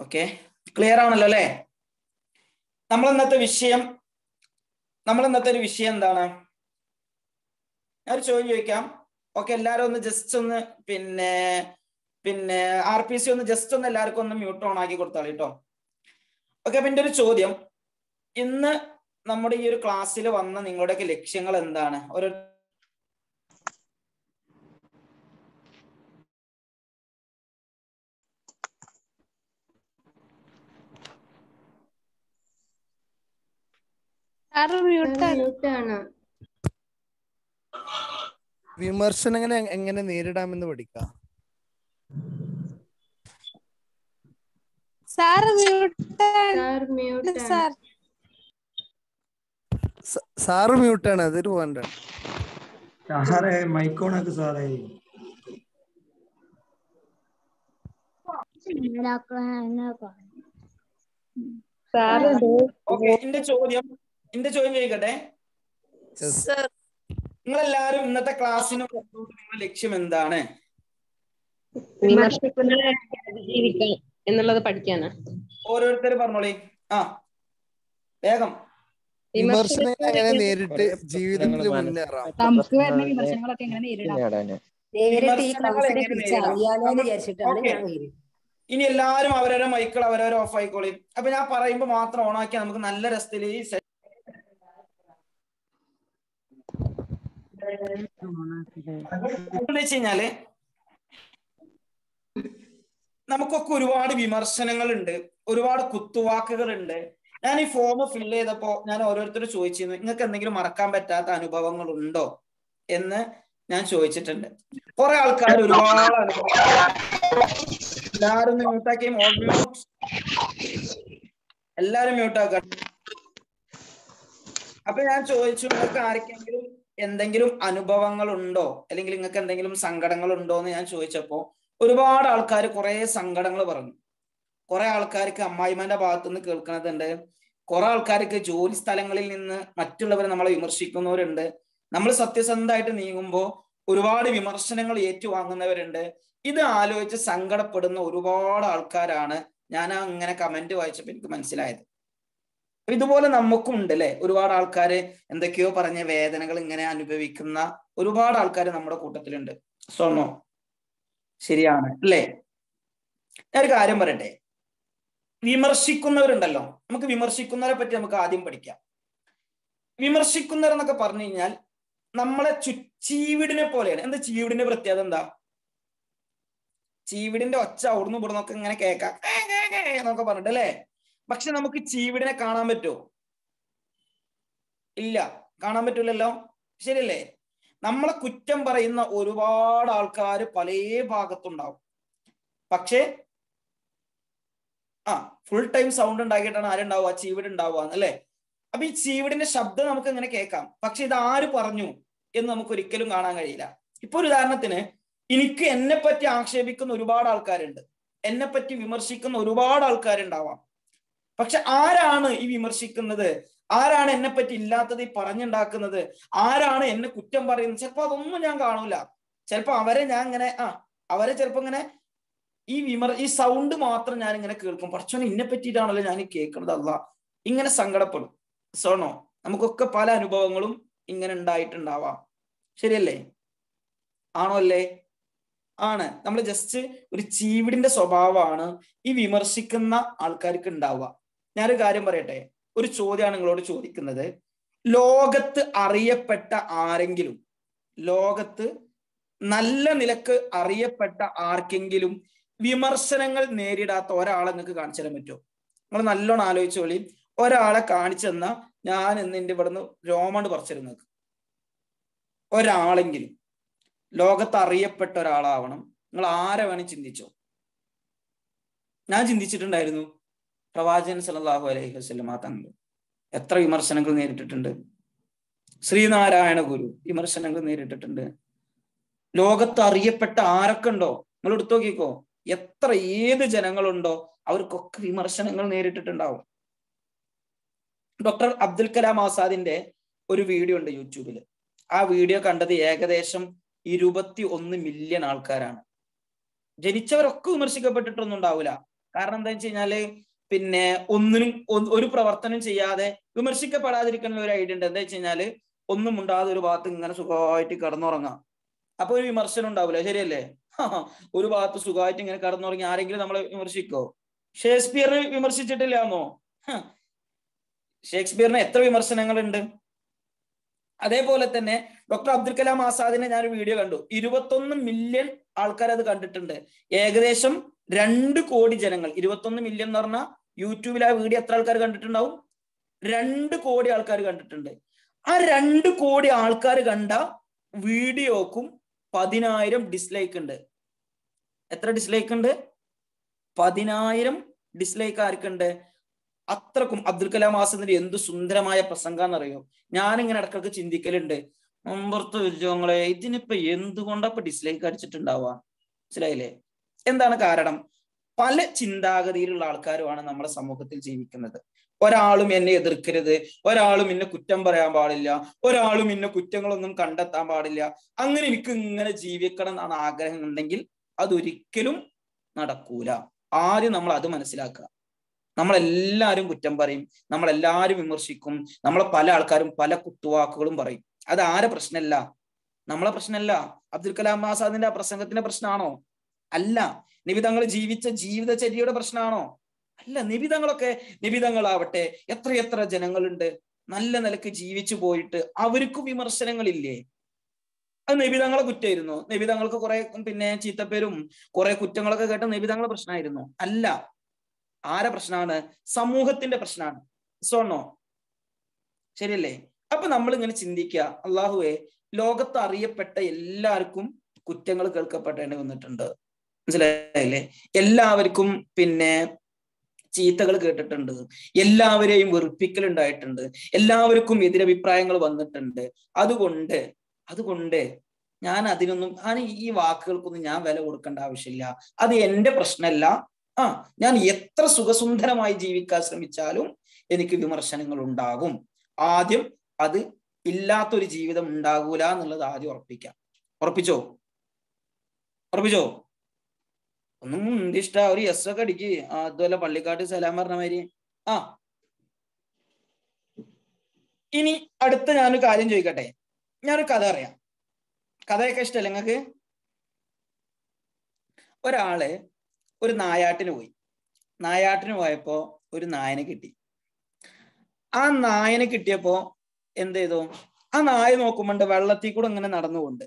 Okay clear ആണല്ലോ അല്ലേ? നമ്മൾ ഇന്നത്തെ വിഷയം നമ്മൾ ഇന്നത്തെ ഒരു വിഷയം എന്താണ്? ഞാൻ ഒരു ചോദ്യം ചോദിക്കാം. ഓക്കെ എല്ലാവരും ഒന്ന് ജസ്റ്റ് ഒന്ന് പിന്നെ പിന്നെ ആർ പി സി ഒന്ന് ജസ്റ്റ് ഒന്ന് എല്ലാവർക്കും ഒന്ന് മ്യൂട്ട് ഓൺ ആക്കി കൊടുത്താളി കേട്ടോ ഓക്കെ അപ്പൊ എന്റെ ഒരു ചോദ്യം. ഇന്ന് നമ്മുടെ ഈ ഒരു ക്ലാസ്സിൽ വന്ന നിങ്ങളുടെയൊക്കെ ലക്ഷ്യങ്ങൾ എന്താണ്? ഒരു വിമർശനങ്ങളെ എങ്ങനെ നേരിടാമെന്ന് പഠിക്കാം? സാറ് മ്യൂട്ടാണ് സാർ സാറ് മ്യൂട്ടാണ് അതൊരു പോയിന്റ് സാറേ മൈക്കോണൊക്കെ സാറേ ഓക്കേ എന്റെ ചോദ്യം. എന്റെ ചോദ്യം ചോദിക്കട്ടെ? നിങ്ങളെല്ലാരും ഇന്നത്തെ ക്ലാസ്സിന് നിങ്ങളുടെ ലക്ഷ്യം എന്താണ്? എന്നുള്ളത് പഠിക്കാനാ. ഓരോരുത്തർ പറഞ്ഞോളി. ആ. വേഗം. വിമർശനങ്ങളെ നേരിട്ട് ജീവിതത്തിൽ മുന്നേറാം നമുക്ക് വരുന്ന വിമർശനങ്ങളൊക്കെ എങ്ങനെ നേരിടാം. ഇനി എല്ലാവരും അവരവരെ മൈക്കിൾ അവരവരെ ഓഫ് ആയിക്കോളി. അപ്പൊ ഞാൻ പറയുമ്പോ മാത്രം ഓണാക്കിയാൽ നമുക്ക് നല്ല രസത്തിൽ ഈ se- എന്ന് കഴിഞ്ഞാൽ നമുക്കൊക്കെ ഒരുപാട് വിമർശനങ്ങളുണ്ട് ഒരുപാട് കുത്തുവാക്കുകളുണ്ട്. ഞാൻ ഈ ഫോം ഫിൽ ചെയ്തപ്പോ ഞാൻ ഓരോരുത്തരോട് ചോദിച്ചിരുന്നു നിങ്ങൾക്ക് എന്തെങ്കിലും മറക്കാൻ പറ്റാത്ത അനുഭവങ്ങൾ ഉണ്ടോ എന്ന് ഞാൻ ചോദിച്ചിട്ടുണ്ട്. കുറെ ആൾക്കാർ ഒരുപാട് എല്ലാരും മ്യൂട്ടാക്കിയും എല്ലാരും മ്യൂട്ടാക്ക അപ്പൊ ഞാൻ ചോദിച്ചു നിങ്ങൾക്ക് ആർക്കെങ്കിലും എന്തെങ്കിലും അനുഭവങ്ങൾ ഉണ്ടോ അല്ലെങ്കിൽ നിങ്ങൾക്ക് എന്തെങ്കിലും സങ്കടങ്ങൾ ഉണ്ടോ എന്ന് ഞാൻ ചോദിച്ചപ്പോൾ ഒരുപാട് ആൾക്കാർ കുറെ സങ്കടങ്ങൾ പറഞ്ഞു. കുറെ ആൾക്കാർക്ക് അമ്മായിമാന്റെ ഭാഗത്തുനിന്ന് കേൾക്കണതുണ്ട്. കുറെ ആൾക്കാർക്ക് ജോലി സ്ഥലങ്ങളിൽ നിന്ന് മറ്റുള്ളവർ നമ്മളെ വിമർശിക്കുന്നവരുണ്ട്. നമ്മൾ സത്യസന്ധമായിട്ട് നീങ്ങുമ്പോൾ ഒരുപാട് വിമർശനങ്ങൾ ഏറ്റുവാങ്ങുന്നവരുണ്ട്. ഇത് ആലോചിച്ച് സങ്കടപ്പെടുന്ന ഒരുപാട് ആൾക്കാരാണ് ഞാൻ അങ്ങനെ കമന്റ് വായിച്ചപ്പോൾ എനിക്ക് മനസ്സിലായത്. ഇതുപോലെ നമുക്കും ഉണ്ട് അല്ലെ ഒരുപാട് ആൾക്കാര് എന്തൊക്കെയോ പറഞ്ഞ വേദനകൾ ഇങ്ങനെ അനുഭവിക്കുന്ന ഒരുപാട് ആൾക്കാർ നമ്മുടെ കൂട്ടത്തിലുണ്ട്. സോണോ ശരിയാണ് അല്ലേ? ഞാൻ ഒരു കാര്യം പറയട്ടെ. വിമർശിക്കുന്നവരുണ്ടല്ലോ. നമുക്ക് വിമർശിക്കുന്നവരെ പറ്റി നമുക്ക് ആദ്യം പഠിക്കാം. വിമർശിക്കുന്നവർ എന്നൊക്കെ പറഞ്ഞു കഴിഞ്ഞാൽ നമ്മളെ ചു ചീവിടിനെ പോലെയാണ്. എന്താ ചീവിടിന്റെ പ്രത്യേകത എന്താ? ചീവിടിന്റെ ഒച്ച അവിടുന്ന് ഇവിടുന്നൊക്കെ ഇങ്ങനെ കേൾക്കാം. എന്നൊക്കെ പറഞ്ഞിട്ട് അല്ലേ? പക്ഷെ നമുക്ക് ചീവിടിനെ കാണാൻ പറ്റുമോ? ഇല്ല. കാണാൻ പറ്റൂലല്ലോ? ശരിയല്ലേ? നമ്മളെ കുറ്റം പറയുന്ന ഒരുപാട് ആൾക്കാർ പല ഭാഗത്തുണ്ടാവും. പക്ഷേ ആ ഫുൾ ടൈം സൗണ്ട് ഉണ്ടാക്കിയിട്ടാണ് ആരുണ്ടാവുക? ചീവിട് ഉണ്ടാവുക അല്ലേ അപ്പൊ ഈ ചീവിടിന്റെ ശബ്ദം നമുക്ക് ഇങ്ങനെ കേൾക്കാം? പക്ഷെ ഇത് ആര് പറഞ്ഞു എന്ന് നമുക്ക് ഒരിക്കലും കാണാൻ കഴിയില്ല. ഇപ്പൊ ഒരു ഉദാഹരണത്തിന് എനിക്ക് എന്നെ പറ്റി ആക്ഷേപിക്കുന്ന ഒരുപാട് ആൾക്കാരുണ്ട്. എന്നെ പറ്റി വിമർശിക്കുന്ന ഒരുപാട് ആൾക്കാരുണ്ടാവാം. പക്ഷെ ആരാണ് ഈ വിമർശിക്കുന്നത്? ആരാണ് എന്നെ പറ്റി ഇല്ലാത്തത് ഈ പറഞ്ഞുണ്ടാക്കുന്നത്? ആരാണ് എന്നെ കുറ്റം പറയുന്നത്? ചിലപ്പോ അതൊന്നും ഞാൻ കാണൂല. ചിലപ്പോ അവരെ ഞാൻ ഇങ്ങനെ ആ അവരെ ചിലപ്പോ ഇങ്ങനെ ഈ വിമർ ഈ സൗണ്ട് മാത്രം ഞാൻ ഇങ്ങനെ കേൾക്കും. പറച്ചോനെ ഇന്നെ പറ്റിയിട്ടാണല്ലോ ഞാൻ കേൾക്കുന്നത്. അല്ല ഇങ്ങനെ സങ്കടപ്പെടും. സോണോ നമുക്കൊക്കെ പല അനുഭവങ്ങളും ഇങ്ങനെ ഉണ്ടായിട്ടുണ്ടാവാം. ശരിയല്ലേ? ആണോ അല്ലേ? ആണ്. നമ്മൾ ജസ്റ്റ് ഒരു ചീവിടിന്റെ സ്വഭാവമാണ് ഈ വിമർശിക്കുന്ന ആൾക്കാർക്ക് ഉണ്ടാവുക. ഞാനൊരു കാര്യം പറയട്ടെ? ഒരു ചോദ്യമാണ് നിങ്ങളോട് ചോദിക്കുന്നത്. ലോകത്ത് അറിയപ്പെട്ട ആരെങ്കിലും ലോകത്ത് നല്ല നിലയ്ക്ക് അറിയപ്പെട്ട ആർക്കെങ്കിലും വിമർശനങ്ങൾ നേരിടാത്ത ഒരാളെ നിങ്ങൾക്ക് കാണിച്ചു തരാൻ പറ്റുമോ? നിങ്ങൾ നല്ലോണം ആലോചിച്ചോളി ഒരാളെ കാണിച്ചു കാണിച്ചെന്ന ഞാൻ ഇന്ന് എന്റെ ഇവിടുന്ന് രോമണ്ട് പറിച്ചിരുന്നത് ഒരാളെങ്കിലും ലോകത്ത് അറിയപ്പെട്ട ഒരാളാവണം. നിങ്ങൾ ആരെ വേണം ചിന്തിച്ചോ? ഞാൻ ചിന്തിച്ചിട്ടുണ്ടായിരുന്നു. പ്രവാചകൻ സല്ലല്ലാഹു അലൈഹി വസ്ലമ തങ്ങൾ എത്ര വിമർശനങ്ങൾ നേരിട്ടിട്ടുണ്ട്. ശ്രീനാരായണ ഗുരു വിമർശനങ്ങൾ നേരിട്ടിട്ടുണ്ട്. ലോകത്ത് അറിയപ്പെട്ട ആരൊക്കെ ഉണ്ടോ? നിങ്ങൾ എടുത്തു നോക്കിക്കോ. എത്ര ഏത് ജനങ്ങളുണ്ടോ അവർക്കൊക്കെ വിമർശനങ്ങൾ നേരിട്ടിട്ടുണ്ടാവും. ഡോക്ടർ അബ്ദുൽ കലാം ആസാദിന്റെ ഒരു വീഡിയോ ഉണ്ട് യൂട്യൂബിൽ. ആ വീഡിയോ കണ്ടത് ഏകദേശം ഇരുപത്തി ഒന്ന് മില്യൺ ആൾക്കാരാണ്. ജനിച്ചവരൊക്കെ വിമർശിക്കപ്പെട്ടിട്ടൊന്നും ഉണ്ടാവില്ല. കാരണം എന്താ വെച്ച് കഴിഞ്ഞാൽ പിന്നെ ഒന്നിനും ഒരു പ്രവർത്തനം ചെയ്യാതെ വിമർശിക്കപ്പെടാതിരിക്കുന്ന ഒരു ഐഡിയ ഉണ്ട്. എന്താ വെച്ച് കഴിഞ്ഞാൽ ഒന്നും ഉണ്ടാകാതെ ഒരു ഭാഗത്ത് ഇങ്ങനെ സുഖമായിട്ട് കിടന്നുറങ്ങാം. അപ്പൊ ഒരു വിമർശനം ഉണ്ടാവില്ല? ശരിയല്ലേ? ഒരു ഭാഗത്ത് സുഖമായിട്ട് ഇങ്ങനെ കടന്നുറങ്ങി ആരെങ്കിലും നമ്മളെ വിമർശിക്കോ? ഷേക്സ്പിയറിനെ വിമർശിച്ചിട്ടില്ലാന്നോ. ഷേക്സ്പിയറിന് എത്ര വിമർശനങ്ങളുണ്ട്? അതേപോലെ തന്നെ ഡോക്ടർ അബ്ദുൽ കലാം ആസാദിനെ ഞാൻ വീഡിയോ കണ്ടു. ഇരുപത്തൊന്ന് മില്യൺ ആൾക്കാർ അത് കണ്ടിട്ടുണ്ട്. ഏകദേശം രണ്ട് കോടി ജനങ്ങൾ ഇരുപത്തൊന്ന് മില്യൺ എന്ന് പറഞ്ഞാൽ യൂട്യൂബിൽ ആ വീഡിയോ എത്ര ആൾക്കാർ കണ്ടിട്ടുണ്ടാവും? രണ്ട് കോടി ആൾക്കാർ കണ്ടിട്ടുണ്ട്. ആ രണ്ട് കോടി ആൾക്കാർ കണ്ട വീഡിയോക്കും പതിനായിരം ഡിസ്ലൈക്ക് ഉണ്ട്. എത്ര ഡിസ്ലൈക്ക് ഉണ്ട്? പതിനായിരം ഡിസ്ലൈക്ക് ആർക്കുണ്ട്? അത്രക്കും അബ്ദുൽ കലാം ആസദിന്റെ എന്ത് സുന്ദരമായ പ്രസംഗം എന്നറിയോ ഞാനിങ്ങനെ ഇടക്കിടക്ക് ചിന്തിക്കലുണ്ട്. മുമ്പുറത്ത് വിജയങ്ങളെ ഇതിനിപ്പോ എന്തുകൊണ്ടപ്പൊ ഡിസ്ലൈക്ക് അടിച്ചിട്ടുണ്ടാവുക? മനസ്സിലായില്ലേ? എന്താണ് കാരണം? പല ചിന്താഗതിയിലുള്ള ആൾക്കാരുമാണ് നമ്മുടെ സമൂഹത്തിൽ ജീവിക്കുന്നത്. ഒരാളും എന്നെ എതിർക്കരുത്. ഒരാളും എന്നെ കുറ്റം പറയാൻ പാടില്ല. ഒരാളും എന്നെ കുറ്റങ്ങളൊന്നും കണ്ടെത്താൻ പാടില്ല. അങ്ങനെ എനിക്ക് ഇങ്ങനെ ജീവിക്കണം എന്നാണ് ആഗ്രഹം ഉണ്ടെങ്കിൽ അതൊരിക്കലും നടക്കൂല. ആദ്യം നമ്മൾ അത് മനസ്സിലാക്കുക. നമ്മളെല്ലാരും കുറ്റം പറയും. നമ്മളെല്ലാരും വിമർശിക്കും. നമ്മളെ പല ആൾക്കാരും പല കുത്തുവാക്കുകളും പറയും. അത് ആരെ പ്രശ്നമല്ല നമ്മളെ പ്രശ്നമല്ല അബ്ദുൽ കലാം ആസാദിന്റെ ആ പ്രസംഗത്തിന്റെ പ്രശ്നമാണോ അല്ല. നിബിതങ്ങൾ ജീവിച്ച ജീവിതചര്യയുടെ പ്രശ്നമാണോ അല്ല. നിബിതങ്ങളൊക്കെ നിബിതങ്ങളാവട്ടെ. എത്രയെത്ര ജനങ്ങളുണ്ട്. നല്ല നിലയ്ക്ക് ജീവിച്ചു പോയിട്ട് അവർക്കും വിമർശനങ്ങളില്ലേ? അത് നിബിതങ്ങളെ കുറ്റമായിരുന്നു. നിബിതങ്ങൾക്ക് കുറെ പിന്നെ ചീത്തപ്പേരും കുറെ കുറ്റങ്ങളൊക്കെ കേട്ട നിബിതങ്ങളെ പ്രശ്നമായിരുന്നു. അല്ല. ആരെ പ്രശ്നമാണ്? സമൂഹത്തിന്റെ പ്രശ്നമാണ്. സോണോ ശരിയല്ലേ? അപ്പൊ നമ്മൾ ഇങ്ങനെ ചിന്തിക്കുക. അള്ളാഹുവെ ലോകത്ത് അറിയപ്പെട്ട എല്ലാവർക്കും കുറ്റങ്ങൾ കേൾക്കപ്പെടേണ്ടി വന്നിട്ടുണ്ട്. മനസ്സിലായില്ലേ? എല്ലാവർക്കും പിന്നെ ചീത്തകൾ കേട്ടിട്ടുണ്ട്. എല്ലാവരെയും വെറുപ്പിക്കൽ ഉണ്ടായിട്ടുണ്ട് എല്ലാവർക്കും എതിരഭിപ്രായങ്ങൾ വന്നിട്ടുണ്ട്. അതുകൊണ്ട് അതുകൊണ്ട് ഞാൻ അതിനൊന്നും ഞാൻ ഈ വാക്കുകൾക്കൊന്നും ഞാൻ വില കൊടുക്കേണ്ട ആവശ്യമില്ല. അത് എന്റെ പ്രശ്നമല്ല. ആ ഞാൻ എത്ര സുഖസുന്ദരമായി ജീവിക്കാൻ ശ്രമിച്ചാലും എനിക്ക് വിമർശനങ്ങൾ ഉണ്ടാകും ആദ്യം അത് ഇല്ലാത്തൊരു ജീവിതം ഉണ്ടാകൂല എന്നുള്ളത് ആദ്യം ഉറപ്പിക്കാം. ഉറപ്പിച്ചോ? ഉറപ്പിച്ചോ? ഒന്നും ഇഷ്ട ഒരു എസ് ഒക്കെ അടിക്ക്. അതുപോലെ പള്ളിക്കാട്ട് സലാം പറഞ്ഞ മാതിരി. ആ. ഇനി അടുത്ത ഞാനൊരു കാര്യം ചോദിക്കട്ടെ? ഞാനൊരു കഥ അറിയാം കഥയൊക്കെ ഇഷ്ടമല്ലേ നിങ്ങക്ക് ഒരാൾ ഒരു നായാട്ടിന് പോയി. നായാട്ടിന് പോയപ്പോ ഒരു നായനെ കിട്ടി. ആ നായനെ കിട്ടിയപ്പോ എന്ത് ചെയ്തു? ആ നായ നോക്കുമ്പോണ്ട് വെള്ളത്തിൽ കൂടെ ഇങ്ങനെ നടന്നുകൊണ്ട്.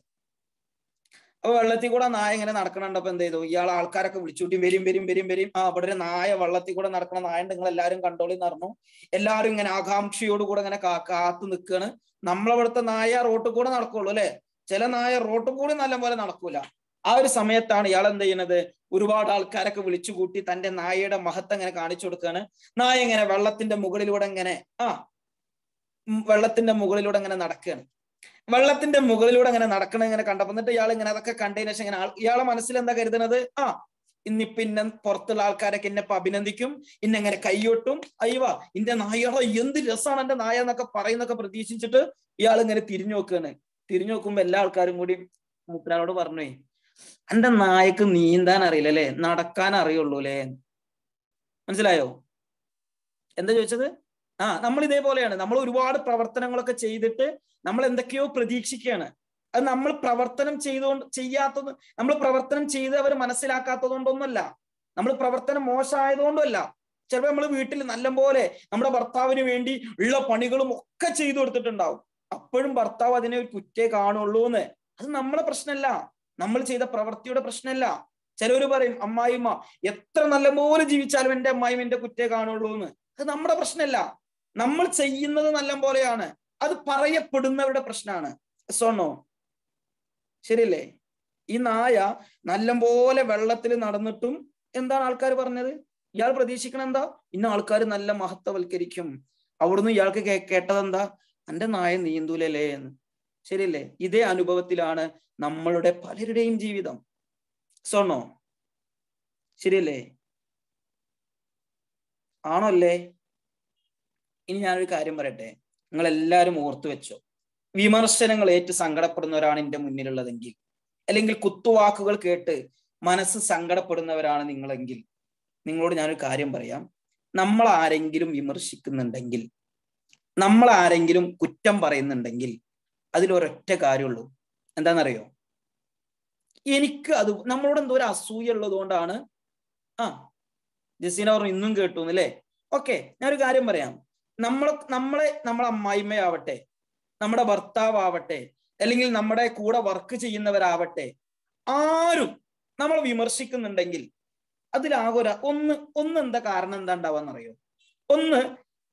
അപ്പൊ വെള്ളത്തിൽ കൂടെ നായ ഇങ്ങനെ നടക്കണുണ്ടപ്പോ എന്ത് ചെയ്തു? ഇയാൾ ആൾക്കാരൊക്കെ വിളിച്ചുകൂട്ടി വരും വരും വരും വരും. ആ അവിടെ ഒരു നായ വെള്ളത്തിൽ കൂടെ നടക്കണ നായ നിങ്ങൾ എല്ലാവരും കണ്ടോളി നടന്നു എല്ലാവരും ഇങ്ങനെ ആകാംക്ഷയോട് കൂടെ ഇങ്ങനെ കാത്തു നിൽക്കുകയാണ് നമ്മളവിടുത്തെ നായ റോട്ടിൽ കൂടെ നടക്കുള്ളൂ അല്ലെ? ചില നായ റോട്ടിൽ കൂടി നല്ല പോലെ നടക്കൂല. ആ ഒരു സമയത്താണ് ഇയാൾ എന്ത് ചെയ്യുന്നത്? ഒരുപാട് ആൾക്കാരൊക്കെ വിളിച്ചു കൂട്ടി തന്റെ നായയുടെ മഹത്വം ഇങ്ങനെ കാണിച്ചു കൊടുക്കുകയാണ് നായ ഇങ്ങനെ വെള്ളത്തിന്റെ മുകളിലൂടെ ഇങ്ങനെ ആ വെള്ളത്തിന്റെ മുകളിലൂടെ അങ്ങനെ നടക്കുകയാണ് വെള്ളത്തിന്റെ മുകളിലൂടെ അങ്ങനെ നടക്കണം ഇങ്ങനെ കണ്ടപ്പോ എന്നിട്ട് ഇയാൾ ഇങ്ങനെ അതൊക്കെ കണ്ടതിന് ഇങ്ങനെ ആൾ- ഇയാളെ മനസ്സിൽ എന്താ കരുതുന്നത് ആ ഇന്നി പിന്നെ പുറത്തുള്ള ആൾക്കാരൊക്കെ എന്നെ അഭിനന്ദിക്കും അഭിനന്ദിക്കും ഇന്നെങ്ങനെ കൈയൊട്ടും. അയ്യവാ ഇന്റെ നായയുടെ എന്ത് രസമാണ് എന്റെ നായ എന്നൊക്കെ പറയുന്നൊക്കെ പ്രതീക്ഷിച്ചിട്ട് ഇയാൾ ഇങ്ങനെ തിരിഞ്ഞു നോക്കുകയാണ് തിരിഞ്ഞു നോക്കുമ്പോ എല്ലാ ആൾക്കാരും കൂടി മൂപ്പരാളോട് പറഞ്ഞു എന്റെ നായക്ക് നീന്താൻ അറിയില്ല അല്ലേ? നടക്കാൻ അറിയുള്ളൂ അല്ലേ? മനസ്സിലായോ? എന്താ ചോദിച്ചത്? ആ നമ്മൾ ഇതേപോലെയാണ് നമ്മൾ ഒരുപാട് പ്രവർത്തനങ്ങളൊക്കെ ചെയ്തിട്ട് നമ്മൾ എന്തൊക്കെയോ പ്രതീക്ഷിക്കുകയാണ്. അത് നമ്മൾ പ്രവർത്തനം ചെയ്തുകൊണ്ട് ചെയ്യാത്തത് നമ്മൾ പ്രവർത്തനം ചെയ്ത് അവർ മനസ്സിലാക്കാത്തത് കൊണ്ടൊന്നുമല്ല. നമ്മൾ പ്രവർത്തനം മോശമായതുകൊണ്ടല്ല ചിലപ്പോൾ നമ്മൾ വീട്ടിൽ നല്ലപോലെ നമ്മുടെ ഭർത്താവിന് വേണ്ടി ഉള്ള പണികളും ഒക്കെ ചെയ്തു കൊടുത്തിട്ടുണ്ടാവും. അപ്പോഴും ഭർത്താവ് അതിനെ ഒരു കുറ്റേ കാണുള്ളൂ എന്ന് അത് നമ്മളെ പ്രശ്നമല്ല. നമ്മൾ ചെയ്ത പ്രവൃത്തിയുടെ പ്രശ്നമല്ല. ചിലവർ പറയും അമ്മായിമ്മ എത്ര നല്ലപോലെ ജീവിച്ചാലും എന്റെ അമ്മായിമ്മ എന്റെ കുറ്റേ കാണുള്ളൂ എന്ന് അത് നമ്മുടെ പ്രശ്നമല്ല. നമ്മൾ ചെയ്യുന്നത് നല്ല പോലെയാണ്. അത് പറയപ്പെടുന്നവരുടെ പ്രശ്നമാണ്. സോണോ ശരിയല്ലേ? ഈ നായ നല്ലപോലെ വെള്ളത്തിൽ നടന്നിട്ടും എന്താണ് ആൾക്കാർ പറഞ്ഞത്? ഇയാൾ പ്രതീക്ഷിക്കണം എന്താ? ഇന്ന ആൾക്കാർ നല്ല മഹത്വവൽക്കരിക്കും. അവിടുന്ന് ഇയാൾക്ക് കേട്ടത് എന്താ എന്റെ നായ നീന്തൂലല്ലേ? എന്ന്. ശരിയല്ലേ? ഇതേ അനുഭവത്തിലാണ് നമ്മളുടെ പലരുടെയും ജീവിതം. സോണോ ശരിയല്ലേ? ആണോ അല്ലേ? ഇനി ഞാനൊരു കാര്യം പറയട്ടെ. നിങ്ങൾ എല്ലാവരും ഓർത്തു വെച്ചോ. വിമർശനങ്ങൾ ഏറ്റ് സങ്കടപ്പെടുന്നവരാണ് എന്റെ മുന്നിലുള്ളതെങ്കിൽ. അല്ലെങ്കിൽ കുത്തുവാക്കുകൾ കേട്ട് മനസ്സ് സങ്കടപ്പെടുന്നവരാണ് നിങ്ങളെങ്കിൽ. നിങ്ങളോട് ഞാനൊരു കാര്യം പറയാം. നമ്മൾ ആരെങ്കിലും വിമർശിക്കുന്നുണ്ടെങ്കിൽ നമ്മൾ ആരെങ്കിലും കുറ്റം പറയുന്നുണ്ടെങ്കിൽ അതിലൊരൊറ്റ കാര്യമുള്ളൂ. എന്താണെന്നറിയോ? എനിക്ക് അത് നമ്മളോട് എന്തോ ഒരു അസൂയ ഉള്ളത് കൊണ്ടാണ് ആ ജസീന പറഞ്ഞു ഇന്നും കേട്ടു അല്ലേ ഓക്കെ ഞാനൊരു കാര്യം പറയാം. നമ്മളെ നമ്മളെ നമ്മളെ അമ്മായിമ്മയാവട്ടെ നമ്മുടെ ഭർത്താവാവട്ടെ അല്ലെങ്കിൽ നമ്മുടെ കൂടെ വർക്ക് ചെയ്യുന്നവരാവട്ടെ ആരും നമ്മൾ വിമർശിക്കുന്നുണ്ടെങ്കിൽ അതിലാകൊര ഒന്ന് ഒന്ന് എന്താ കാരണം എന്താ ഉണ്ടാവാന്നറിയോ ഒന്ന്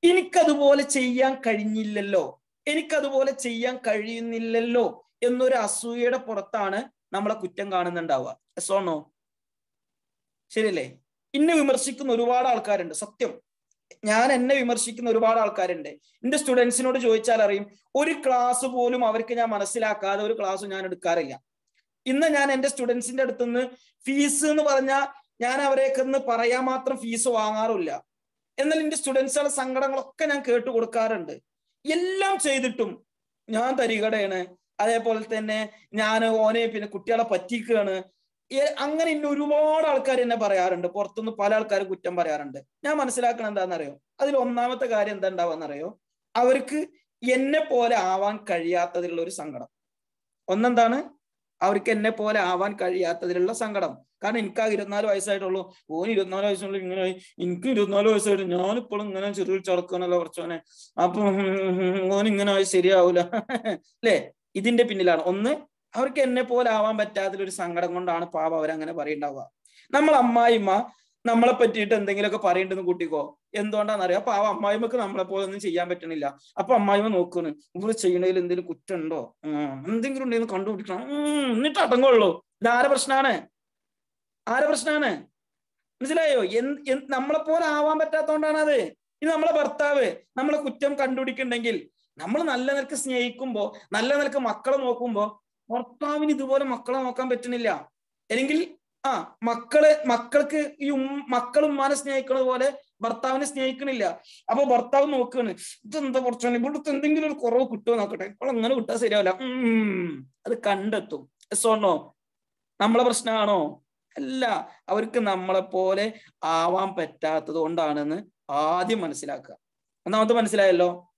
എനിക്കതുപോലെ ചെയ്യാൻ കഴിഞ്ഞില്ലല്ലോ എനിക്കതുപോലെ ചെയ്യാൻ കഴിയുന്നില്ലല്ലോ എന്നൊരു അസൂയയുടെ പുറത്താണ് നമ്മളെ കുറ്റം കാണുന്നുണ്ടാവുക. സോണോ ശരിയല്ലേ? ഇന്നെ വിമർശിക്കുന്ന ഒരുപാട് ആൾക്കാരുണ്ട് സത്യം. ഞാൻ എന്നെ വിമർശിക്കുന്ന ഒരുപാട് ആൾക്കാരുണ്ട്. എന്റെ സ്റ്റുഡൻസിനോട് ചോദിച്ചാൽ അറിയും ഒരു ക്ലാസ് പോലും അവർക്ക് ഞാൻ മനസ്സിലാക്കാതെ ഒരു ക്ലാസ് ഞാൻ എടുക്കാറില്ല. ഇന്ന് ഞാൻ എന്റെ സ്റ്റുഡൻസിന്റെ അടുത്തുനിന്ന് ഫീസ് എന്ന് പറഞ്ഞാൽ ഞാൻ അവരെയൊക്കെ പറയാൻ മാത്രം ഫീസ് വാങ്ങാറില്ല എന്നാൽ എന്റെ സ്റ്റുഡൻസുകളുടെ സങ്കടങ്ങളൊക്കെ ഞാൻ കേട്ടു കൊടുക്കാറുണ്ട്. എല്ലാം ചെയ്തിട്ടും ഞാൻ തരികടയാണ്. അതേപോലെ തന്നെ ഞാൻ ഓനെ പിന്നെ കുട്ടികളെ പറ്റിക്കുകയാണ്. അങ്ങനെ ഇന്ന് ഒരുപാട് ആൾക്കാർ എന്നെ പറയാറുണ്ട്. പുറത്തുനിന്ന് പല ആൾക്കാരും കുറ്റം പറയാറുണ്ട്. ഞാൻ മനസ്സിലാക്കണം എന്താണെന്നറിയോ അതിൽ ഒന്നാമത്തെ കാര്യം എന്താ ഉണ്ടാവാന്നറിയോ അവർക്ക് എന്നെ പോലെ ആവാൻ കഴിയാത്തതിലുള്ള ഒരു സങ്കടം. ഒന്നെന്താണ്? അവർക്ക് എന്നെ പോലെ ആവാൻ കഴിയാത്തതിലുള്ള സങ്കടം. കാരണം എനിക്ക് ആ ഇരുപത്തിനാല് വയസ്സായിട്ടുള്ളൂ. ഓൻ ഇരുപത്തിനാല് വയസ്സുള്ളൂ ഇങ്ങനെ. എനിക്ക് ഇരുപത്തിനാല് വയസ്സായിട്ട് ഞാനിപ്പോഴും ഇങ്ങനെ ചെറിയ ചടക്കാനല്ലോ കുറച്ചോനെ അപ്പൊ ഓൻ ഇങ്ങനെ ശരിയാവൂല. അല്ലേ? ഇതിന്റെ പിന്നിലാണ്. ഒന്ന് അവർക്ക് എന്നെ പോലെ ആവാൻ പറ്റാത്തൊരു സങ്കടം കൊണ്ടാണ് പാപ അവരങ്ങനെ പറയണ്ടാവുക. നമ്മൾ അമ്മായിമ്മ നമ്മളെ പറ്റിയിട്ട് എന്തെങ്കിലുമൊക്കെ പറയണ്ടെന്ന് കൂട്ടിക്കോ. എന്തുകൊണ്ടാണെന്നറിയാം? അപ്പൊ ആ അമ്മായിമ്മക്ക് നമ്മളെ പോലെ ഒന്നും ചെയ്യാൻ പറ്റണില്ല. അപ്പൊ അമ്മായിമ്മ നോക്കുന്നു ഇവർ ചെയ്യണതിൽ എന്തെങ്കിലും കുറ്റമുണ്ടോ? ഉം, എന്തെങ്കിലും ഉണ്ടെന്ന് കണ്ടുപിടിക്കണം. എന്നിട്ട് അടങ്ങുള്ളൂ. ഇത് ആരെ പ്രശ്നമാണ് ആരെ പ്രശ്നമാണ് മനസ്സിലായോ നമ്മളെ പോലെ ആവാൻ പറ്റാത്തോണ്ടാണ് അത് ഇത് നമ്മളെ ഭർത്താവ് നമ്മളെ കുറ്റം കണ്ടുപിടിക്കുന്നുണ്ടെങ്കിൽ നമ്മൾ നല്ല നിലയ്ക്ക് സ്നേഹിക്കുമ്പോ നല്ല നിലയ്ക്ക് മക്കളെ നോക്കുമ്പോ ഭർത്താവിന് ഇതുപോലെ മക്കളെ നോക്കാൻ പറ്റുന്നില്ല. അല്ലെങ്കിൽ ആ മക്കളെ മക്കൾക്ക് ഈ മക്കൾ ഉമ്മാനെ സ്നേഹിക്കണ പോലെ ഭർത്താവിനെ സ്നേഹിക്കണില്ല. അപ്പൊ ഭർത്താവ് നോക്കുകയാണ് ഇതെന്താ കുറച്ചു ഇവിടുത്തെ എന്തെങ്കിലും ഒരു കുറവ് കിട്ടുമോ നോക്കട്ടെ. ഇപ്പോൾ അങ്ങനെ കിട്ടാൻ ശരിയാവില്ല. ഉം അത് കണ്ടെത്തും. സോണോ നമ്മളെ പ്രശ്നമാണോ? അല്ല. അവർക്ക് നമ്മളെ പോലെ ആവാൻ പറ്റാത്തത് കൊണ്ടാണെന്ന് ആദ്യം മനസ്സിലാക്കുക. ഒന്നാമത് മനസ്സിലായല്ലോ?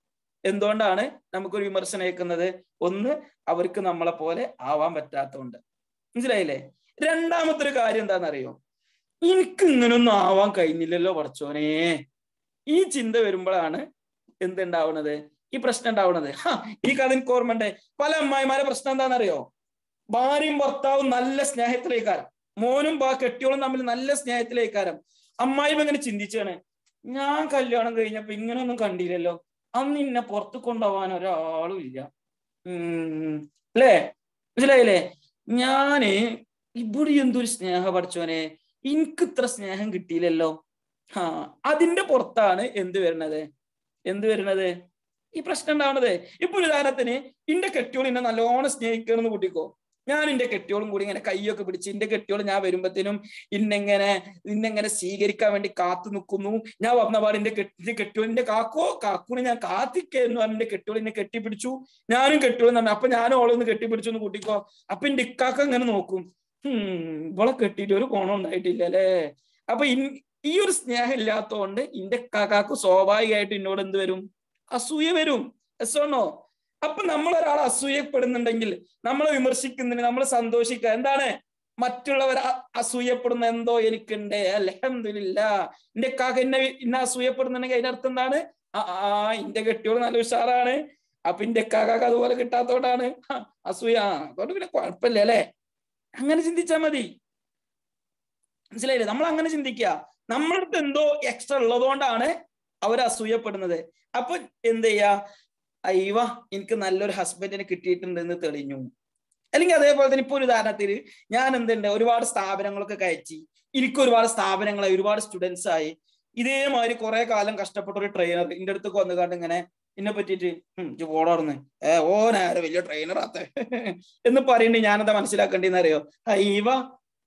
എന്തുകൊണ്ടാണ് നമുക്കൊരു വിമർശനം ഏൽക്കുന്നത്? ഒന്ന് അവർക്ക് നമ്മളെ പോലെ ആവാൻ പറ്റാത്തതുകൊണ്ട്. മനസ്സിലായില്ലേ? രണ്ടാമത്തെ ഒരു കാര്യം എന്താണെന്നറിയോ? എനിക്ക് ഇങ്ങനൊന്നും ആവാൻ കഴിഞ്ഞില്ലല്ലോ പറച്ചോനെ ഈ ചിന്ത വരുമ്പോഴാണ് എന്തുണ്ടാവുന്നത് ഈ പ്രശ്നം ഉണ്ടാവുന്നത് ഹാ, ഈ കഥ എനിക്ക് ഓർമ്മണ്ടേ പല അമ്മായിമാരെ പ്രശ്നം എന്താണെന്നറിയോ? ഭാര്യയും ഭർത്താവും നല്ല സ്നേഹത്തിലേക്കാരം. മോനും ബാ കെട്ടിയോളും തമ്മിൽ നല്ല സ്നേഹത്തിലേക്കാരം. അമ്മായിമ ഇങ്ങനെ ചിന്തിച്ചാണ്. ഞാൻ കല്യാണം കഴിഞ്ഞപ്പോ ഇങ്ങനൊന്നും കണ്ടില്ലല്ലോ. അന്ന് ഇന്നെ പുറത്ത് കൊണ്ടുപോകാൻ ഒരാളും ഇല്ല. അല്ലേ മനസ്സിലായില്ലേ? ഞാൻ ഇവിടെ എന്തൊരു സ്നേഹ പഠിച്ചോനെ എനിക്ക് ഇത്ര സ്നേഹം കിട്ടിയില്ലല്ലോ. ആ അതിന്റെ പുറത്താണ് എന്ത് വരണത് എന്ത് വരണത് ഈ പ്രശ്നം ഉണ്ടാവണത് ഇപ്പൊ ഉദാഹരണത്തിന് ഇന്റെ കെട്ടിയോൾ എന്നെ നല്ലോണം സ്നേഹിക്കണമെന്ന് കൂട്ടിക്കോ. ഞാൻ എന്റെ കെട്ടിയോളും കൂടി ഇങ്ങനെ കൈയൊക്കെ പിടിച്ച് എന്റെ കെട്ടിയോൾ ഞാൻ വരുമ്പത്തേനും ഇന്നെങ്ങനെ ഇന്നെങ്ങനെ സ്വീകരിക്കാൻ വേണ്ടി കാത്തു നിൽക്കുന്നു. ഞാൻ വന്ന പാട് എന്റെ കെട്ടി കെട്ടിയോളിന്റെ കാക്കോ കാക്കൂനെ ഞാൻ കാത്തിക്കുന്നു എന്റെ എന്നെ കെട്ടിപ്പിടിച്ചു. ഞാനും കെട്ടിയോളും തന്നെ അപ്പൊ ഞാനും ഓളൊന്ന് കെട്ടിപ്പിടിച്ചു കൂട്ടിക്കോ. അപ്പൊ എന്റെ ഇക്കാക്ക ഇങ്ങനെ നോക്കും. ഇവളെ കെട്ടിയിട്ട് ഒരു കോണം ഉണ്ടായിട്ടില്ല അല്ലേ? അപ്പൊ ഈ ഒരു സ്നേഹം ഇല്ലാത്തതുകൊണ്ട് ഇന്റെ കാക്കാക്ക് സ്വാഭാവികമായിട്ട് എന്നോട് എന്ത് വരും? അസൂയ വരും. എസോണോ അപ്പൊ നമ്മൾ ഒരാൾ അസൂയപ്പെടുന്നുണ്ടെങ്കിൽ നമ്മൾ വിമർശിക്കുന്നതിന് നമ്മൾ സന്തോഷിക്കുക എന്താണ്? മറ്റുള്ളവർ അസൂയപ്പെടുന്ന എന്തോ എനിക്കുണ്ട്. അലഹമില്ല എന്റെ കാക്ക എന്നെ ഇന്ന അസൂയപ്പെടുന്നുണ്ടെങ്കിൽ അതിനർത്ഥം എന്താണ്? ആ ഇന്റെ കെട്ടിയോട് നല്ല ഉഷാറാണ്. അപ്പൊ ഇന്റെ കാക്കാക്ക് അതുപോലെ കിട്ടാത്തോണ്ടാണ്. അസൂയ. അതുകൊണ്ട് പിന്നെ കുഴപ്പമില്ല അല്ലെ? അങ്ങനെ ചിന്തിച്ചാ മതി. മനസ്സിലായില്ലേ? നമ്മൾ അങ്ങനെ ചിന്തിക്കുക നമ്മളടുത്ത് എന്തോ എക്സ്ട്രാ ഉള്ളതുകൊണ്ടാണ് അവർ അസൂയപ്പെടുന്നത്. അപ്പൊ എന്ത് ചെയ്യാ? അയ്യവ എനിക്ക് നല്ലൊരു ഹസ്ബൻഡിനെ കിട്ടിയിട്ടുണ്ടെന്ന് തെളിഞ്ഞു. അല്ലെങ്കിൽ അതേപോലെ തന്നെ ഇപ്പൊ ഒരു ഉദാഹരണത്തിൽ ഞാൻ എന്തുണ്ട് ഒരുപാട് സ്ഥാപനങ്ങളൊക്കെ കയറ്റി. എനിക്ക് ഒരുപാട് സ്ഥാപനങ്ങളായി ഒരുപാട് സ്റ്റുഡൻസ് ആയി. ഇതേമാതിരി കുറെ കാലം കഷ്ടപ്പെട്ട ഒരു ട്രെയിനർ എന്റെ അടുത്ത് വന്നു കണ്ട് ഇങ്ങനെ എന്നെ പറ്റിയിട്ട് ഓടാർന്ന് ഏ ഓ നേരെ വലിയ ട്രെയിനർ ആത്ത? എന്ന് പറയണ്ടേ ഞാനെന്താ മനസ്സിലാക്കേണ്ടി അറിയോ അയ്യവ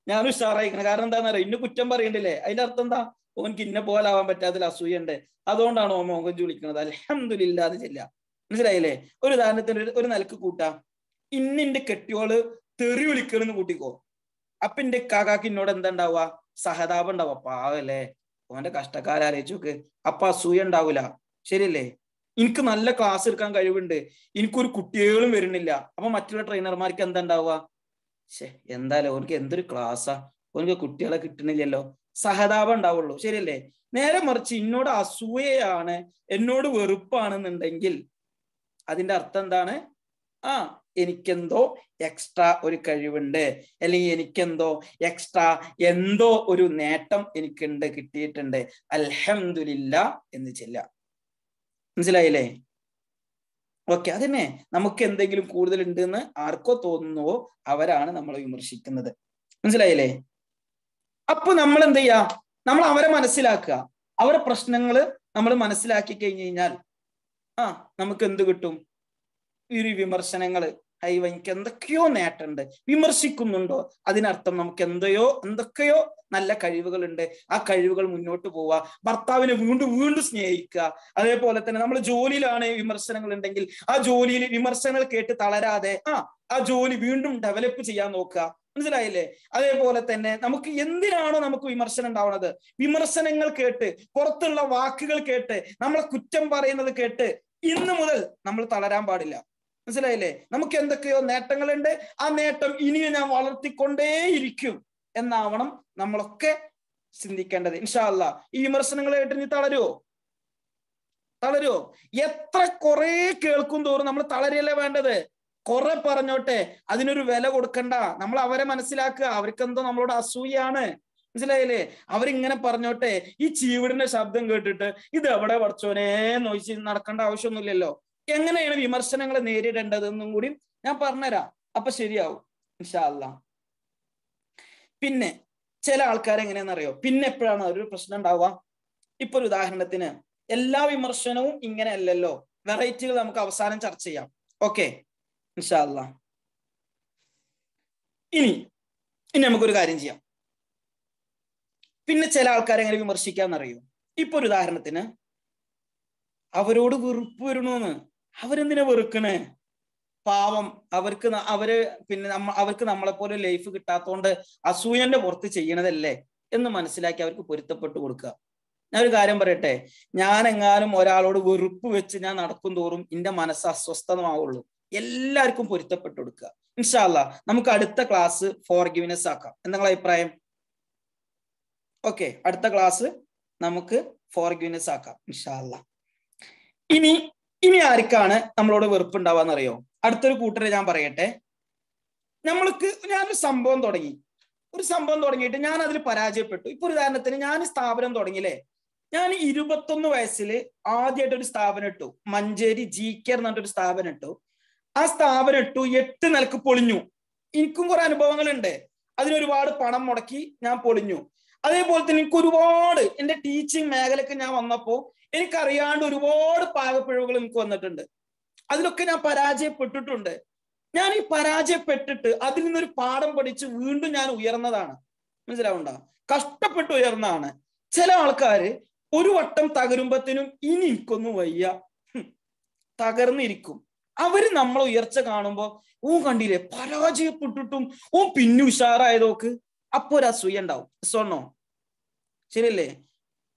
ഞാൻ ഉഷാറായിക്കണം കാരണം എന്താണെന്നറിയോ ഇന്ന് കുറ്റം പറയണ്ടില്ലേ? അതിന്റെ അർത്ഥം എന്താ? ഓൻക്ക് ഇന്ന പോലെ ആവാൻ പറ്റാത്ത അസൂയുണ്ട് അതുകൊണ്ടാണ് ഓ മോഹൻ വിളിക്കുന്നത് അലഹമില്ലാതെ ചെല്ല മനസ്സിലായില്ലേ? ഒരു ഉദാഹരണത്തിന് ഒരു- നിലയ്ക്ക് കൂട്ടാം. ഇന്നിന്റെ കെട്ടിയോൾ തെറി വിളിക്കണെന്ന് കൂട്ടിക്കോ. അപ്പൊ എന്റെ കാക്കാക്ക് എന്നോട് എന്താ ഉണ്ടാവുക സഹതാപം ഉണ്ടാവുക പാവല്ലേ ഓന്റെ കഷ്ടക്കാരെ ആലോചിച്ച് നോക്ക്. അപ്പൊ അസൂയ ഉണ്ടാവൂല ശരിയല്ലേ? എനിക്ക് നല്ല ക്ലാസ് എടുക്കാൻ കഴിവുണ്ട്. എനിക്കൊരു കുട്ടികളും വരുന്നില്ല. അപ്പൊ മറ്റുള്ള ട്രെയിനർമാർക്ക് എന്താ ഉണ്ടാവുക ശേ എന്തായാലും ഓനക്ക് എന്തൊരു ക്ലാസ്സാ ഓനക്ക് കുട്ടികളെ കിട്ടണില്ലല്ലോ. സഹതാപം ഉണ്ടാവുള്ളൂ ശരിയല്ലേ? നേരെ മറിച്ച് എന്നോട് അസൂയയാണ്. എന്നോട് വെറുപ്പാണെന്നുണ്ടെങ്കിൽ അതിന്റെ അർത്ഥം എന്താണ്? ആ എനിക്കെന്തോ എക്സ്ട്രാ ഒരു കഴിവുണ്ട്. അല്ലെങ്കിൽ എനിക്കെന്തോ എക്സ്ട്രാ എന്തോ ഒരു നേട്ടം എനിക്കുണ്ട് കിട്ടിയിട്ടുണ്ട്. അൽഹംദുലില്ല എന്ന് ചെല്ല മനസ്സിലായില്ലേ? ഓക്കെ അതന്നെ നമുക്ക് എന്തെങ്കിലും കൂടുതൽ ഉണ്ട് എന്ന് ആർക്കോ തോന്നുന്നുവോ അവരാണ് നമ്മളെ വിമർശിക്കുന്നത്. മനസ്സിലായില്ലേ? അപ്പൊ നമ്മൾ എന്ത് ചെയ്യാ നമ്മൾ അവരെ മനസ്സിലാക്കുക. അവരെ പ്രശ്നങ്ങൾ നമ്മൾ മനസ്സിലാക്കി കഴിഞ്ഞു കഴിഞ്ഞാൽ ആ നമുക്ക് എന്ത് കിട്ടും? ഈ ഒരു വിമർശനങ്ങൾ. അയ്യോ എനിക്ക് എന്തൊക്കെയോ നേട്ടമുണ്ട് വിമർശിക്കുന്നുണ്ടോ? അതിനർത്ഥം നമുക്ക് എന്തെയോ എന്തൊക്കെയോ നല്ല കഴിവുകളുണ്ട്. ആ കഴിവുകൾ മുന്നോട്ട് പോവുക. ഭർത്താവിനെ വീണ്ടും വീണ്ടും സ്നേഹിക്കുക. അതേപോലെ തന്നെ നമ്മൾ ജോലിയിലാണ് വിമർശനങ്ങൾ ഉണ്ടെങ്കിൽ ആ ജോലിയിൽ വിമർശനങ്ങൾ കേട്ട് തളരാതെ ആ ആ ജോലി വീണ്ടും ഡെവലപ്പ് ചെയ്യാൻ നോക്കുക. മനസ്സിലായില്ലേ? അതേപോലെ തന്നെ നമുക്ക് എന്തിനാണോ നമുക്ക് വിമർശനം ഉണ്ടാവുന്നത്? വിമർശനങ്ങൾ കേട്ട് പുറത്തുള്ള വാക്കുകൾ കേട്ട് നമ്മളെ കുറ്റം പറയുന്നത് കേട്ട് ഇന്ന് മുതൽ നമ്മൾ തളരാൻ പാടില്ല. മനസ്സിലായില്ലേ? നമുക്ക് എന്തൊക്കെയോ നേട്ടങ്ങളുണ്ട്. ആ നേട്ടം ഇനിയും ഞാൻ വളർത്തിക്കൊണ്ടേയിരിക്കും എന്നാവണം നമ്മളൊക്കെ ചിന്തിക്കേണ്ടത്. ഇൻഷാല്ല ഈ വിമർശനങ്ങൾ കേട്ട് നീ തളരുവോ? തളരുവോ? എത്ര കുറെ കേൾക്കും തോറും നമ്മൾ തളരല്ലേ വേണ്ടത്? കുറെ പറഞ്ഞോട്ടെ. അതിനൊരു വില കൊടുക്കണ്ട. നമ്മൾ അവരെ മനസ്സിലാക്കുക. അവർക്ക് എന്തോ നമ്മളോട് അസൂയാണ് മനസ്സിലായില്ലേ? അവരിങ്ങനെ പറഞ്ഞോട്ടെ. ഈ ചീവിടിന്റെ ശബ്ദം കേട്ടിട്ട് ഇത് എവിടെ പഠിച്ചോനെ നോയിച്ച് നടക്കേണ്ട ആവശ്യമൊന്നുമില്ലല്ലോ. എങ്ങനെയാണ് വിമർശനങ്ങളെ നേരിടേണ്ടതെന്നും കൂടി ഞാൻ പറഞ്ഞുതരാം. അപ്പൊ ശരിയാവും ഇൻഷാല്ല പിന്നെ ചില ആൾക്കാർ എങ്ങനെയാണെന്നറിയോ? പിന്നെ എപ്പോഴാണ് ഒരു പ്രശ്നം ഉണ്ടാവുക? ഇപ്പൊ ഒരു ഉദാഹരണത്തിന് എല്ലാ വിമർശനവും ഇങ്ങനെ അല്ലല്ലോ. വെറൈറ്റികൾ നമുക്ക് അവസാനം ചർച്ച ചെയ്യാം. ഓക്കെ? ഇൻഷാല്ല ഇനി ഇനി നമുക്കൊരു കാര്യം ചെയ്യാം. പിന്നെ ചില ആൾക്കാരെ എങ്ങനെ വിമർശിക്കാന്നറിയോ? ഇപ്പൊ ഒരു ഉദാഹരണത്തിന് അവരോട് വെറുപ്പ് വരണമെന്ന് അവരെന്തിനാ വെറുക്കണേ? പാവം. അവർക്ക് അവർ പിന്നെ നമ്മ അവർക്ക് നമ്മളെ പോലെ ലൈഫ് കിട്ടാത്തതുകൊണ്ട് അസൂയന്റെ പുറത്ത് ചെയ്യണതല്ലേ എന്ന് മനസ്സിലാക്കി അവർക്ക് പൊരുത്തപ്പെട്ട് കൊടുക്കുക. ഞാൻ ഒരു കാര്യം പറയട്ടെ? ഞാൻ എങ്ങാനും ഒരാളോട് വെറുപ്പ് വെച്ച് ഞാൻ നടക്കും തോറും എന്റെ മനസ്സ് അസ്വസ്ഥമാവുള്ളൂ. എല്ലാവർക്കും പൊരുത്തപ്പെട്ട് കൊടുക്കുക. ഇൻഷാല്ല നമുക്ക് അടുത്ത ക്ലാസ് ഫോർ ഗിവിനെസ് ആക്കാം. എന്തെങ്കിലും അഭിപ്രായം? ഓക്കെ അടുത്ത ക്ലാസ് നമുക്ക് ഫോർ ഗിവിനെസ് ആക്കാം ഇൻഷാല്ല ഇനി ഇനി ആർക്കാണ് നമ്മളോട് വെറുപ്പുണ്ടാവാന്നറിയോ? അടുത്തൊരു കൂട്ടരെ ഞാൻ പറയട്ടെ. നമ്മൾക്ക് ഞാനൊരു സംഭവം തുടങ്ങി. ഒരു സംഭവം തുടങ്ങിയിട്ട് ഞാൻ അതിൽ പരാജയപ്പെട്ടു. ഇപ്പൊ ഉദാഹരണത്തിന് ഞാൻ സ്ഥാപനം തുടങ്ങിയില്ലേ? ഞാൻ ഇരുപത്തൊന്ന് വയസ്സിൽ ആദ്യമായിട്ട് ഒരു സ്ഥാപനം ഇട്ടു. മഞ്ചേരി ജി കെ എന്ന് സ്ഥാപനം ഇട്ടു. ആ സ്ഥാപനം ഇട്ടു. എട്ട് നിലയ്ക്ക് പൊളിഞ്ഞു. എനിക്കും കുറെ അനുഭവങ്ങളുണ്ട്. അതിനൊരുപാട് പണം മുടക്കി ഞാൻ പൊളിഞ്ഞു. അതേപോലെ തന്നെ എനിക്ക് ഒരുപാട് എന്റെ ടീച്ചിങ് മേഖലക്ക് ഞാൻ വന്നപ്പോ എനിക്കറിയാണ്ട് ഒരുപാട് പാകപ്പിഴവുകൾ എനിക്ക് വന്നിട്ടുണ്ട്. അതിലൊക്കെ ഞാൻ പരാജയപ്പെട്ടിട്ടുണ്ട്. ഞാൻ ഈ പരാജയപ്പെട്ടിട്ട് അതിൽ നിന്നൊരു പാഠം പഠിച്ച് വീണ്ടും ഞാൻ ഉയർന്നതാണ്. മനസ്സിലാവണ്ടോ കഷ്ടപ്പെട്ട് ഉയർന്നതാണ്. ചില ആൾക്കാര് ഒരു വട്ടം തകരുമ്പത്തിനും ഇനി എനിക്കൊന്നും വയ്യ. തകർന്നിരിക്കും. അവർ നമ്മളെ ഉയർച്ച കാണുമ്പോ ഓ കണ്ടില്ലേ? പരാജയപ്പെട്ടിട്ടും ഓ പിന്നെ ഉഷാറായതോക്ക്. അപ്പൊ ഒരു അസൂയ ഉണ്ടാവും. സ്വർണോ ശരിയല്ലേ?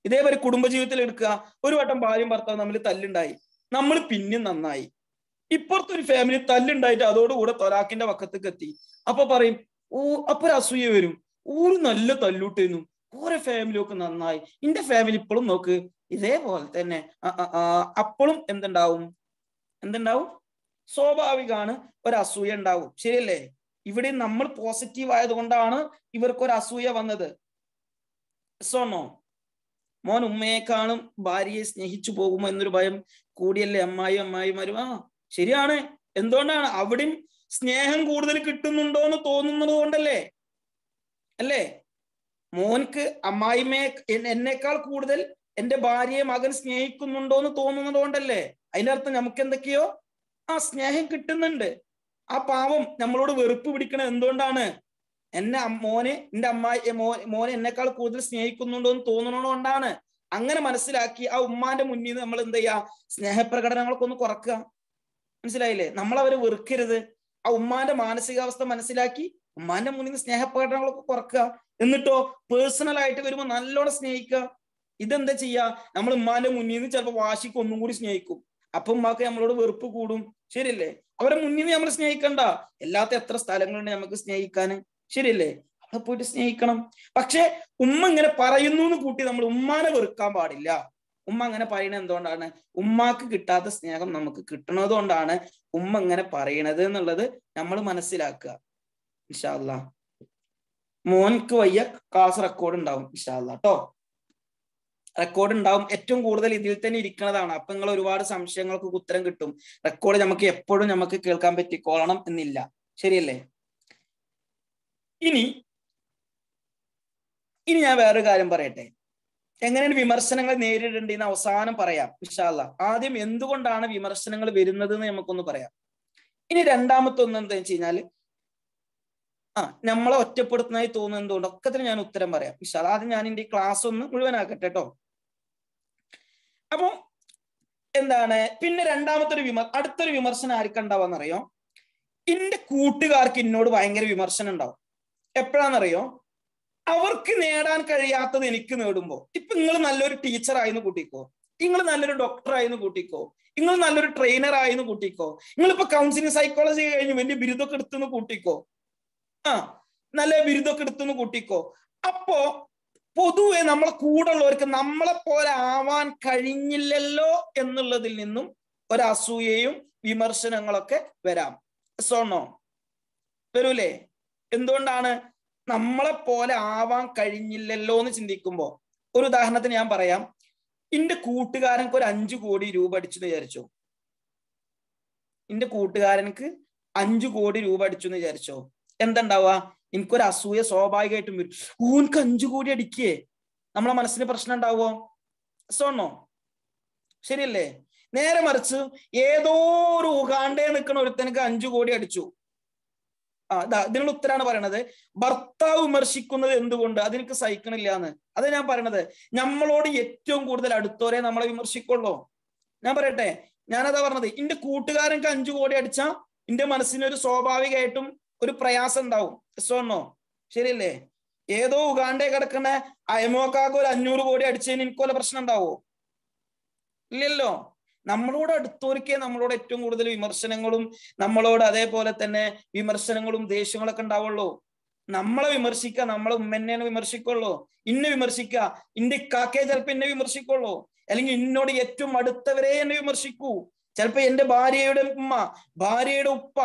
ഇതേപോലെ കുടുംബജീവിതത്തിൽ എടുക്കുക ഒരു വട്ടം ഭാര്യയും ഭർത്താവും തമ്മിൽ തല്ലുണ്ടായി. നമ്മൾ പിന്നെയും നന്നായി. ഇപ്പുറത്തെ ഒരു ഫാമിലി തല്ലുണ്ടായിട്ട് അതോടുകൂടെ തൊലാക്കിന്റെ പക്കത്തേക്ക് എത്തി. അപ്പൊ പറയും ഓ അപ്പൊ ഒരു അസൂയ വരും. ഒരു നല്ല തല്ലൂട്ടേന്നു ഓരോ ഫാമിലി ഒക്കെ നന്നായി. എന്റെ ഫാമിലി ഇപ്പോഴും നോക്ക് ഇതേപോലെ തന്നെ അപ്പോഴും എന്തുണ്ടാവും? എന്തുണ്ടാവും? സ്വാഭാവികമാണ് ഒരു അസൂയ ഉണ്ടാവും. ശരിയല്ലേ? ഇവിടെ നമ്മൾ പോസിറ്റീവ് ആയതുകൊണ്ടാണ് ഇവർക്ക് ഒരു അസൂയ വന്നത്. സോണോ മോൻ ഉമ്മയെക്കാളും ഭാര്യയെ സ്നേഹിച്ചു പോകുമോ എന്നൊരു ഭയം കൂടിയല്ലേ അമ്മായി അമ്മായിമാരും? ആ ശരിയാണ്. എന്തുകൊണ്ടാണ് അവിടെയും സ്നേഹം കൂടുതൽ കിട്ടുന്നുണ്ടോ എന്ന് തോന്നുന്നത് കൊണ്ടല്ലേ? അല്ലേ? മോൻക്ക് അമ്മായിമ്മയെ എന്നേക്കാൾ കൂടുതൽ എന്റെ ഭാര്യയെ മകൻ സ്നേഹിക്കുന്നുണ്ടോ എന്ന് തോന്നുന്നത് കൊണ്ടല്ലേ? അതിനർത്ഥം അർത്ഥം നമുക്ക് എന്തൊക്കെയോ ആ സ്നേഹം കിട്ടുന്നുണ്ട്. ആ പാവം നമ്മളോട് വെറുപ്പ് പിടിക്കണത് എന്തുകൊണ്ടാണ്? എന്നെ മോനെ എന്റെ അമ്മായി മോനെ എന്നെക്കാൾ കൂടുതൽ സ്നേഹിക്കുന്നുണ്ടോ എന്ന് തോന്നുന്നത് കൊണ്ടാണ്. അങ്ങനെ മനസ്സിലാക്കി ആ ഉമ്മാന്റെ മുന്നിൽ നിന്ന് നമ്മൾ എന്ത് ചെയ്യാ സ്നേഹപ്രകടനങ്ങളൊക്കെ ഒന്ന് കുറക്കുക. മനസ്സിലായില്ലേ? നമ്മൾ അവരെ വെറുക്കരുത്. ആ ഉമ്മാന്റെ മാനസികാവസ്ഥ മനസ്സിലാക്കി ഉമ്മാന്റെ മുന്നിൽ നിന്ന് സ്നേഹപ്രകടനങ്ങളൊക്കെ കുറക്കുക. എന്നിട്ടോ പേഴ്സണൽ ആയിട്ട് വരുമ്പോൾ നല്ലോണം സ്നേഹിക്കുക. ഇതെന്താ ചെയ്യാ? നമ്മൾ ഉമ്മാന്റെ മുന്നിൽ നിന്ന് ചിലപ്പോൾ വാശിക്ക് ഒന്നും കൂടി സ്നേഹിക്കും. അപ്പൊ ഉമ്മാക്ക് നമ്മളോട് വെറുപ്പ് കൂടും. ശരിയല്ലേ? അവരെ മുന്നിൽ നിന്ന് നമ്മൾ സ്നേഹിക്കണ്ട. എല്ലാത്ത എത്ര സ്ഥലങ്ങളുണ്ട് നമുക്ക് സ്നേഹിക്കാന് ശരിയല്ലേ? അവിടെ പോയിട്ട് സ്നേഹിക്കണം. പക്ഷെ ഉമ്മ ഇങ്ങനെ പറയുന്നു എന്ന് കൂട്ടി നമ്മൾ ഉമ്മാനെ വെറുക്കാൻ പാടില്ല. ഉമ്മ അങ്ങനെ പറയണത് എന്തുകൊണ്ടാണ്? ഉമ്മാക്ക് കിട്ടാത്ത സ്നേഹം നമുക്ക് കിട്ടണത് കൊണ്ടാണ് ഉമ്മ ഇങ്ങനെ പറയണത് എന്നുള്ളത് നമ്മൾ മനസ്സിലാക്കുക. ഇൻഷാല്ല മോൻക്ക് വയ്യ ക്ലാസ് റെക്കോർഡ് ഉണ്ടാവും ഇൻഷാല്ല കേട്ടോ റെക്കോർഡ് ഉണ്ടാവും. ഏറ്റവും കൂടുതൽ ഇതിൽ തന്നെ ഇരിക്കുന്നതാണ് അപ്പൊ നിങ്ങൾ ഒരുപാട് സംശയങ്ങൾക്ക് ഉത്തരം കിട്ടും. റെക്കോർഡ് നമുക്ക് എപ്പോഴും നമുക്ക് കേൾക്കാൻ പറ്റിക്കോളണം എന്നില്ല. ശരിയല്ലേ? ഇനി ഇനി ഞാൻ വേറൊരു കാര്യം പറയട്ടെ. എങ്ങനെയാണ് വിമർശനങ്ങൾ നേരിടേണ്ടതെന്ന് അവസാനം പറയാം വിശാല ആദ്യം എന്തുകൊണ്ടാണ് വിമർശനങ്ങൾ വരുന്നത് എന്ന് നമുക്കൊന്ന് പറയാം. ഇനി രണ്ടാമത്തെ ഒന്ന് എന്താ വെച്ച് ആ നമ്മളെ ഒറ്റപ്പെടുത്തുന്നതായി തോന്നുന്നത് എന്തുകൊണ്ട്? ഒക്കെ തന്നെ ഞാൻ ഉത്തരം പറയാം വിശാല ആദ്യം ഞാൻ എന്റെ ക്ലാസ് ഒന്ന് മുഴുവനാക്കട്ടെ കേട്ടോ. അപ്പൊ എന്താണ്? പിന്നെ രണ്ടാമത്തെ ഒരു വിമർ അടുത്തൊരു വിമർശനം ആർക്കുണ്ടാവാന്നറിയോ എന്റെ കൂട്ടുകാർക്ക് എന്നോട് ഭയങ്കര വിമർശനം ഉണ്ടാവും. എപ്പോഴാണെന്നറിയോ അവർക്ക് നേടാൻ കഴിയാത്തത് എനിക്ക് നേടുമ്പോൾ ഇപ്പൊ നിങ്ങൾ നല്ലൊരു ടീച്ചർ ആയിരുന്നു കൂട്ടിക്കോ. നിങ്ങൾ നല്ലൊരു ഡോക്ടർ ആയിരുന്നു കൂട്ടിക്കോ. നിങ്ങൾ നല്ലൊരു ട്രെയിനർ ആയിരുന്നു കൂട്ടിക്കോ. നിങ്ങളിപ്പോ കൗൺസിലിംഗ് സൈക്കോളജി കഴിഞ്ഞ് വലിയ ബിരുദമൊക്കെ എടുത്തുനിന്ന് കൂട്ടിക്കോ. ആ നല്ല ബിരുദമൊക്കെ എടുത്തുനിന്ന് കൂട്ടിക്കോ. അപ്പോ പൊതുവെ നമ്മളെ കൂടെ ഉള്ളവർക്ക് നമ്മളെ പോലെ ആവാൻ കഴിഞ്ഞില്ലല്ലോ എന്നുള്ളതിൽ നിന്നും ഒരസൂയയും വിമർശനങ്ങളൊക്കെ വരാം. സോണോ വരൂലേ? എന്തുകൊണ്ടാണ് നമ്മളെ പോലെ ആവാൻ കഴിഞ്ഞില്ലല്ലോ എന്ന് ചിന്തിക്കുമ്പോൾ ഒരു ഉദാഹരണത്തിന് ഞാൻ പറയാം. എന്റെ കൂട്ടുകാരനക്ക് ഒരു അഞ്ചു കോടി രൂപ അടിച്ചു എന്ന് വിചാരിച്ചോ? എന്റെ കൂട്ടുകാരനക്ക് അഞ്ചു കോടി രൂപ അടിച്ചു എന്ന് വിചാരിച്ചോ? എന്തുണ്ടാവുക? എനിക്കൊരു അസൂയ സ്വാഭാവികമായിട്ടും വരും. ഊൻക്ക് അഞ്ചു കോടി അടിക്കേ. നമ്മളെ മനസ്സിന് പ്രശ്നം ഉണ്ടാവോ സോണോ ശരിയല്ലേ? നേരെ മറിച്ച് ഏതോ ഒരു ഉഗാണ്ടേ നിൽക്കുന്ന ഒരുത്തനക്ക് അഞ്ചു കോടി അടിച്ചു. ഇതിനുള്ള ഉത്തരാണ് പറയണത്. ഭർത്താവ് വിമർശിക്കുന്നത് എന്തുകൊണ്ട്? അതെനിക്ക് സഹിക്കണില്ല എന്ന് അത് ഞാൻ പറയണത്. നമ്മളോട് ഏറ്റവും കൂടുതൽ അടുത്തോരെ നമ്മളെ വിമർശിക്കുള്ളൂ? ഞാൻ പറയട്ടെ. ഞാനതാ പറഞ്ഞത്. എന്റെ കൂട്ടുകാരൻക്ക് അഞ്ചു കോടി അടിച്ചാ എന്റെ മനസ്സിന് ഒരു സ്വാഭാവികമായിട്ടും ഒരു പ്രയാസം ഉണ്ടാവും. എസ്വണ്ണോ ശരിയല്ലേ? ഏതോ ഉഗാണ്ടേ കിടക്കുന്ന അയമോക്കാക്ക് ഒരു അഞ്ഞൂറ് കോടി അടിച്ചതിന് എനിക്ക് പ്രശ്നം ഉണ്ടാവോ? ഇല്ലല്ലോ. നമ്മളോട് അടുത്തോരിക്കെ നമ്മളോട് ഏറ്റവും കൂടുതൽ വിമർശനങ്ങളും നമ്മളോട് അതേപോലെ തന്നെ വിമർശനങ്ങളും ദേഷ്യങ്ങളൊക്കെ ഉണ്ടാവുള്ളൂ. നമ്മളെ വിമർശിക്ക നമ്മളെ ഉമ്മന്നെയാണ് വിമർശിക്കുള്ളൂ. ഇന്നെ വിമർശിക്ക ഇന്റെ കാക്കയെ ചിലപ്പോ എന്നെ വിമർശിക്കുള്ളൂ. അല്ലെങ്കിൽ എന്നോട് ഏറ്റവും അടുത്തവരെ എന്നെ വിമർശിക്കൂ. ചിലപ്പോ എന്റെ ഭാര്യയുടെ ഉമ്മ ഭാര്യയുടെ ഉപ്പ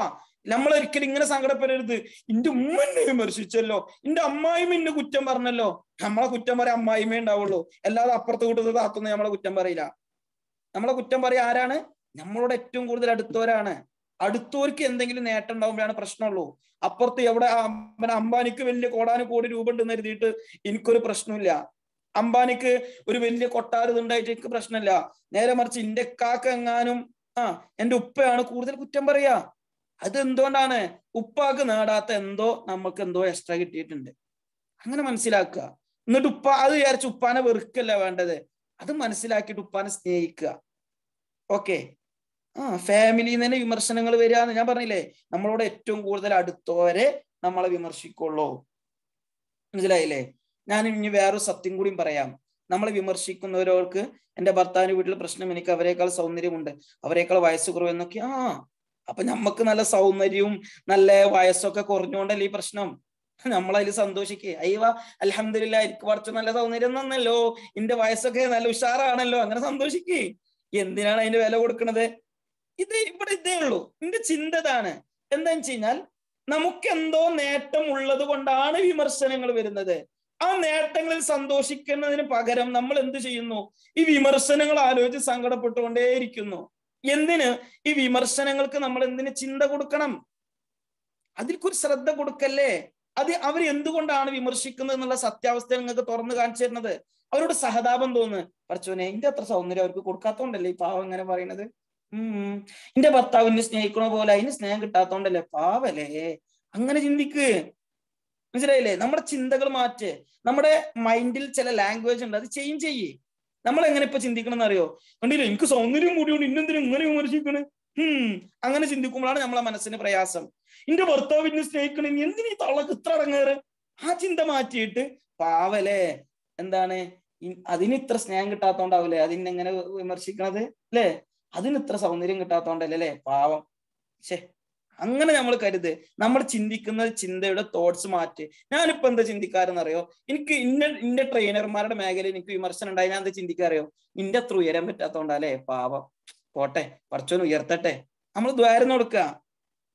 നമ്മൾ ഒരിക്കലും ഇങ്ങനെ സങ്കടപ്പെടരുത്. എന്റെ ഉമ്മ എന്നെ വിമർശിച്ചല്ലോ. എന്റെ അമ്മായിമ്മ എന്നെ കുറ്റം പറഞ്ഞല്ലോ. നമ്മളെ കുറ്റം പറയാൻ അമ്മായിമേ ഉണ്ടാവുള്ളൂ. അല്ലാതെ അപ്പുറത്ത് കൂട്ടത്ത് താത്തൊന്നും നമ്മളെ കുറ്റം പറയില്ല. നമ്മളെ കുറ്റം പറയാ ആരാണ്? നമ്മളോട് ഏറ്റവും കൂടുതൽ അടുത്തവരാണ്. അടുത്തവർക്ക് എന്തെങ്കിലും നേട്ടം ഉണ്ടാവുമ്പോഴാണ് പ്രശ്നമുള്ളൂ. അപ്പുറത്ത് എവിടെ അംബാനിക്ക് വലിയ കോടാനും കോടി രൂപ ഉണ്ടെന്ന് കരുതിയിട്ട് എനിക്കൊരു പ്രശ്നമില്ല അംബാനിക്ക് ഒരു വലിയ കൊട്ടാരം ഉണ്ടായിട്ട് എനിക്ക് പ്രശ്നമില്ല. നേരെ മറിച്ച് എന്റെ കാക്ക എങ്ങാനും ആ എന്റെ ഉപ്പയാണ് കൂടുതൽ കുറ്റം പറയാ. അത് എന്തുകൊണ്ടാണ്? ഉപ്പാക്ക് നേടാത്ത എന്തോ നമുക്ക് എന്തോ എക്സ്ട്രാ കിട്ടിയിട്ടുണ്ട്. അങ്ങനെ മനസ്സിലാക്കുക. എന്നിട്ട് ഉപ്പ അത് വിചാരിച്ച് ഉപ്പാനെ വെറുക്കല്ല വേണ്ടത്? അത് മനസ്സിലാക്കിയിട്ട് ഉപ്പാനെ സ്നേഹിക്കുക. ഓക്കെ ആ ഫാമിലിയിൽ നിന്ന് തന്നെ വിമർശനങ്ങൾ വരിക ഞാൻ പറഞ്ഞില്ലേ? നമ്മളോട് ഏറ്റവും കൂടുതൽ അടുത്തവരെ നമ്മളെ വിമർശിക്കുള്ളൂ. മനസ്സിലായില്ലേ? ഞാൻ ഇനി വേറൊരു സത്യം കൂടിയും പറയാം. നമ്മളെ വിമർശിക്കുന്നവരോർക്ക് എന്റെ ഭർത്താവിന്റെ വീട്ടിൽ പ്രശ്നം എനിക്ക് അവരെക്കാൾ സൗന്ദര്യമുണ്ട്. അവരെക്കാൾ വയസ്സ് കുറവെന്നൊക്കെ. ആ അപ്പൊ നമുക്ക് നല്ല സൗന്ദര്യവും നല്ല വയസ്സൊക്കെ കുറഞ്ഞുകൊണ്ടല്ലേ ഈ പ്രശ്നം? നമ്മളതിൽ സന്തോഷിക്കേ. അയ്യവ അലഹമില്ല എനിക്ക് കുറച്ച് നല്ല സൗന്ദര്യം തന്നല്ലോ. എന്റെ വയസ്സൊക്കെ നല്ല ഉഷാറാണല്ലോ. അങ്ങനെ സന്തോഷിക്കേ. എന്തിനാണ് അതിന്റെ വില കൊടുക്കുന്നത് ഇത് ഇവിടെ ഇതേ ഉള്ളൂ. എന്റെ ചിന്ത ഇതാണ്. എന്താന്ന് വെച്ച് കഴിഞ്ഞാൽ നമുക്ക് എന്തോ നേട്ടം ഉള്ളത് കൊണ്ടാണ് വിമർശനങ്ങൾ വരുന്നത്. ആ നേട്ടങ്ങളിൽ സന്തോഷിക്കുന്നതിന് പകരം നമ്മൾ എന്ത് ചെയ്യുന്നു? ഈ വിമർശനങ്ങൾ ആലോചിച്ച് സങ്കടപ്പെട്ടുകൊണ്ടേയിരിക്കുന്നു. എന്തിന്? ഈ വിമർശനങ്ങൾക്ക് നമ്മൾ എന്തിന് ചിന്ത കൊടുക്കണം? അതിൽക്കൊരു ശ്രദ്ധ കൊടുക്കല്ലേ? അത് അവർ എന്തുകൊണ്ടാണ് വിമർശിക്കുന്നത് എന്നുള്ള സത്യാവസ്ഥ നിങ്ങൾക്ക് തുറന്നു കാണിച്ചു തരുന്നത്? അവരോട് സഹതാപം തോന്നുന്നു. പറച്ചോനെ എന്റെ അത്ര സൗന്ദര്യം അവർക്ക് കൊടുക്കാത്തോണ്ടല്ലേ ഈ പാവം ഇങ്ങനെ പറയണത് ഉം എന്റെ ഭർത്താവ് എന്നെ സ്നേഹിക്കണ പോലെ അതിന് സ്നേഹം കിട്ടാത്തോണ്ടല്ലേ? പാവല്ലേ? അങ്ങനെ ചിന്തിക്ക്. മനസ്സിലായില്ലേ? നമ്മുടെ ചിന്തകൾ മാറ്റ്. നമ്മുടെ മൈൻഡിൽ ചില ലാംഗ്വേജ് ഉണ്ട്. അത് ചേഞ്ച് ചെയ്യേ. നമ്മൾ എങ്ങനെ ഇപ്പൊ ചിന്തിക്കണം അറിയോ? കണ്ടില്ലേ? എനിക്ക് സൗന്ദര്യം കൂടിയോണ്ട് ഇന്നെന്തിനും ഇങ്ങനെ വിമർശിക്കണേ? ഉം. അങ്ങനെ ചിന്തിക്കുമ്പോഴാണ് നമ്മളെ മനസ്സിന് പ്രയാസം. എന്റെ ഭർത്താവ് എന്നെ എന്തിനു ഈ തള്ളക്ക് ഇത്ര അടങ്ങേറ്? ആ ചിന്ത മാറ്റിയിട്ട് പാവലേ എന്താണ്? അതിന് ഇത്ര സ്നേഹം കിട്ടാത്തോണ്ടാവൂലേ? അതിനെ എങ്ങനെ വിമർശിക്കണത്? അല്ലേ? അതിന് ഇത്ര സൗന്ദര്യം കിട്ടാത്തോണ്ടല്ലേ അല്ലേ? പാവം. ശേ അങ്ങനെ നമ്മൾ കരുത്. നമ്മൾ ചിന്തിക്കുന്ന ചിന്തയുടെ തോട്ട്സ് മാറ്റി. ഞാനിപ്പോ എന്താ ചിന്തിക്കാരെന്നറിയോ എനിക്ക് ഇന്ന ഇന്ന ട്രെയിനർമാരുടെ മേഖലയിൽ എനിക്ക് വിമർശനം ഉണ്ടായി. ഞാൻ എന്താ ചിന്തിക്കാറിയോ? ഇന്റെ അത്ര ഉയരാൻ പറ്റാത്തോണ്ടല്ലേ പാവം. പോട്ടെ കുറച്ചൊന്ന് ഉയർത്തട്ടെ. നമ്മൾ ദ്വാരം കൊടുക്കുക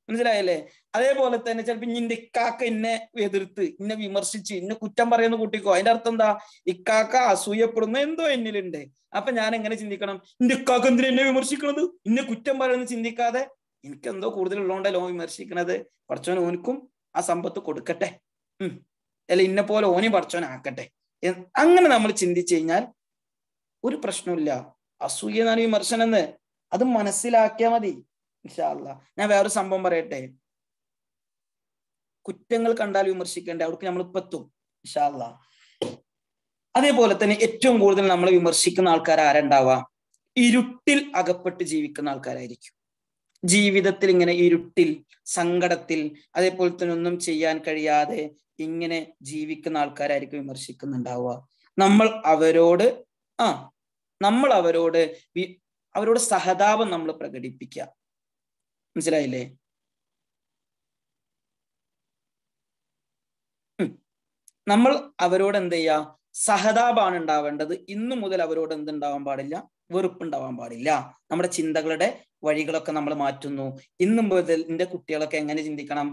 മനസ്സിലായല്ലേ? അതേപോലെ തന്നെ ചിലപ്പോ ഇന്റെ ഇക്കാക്ക എന്നെ എതിർത്ത് ഇന്നെ വിമർശിച്ച് ഇന്നെ കുറ്റം പറയുന്ന കുട്ടിക്കോ അതിന്റെ അർത്ഥം എന്താ? ഇക്കാക്ക അസൂയപ്പെടുന്ന എന്തോ എന്നിലുണ്ട്. അപ്പൊ ഞാൻ എങ്ങനെ ചിന്തിക്കണം? ഇന്റെ ഇക്കാക്ക എന്തിനാ എന്നെ വിമർശിക്കണത്? ഇന്നെ കുറ്റം പറയുന്നത് ചിന്തിക്കാതെ എനിക്കെന്തോ ഓൻ വിമർശിക്കണത്? പഠിച്ചോൻ ഓനിക്കും ആ സമ്പത്ത് കൊടുക്കട്ടെ. ഉം. അല്ല ഇന്നെ പോലെ ഓനെയും പഠിച്ചോൻ ആക്കട്ടെ അങ്ങനെ നമ്മൾ ചിന്തിച്ചു കഴിഞ്ഞാൽ ഒരു പ്രശ്നമില്ല അസൂയ എന്നാണ് വിമർശനം എന്ന്. അത് മനസ്സിലാക്കിയാൽ മതി. ഇൻഷാ അല്ലാ ഞാൻ വേറൊരു സംഭവം പറയട്ടെ? കുറ്റങ്ങൾ കണ്ടാൽ വിമർശിക്കേണ്ട? അവിടേക്ക് നമ്മൾ ഇപ്പൊ എത്തും ഇൻഷാ അല്ലാ അതേപോലെ തന്നെ ഏറ്റവും കൂടുതൽ നമ്മൾ വിമർശിക്കുന്ന ആൾക്കാർ ആരുണ്ടാവുക ഇരുട്ടിൽ അകപ്പെട്ട് ജീവിക്കുന്ന ആൾക്കാരായിരിക്കും. ജീവിതത്തിൽ ഇങ്ങനെ ഇരുട്ടിൽ സങ്കടത്തിൽ അതേപോലെ തന്നെ ഒന്നും ചെയ്യാൻ കഴിയാതെ ഇങ്ങനെ ജീവിക്കുന്ന ആൾക്കാരായിരിക്കും വിമർശിക്കുന്നുണ്ടാവുക. നമ്മൾ അവരോട് ആ നമ്മൾ അവരോട് അവരോട് സഹതാപം നമ്മൾ പ്രകടിപ്പിക്കുക. മനസ്സിലായില്ലേ? നമ്മൾ അവരോട് എന്ത് ചെയ്യുക സഹതാപാണ് ഉണ്ടാവേണ്ടത്. ഇന്നു മുതൽ അവരോട് എന്തുണ്ടാവാൻ പാടില്ല? വെറുപ്പുണ്ടാവാൻ പാടില്ല. നമ്മുടെ ചിന്തകളുടെ വഴികളൊക്കെ നമ്മൾ മാറ്റുന്നു. ഇന്നു മുതൽ എന്റെ കുട്ടികളൊക്കെ എങ്ങനെ ചിന്തിക്കണം?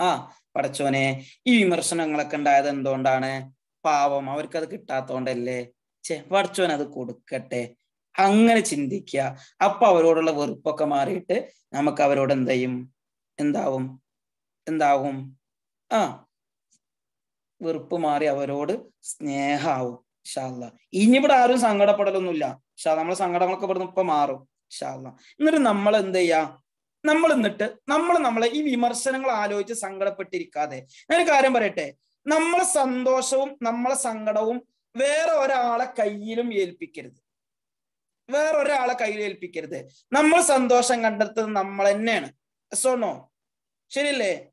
ആ പടച്ചോനെ ഈ വിമർശനങ്ങളൊക്കെ ഉണ്ടായത് എന്തുകൊണ്ടാണ്? പാവം അവർക്കത് കിട്ടാത്തോണ്ടല്ലേ? ചേ പടച്ചോൻ അത് കൊടുക്കട്ടെ. അങ്ങനെ ചിന്തിക്കുക. അപ്പൊ അവരോടുള്ള വെറുപ്പൊക്കെ മാറിയിട്ട് നമുക്ക് അവരോട് എന്ത് ചെയ്യും? എന്താവും? എന്താവും? ആ വെറുപ്പ് മാറി അവരോട് സ്നേഹാവും ഷാല്ല ഇനിയിവിടെ ആരും സങ്കടപ്പെടലൊന്നുമില്ല. ഷാ നമ്മളെ സങ്കടങ്ങളൊക്കെ ഇവിടുന്ന് ഇപ്പൊ മാറും ഷാല്ല എന്നിട്ട് നമ്മൾ എന്ത് ചെയ്യാ? നമ്മൾ എന്നിട്ട് നമ്മൾ നമ്മളെ ഈ വിമർശനങ്ങൾ ആലോചിച്ച് സങ്കടപ്പെട്ടിരിക്കാതെ. ഞാനൊരു കാര്യം പറയട്ടെ? നമ്മളെ സന്തോഷവും നമ്മളെ സങ്കടവും വേറെ ഒരാളെ കയ്യിലും ഏൽപ്പിക്കരുത്. വേറെ ഒരാളെ കയ്യിൽ ഏൽപ്പിക്കരുത്. നമ്മൾ സന്തോഷം കണ്ടെത്തുന്നത് നമ്മൾ തന്നെയാണ്. സോണോ ശരിയല്ലേ?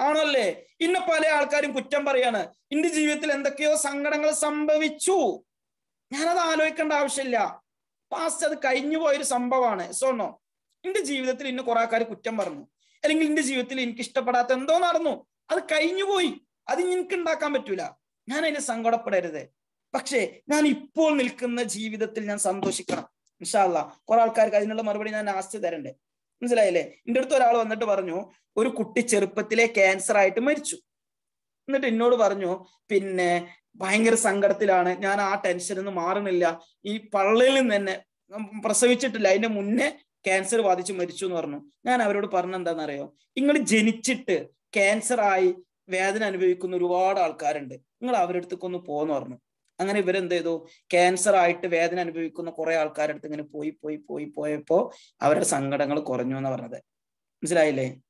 ആണല്ലേ? ഇന്ന് പല ആൾക്കാരും കുറ്റം പറയാണ്. എന്റെ ജീവിതത്തിൽ എന്തൊക്കെയോ സങ്കടങ്ങൾ സംഭവിച്ചു. ഞാനത് ആലോചിക്കേണ്ട ആവശ്യമില്ല. പാസ്റ്റ് അത് കഴിഞ്ഞു പോയൊരു സംഭവമാണ്. സോണോ എന്റെ ജീവിതത്തിൽ ഇന്ന് കുറെ ആൾക്കാർ കുറ്റം പറഞ്ഞു. അല്ലെങ്കിൽ എന്റെ ജീവിതത്തിൽ എനിക്ക് ഇഷ്ടപ്പെടാത്ത എന്തോ നടന്നു. അത് കഴിഞ്ഞു പോയി. അത് എനിക്ക് ഉണ്ടാക്കാൻ പറ്റൂല. ഞാൻ അതിന് സങ്കടപ്പെടരുത്. പക്ഷേ ഞാൻ ഇപ്പോൾ നിൽക്കുന്ന ജീവിതത്തിൽ ഞാൻ സന്തോഷിക്കണം. ഇൻഷാല്ല കുറെ ആൾക്കാർക്ക് അതിനുള്ള മറുപടി ഞാൻ ലാസ്റ്റ് തരണ്ടേ. മനസ്സിലായില്ലേ? എന്റെ അടുത്ത് ഒരാൾ വന്നിട്ട് പറഞ്ഞു ഒരു കുട്ടി ചെറുപ്പത്തിലെ ക്യാൻസർ ആയിട്ട് മരിച്ചു. എന്നിട്ട് എന്നോട് പറഞ്ഞു പിന്നെ ഭയങ്കര സങ്കടത്തിലാണ്. ഞാൻ ആ ടെൻഷനിൽ നിന്ന് മാറുന്നില്ല. ഈ പള്ളിയിൽ നിന്ന് തന്നെ പ്രസവിച്ചിട്ടില്ല. അതിന്റെ മുന്നേ ക്യാൻസർ ബാധിച്ച് മരിച്ചു എന്ന് പറഞ്ഞു. ഞാൻ അവരോട് പറഞ്ഞ എന്താണെന്നറിയോ? നിങ്ങൾ ജനിച്ചിട്ട് ക്യാൻസർ ആയി വേദന അനുഭവിക്കുന്ന ഒരുപാട് ആൾക്കാരുണ്ട്. നിങ്ങൾ അവരുടെ അടുത്തേക്ക് പോന്ന് പറഞ്ഞു. അങ്ങനെ ഇവരെന്ത് ചെയ്തു ക്യാൻസർ ആയിട്ട് വേദന അനുഭവിക്കുന്ന കുറെ ആൾക്കാരുടെ അടുത്ത് ഇങ്ങനെ പോയി പോയി പോയി പോയപ്പോ അവരുടെ സങ്കടങ്ങൾ കുറഞ്ഞു എന്ന് പറഞ്ഞത്. മനസ്സിലായില്ലേ?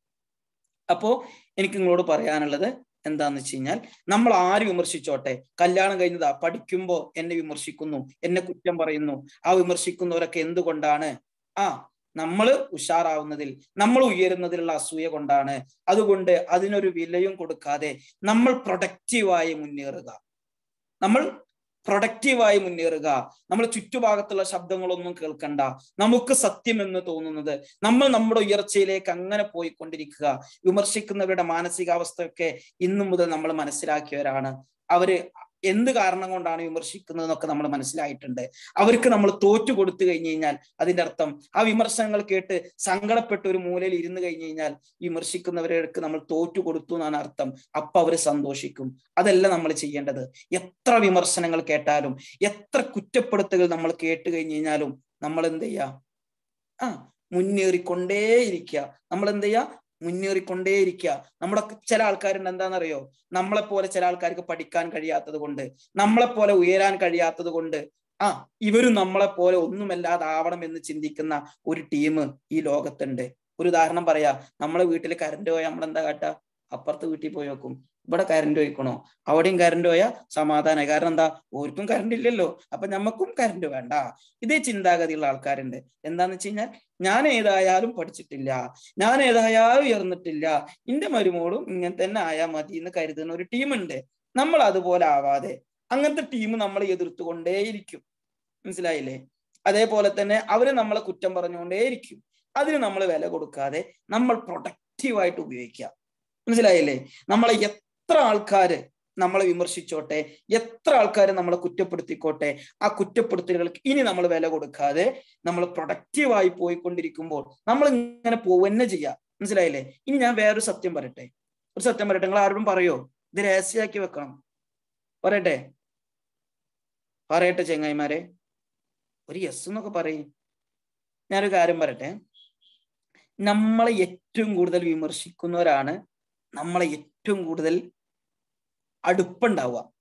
അപ്പോ എനിക്ക് നിങ്ങളോട് പറയാനുള്ളത് എന്താന്ന് വെച്ച് കഴിഞ്ഞാൽ നമ്മൾ ആര് വിമർശിച്ചോട്ടെ? കല്യാണം കഴിഞ്ഞതാ പഠിക്കുമ്പോ എന്നെ വിമർശിക്കുന്നു എന്നെ കുറ്റം പറയുന്നു. ആ വിമർശിക്കുന്നവരൊക്കെ എന്തുകൊണ്ടാണ്? ആ നമ്മൾ ഉഷാറാവുന്നതിൽ നമ്മൾ ഉയരുന്നതിലുള്ള അസൂയ കൊണ്ടാണ്. അതുകൊണ്ട് അതിനൊരു വിലയും കൊടുക്കാതെ നമ്മൾ പ്രൊഡക്റ്റീവായി മുന്നേറുക. നമ്മൾ പ്രൊഡക്റ്റീവായി മുന്നേറുക. നമ്മൾ ചുറ്റുഭാഗത്തുള്ള ശബ്ദങ്ങളൊന്നും കേൾക്കണ്ട. നമുക്ക് സത്യം എന്ന് തോന്നുന്നത്. നമ്മൾ നമ്മുടെ ഉയർച്ചയിലേക്ക് അങ്ങനെ പോയിക്കൊണ്ടിരിക്കുക. വിമർശിക്കുന്നവരുടെ മാനസികാവസ്ഥയൊക്കെ ഇന്നു മുതൽ നമ്മൾ മനസ്സിലാക്കിയവരാണ്. അവർ എന്ത് കാരണം കൊണ്ടാണ് വിമർശിക്കുന്നതെന്നൊക്കെ നമ്മൾ മനസ്സിലായിട്ടുണ്ട്. അവർക്ക് നമ്മൾ തോറ്റു കൊടുത്തു കഴിഞ്ഞു കഴിഞ്ഞാൽ അതിന്റെ അർത്ഥം ആ വിമർശനങ്ങൾ കേട്ട് സങ്കടപ്പെട്ട് ഒരു മൂലയിൽ ഇരുന്ന് കഴിഞ്ഞു കഴിഞ്ഞാൽ വിമർശിക്കുന്നവർക്ക് നമ്മൾ തോറ്റു കൊടുത്തു എന്നാണ് അർത്ഥം. അപ്പൊ അവർ സന്തോഷിക്കും. അതല്ല നമ്മൾ ചെയ്യേണ്ടത്. എത്ര വിമർശനങ്ങൾ കേട്ടാലും എത്ര കുറ്റപ്പെടുത്തുകൾ നമ്മൾ കേട്ട് കഴിഞ്ഞു കഴിഞ്ഞാലും നമ്മൾ എന്ത് ചെയ്യാ ആ മുന്നേറിക്കൊണ്ടേയിരിക്കുക. നമ്മൾ എന്ത് ചെയ്യാ മുന്നേറിക്കൊണ്ടേയിരിക്കുക. നമ്മുടെ ചില ആൾക്കാരുണ്ട് എന്താണെന്നറിയോ? നമ്മളെ പോലെ ചില ആൾക്കാർക്ക് പഠിക്കാൻ കഴിയാത്തത് കൊണ്ട് നമ്മളെ പോലെ ഉയരാൻ കഴിയാത്തത് കൊണ്ട് ആ ഇവരും നമ്മളെ പോലെ ഒന്നുമല്ലാതാവണം എന്ന് ചിന്തിക്കുന്ന ഒരു ടീം ഈ ലോകത്തുണ്ട്. ഒരു ഉദാഹരണം പറയാ. നമ്മളെ വീട്ടിൽ കറണ്ട് പോയാൽ നമ്മൾ എന്താ കാട്ടുക അപ്പുറത്ത് വീട്ടിൽ പോയി നോക്കും. ഇവിടെ കറണ്ട് പോയിക്കണോ അവിടെയും കറണ്ട് പോയാൽ സമാധാനമായി കാരണം എന്താ? ഓർക്കും കറണ്ട് ഇല്ലല്ലോ. അപ്പൊ നമുക്കും കറണ്ട് വേണ്ട. ഇതേ ചിന്താഗതിയുള്ള ആൾക്കാരുണ്ട്. എന്താന്ന് വെച്ച് കഴിഞ്ഞാൽ ഞാൻ ഏതായാലും പഠിച്ചിട്ടില്ല. ഞാൻ ഏതായാലും ഉയർന്നിട്ടില്ല. എന്റെ മരുമോളും ഇങ്ങനെ തന്നെ ആയാൽ മതി എന്ന് കരുതുന്ന ഒരു ടീമുണ്ട് നമ്മൾ അതുപോലെ ആവാതെ. അങ്ങനത്തെ ടീം നമ്മളെ എതിർത്തുകൊണ്ടേയിരിക്കും. മനസ്സിലായില്ലേ? അതേപോലെ തന്നെ അവർ നമ്മളെ കുറ്റം പറഞ്ഞുകൊണ്ടേയിരിക്കും. അതിന് നമ്മൾ വില കൊടുക്കാതെ നമ്മൾ പ്രൊഡക്റ്റീവായിട്ട് ഉപയോഗിക്കുക. മനസ്സിലായില്ലേ? നമ്മളെ എത്ര ആൾക്കാര് നമ്മളെ വിമർശിച്ചോട്ടെ എത്ര ആൾക്കാർ നമ്മളെ കുറ്റപ്പെടുത്തിക്കോട്ടെ ആ കുറ്റപ്പെടുത്തലുകൾക്ക് ഇനി നമ്മൾ വില കൊടുക്കാതെ നമ്മൾ പ്രൊഡക്റ്റീവായി പോയിക്കൊണ്ടിരിക്കുമ്പോൾ നമ്മൾ ഇങ്ങനെ പോവന്നെ ചെയ്യാം. മനസ്സിലായില്ലേ? ഇനി ഞാൻ വേറൊരു സത്യം പറയട്ടെ. ഒരു സത്യം പറയട്ടെ. നിങ്ങൾ ആരോടും പറയോ? ഇത് രഹസ്യമാക്കി വെക്കണം. പറയട്ടെ. പറയട്ടെ ചെങ്ങായിമാരെ. ഒരു യെസ് എന്നൊക്കെ പറയും. ഞാനൊരു കാര്യം പറയട്ടെ. നമ്മളെ ഏറ്റവും കൂടുതൽ വിമർശിക്കുന്നവരാണ് നമ്മളെ ഏറ്റവും കൂടുതൽ അടുപ്പുണ്ടാവുക.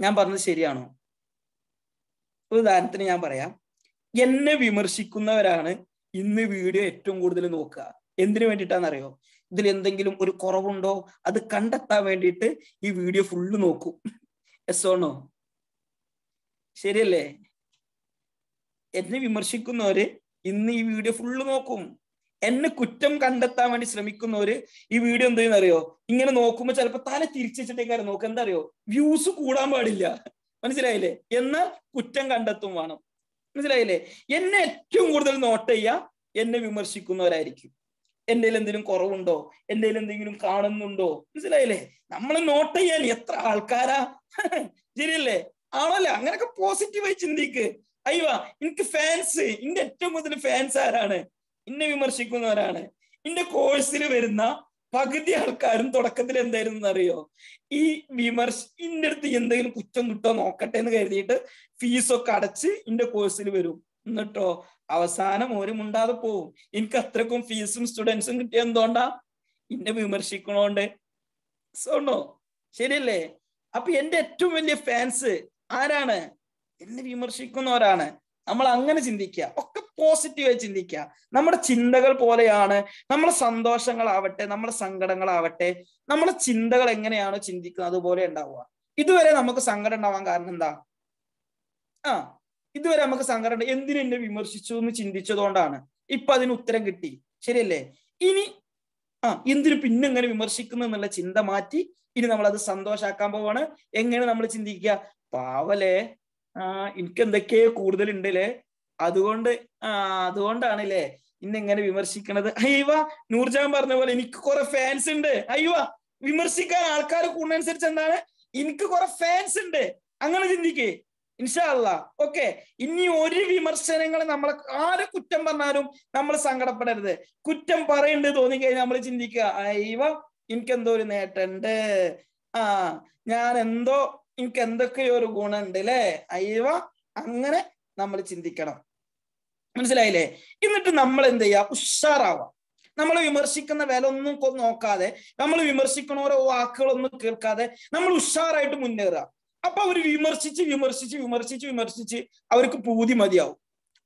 ഞാൻ പറഞ്ഞത് ശരിയാണോ? ഉദാഹരണത്തിന് ഞാൻ പറയാം. എന്നെ വിമർശിക്കുന്നവരാണ് ഇന്ന് വീഡിയോ ഏറ്റവും കൂടുതൽ നോക്കുക. എന്തിനു വേണ്ടിയിട്ടാണെന്നറിയോ? ഇതിൽ എന്തെങ്കിലും ഒരു കുറവുണ്ടോ? അത് കണ്ടെത്താൻ വേണ്ടിയിട്ട് ഈ വീഡിയോ ഫുള്ള് നോക്കും. എസ് ഓണോ ശരിയല്ലേ? എന്നെ വിമർശിക്കുന്നവര് ഇന്ന് ഈ വീഡിയോ ഫുള്ള് നോക്കും. എന്നെ കുറ്റം കണ്ടെത്താൻ വേണ്ടി ശ്രമിക്കുന്നവര് ഈ വീഡിയോ എന്ത് അറിയോ ഇങ്ങനെ നോക്കുമ്പോ ചിലപ്പോ തല തിരിച്ചിട്ടേക്കാരം നോക്ക്. എന്താ അറിയോ വ്യൂസ് കൂടാൻ പാടില്ല. മനസ്സിലായില്ലേ? എന്നാൽ കുറ്റം കണ്ടെത്തും വേണം. മനസ്സിലായില്ലേ? എന്നെ ഏറ്റവും കൂടുതൽ നോട്ട് ചെയ്യുക എന്നെ വിമർശിക്കുന്നവരായിരിക്കും. എന്റെ എന്തെങ്കിലും കുറവുണ്ടോ? എന്റെ എന്തെങ്കിലും കാണുന്നുണ്ടോ? മനസ്സിലായില്ലേ? നമ്മൾ നോട്ട് ചെയ്യാൻ എത്ര ആൾക്കാരാ? ശരിയല്ലേ? ആണല്ലേ? അങ്ങനൊക്കെ പോസിറ്റീവായി ചിന്തിക്ക്. അയ്യോ എനിക്ക് ഫാൻസ് എന്റെ ഏറ്റവും കൂടുതൽ ഫാൻസ് ആരാണ്? ഇന്നെ വിമർശിക്കുന്നവരാണ്. ഇന്റെ കോഴ്സിൽ വരുന്ന പകുതി ആൾക്കാരും തുടക്കത്തിൽ എന്തായിരുന്നു അറിയോ ഈ വിമർശ ഇന്റെ അടുത്ത് എന്തെങ്കിലും കുറ്റം കിട്ടോ നോക്കട്ടെ എന്ന് കരുതിയിട്ട് ഫീസൊക്കെ അടച്ച് ഇന്റെ കോഴ്സിൽ വരും. എന്നിട്ടോ അവസാനം ഒരു മുണ്ടാതെ പോവും. എനിക്ക് അത്രക്കും ഫീസും സ്റ്റുഡൻസും കിട്ടിയ എന്തുകൊണ്ടാ? ഇന്നെ വിമർശിക്കണോണ്ട്. സോണോ ശരിയല്ലേ? അപ്പൊ എന്റെ ഏറ്റവും വലിയ ഫാൻസ് ആരാണ്? എന്നെ വിമർശിക്കുന്നവരാണ്. നമ്മൾ അങ്ങനെ ചിന്തിക്കുക. ഒക്കെ പോസിറ്റീവായി ചിന്തിക്കുക. നമ്മുടെ ചിന്തകൾ പോലെയാണ്. നമ്മുടെ സന്തോഷങ്ങളാവട്ടെ നമ്മുടെ സങ്കടങ്ങളാവട്ടെ നമ്മുടെ ചിന്തകൾ എങ്ങനെയാണോ ചിന്തിക്കുന്നത് അതുപോലെ ഉണ്ടാവുക. ഇതുവരെ നമുക്ക് സങ്കടം ഉണ്ടാവാൻ കാരണം എന്താ? ആ ഇതുവരെ നമുക്ക് സങ്കടം എന്തിനു എന്നെ വിമർശിച്ചു എന്ന് ചിന്തിച്ചതുകൊണ്ടാണ്. ഇപ്പൊ അതിന് ഉത്തരം കിട്ടി. ശരിയല്ലേ? ഇനി ആ എന്തിനു പിന്നെ എങ്ങനെ വിമർശിക്കുന്നു എന്നുള്ള ചിന്ത മാറ്റി ഇനി നമ്മൾ അത് സന്തോഷാക്കാൻ പോവാണ്. എങ്ങനെ നമ്മൾ ചിന്തിക്കുക? പാവലേ എനിക്ക് എന്തൊക്കെയോ കൂടുതലുണ്ടല്ലേ? അതുകൊണ്ട് അതുകൊണ്ടാണ് അതുകൊണ്ടാണല്ലേ ഇന്നെങ്ങനെ വിമർശിക്കണത്. അയ്യവ നൂർജാൻ പറഞ്ഞ പോലെ എനിക്ക് കുറെ ഫാൻസ് ഉണ്ട്. അയ്യവ വിമർശിക്കാൻ ആൾക്കാർ കൂടുന്നതനുസരിച്ച് എന്താണ്? എനിക്ക് കുറെ ഫാൻസ് ഉണ്ട്. അങ്ങനെ ചിന്തിക്കേ. ഇൻഷാല്ല ഓക്കെ. ഇനി ഒരു വിമർശനങ്ങൾ നമ്മളെ ആരെ കുറ്റം പറഞ്ഞാലും നമ്മൾ സങ്കടപ്പെടരുത്. കുറ്റം പറയണ്ട് തോന്നിക്കഴിഞ്ഞാൽ നമ്മൾ ചിന്തിക്കുക അയ്യവ എനിക്കെന്തോ ഒരു നേട്ടമുണ്ട് ആ ഞാൻ എന്തോ എനിക്ക് എന്തൊക്കെയോ ഒരു ഗുണമുണ്ട് അല്ലേ അയ്യവ അങ്ങനെ നമ്മൾ ചിന്തിക്കണം. മനസ്സിലായില്ലേ? എന്നിട്ട് നമ്മൾ എന്ത് ചെയ്യുക ഉഷാറാവാം നമ്മൾ വിമർശിക്കുന്ന വില ഒന്നും നോക്കാതെ നമ്മൾ വിമർശിക്കണ ഓരോ വാക്കുകളൊന്നും കേൾക്കാതെ നമ്മൾ ഉഷാറായിട്ട് മുന്നേറുക. അപ്പൊ അവർ വിമർശിച്ച് വിമർശിച്ച് വിമർശിച്ച് വിമർശിച്ച് അവർക്ക് പൂതി മതിയാവും.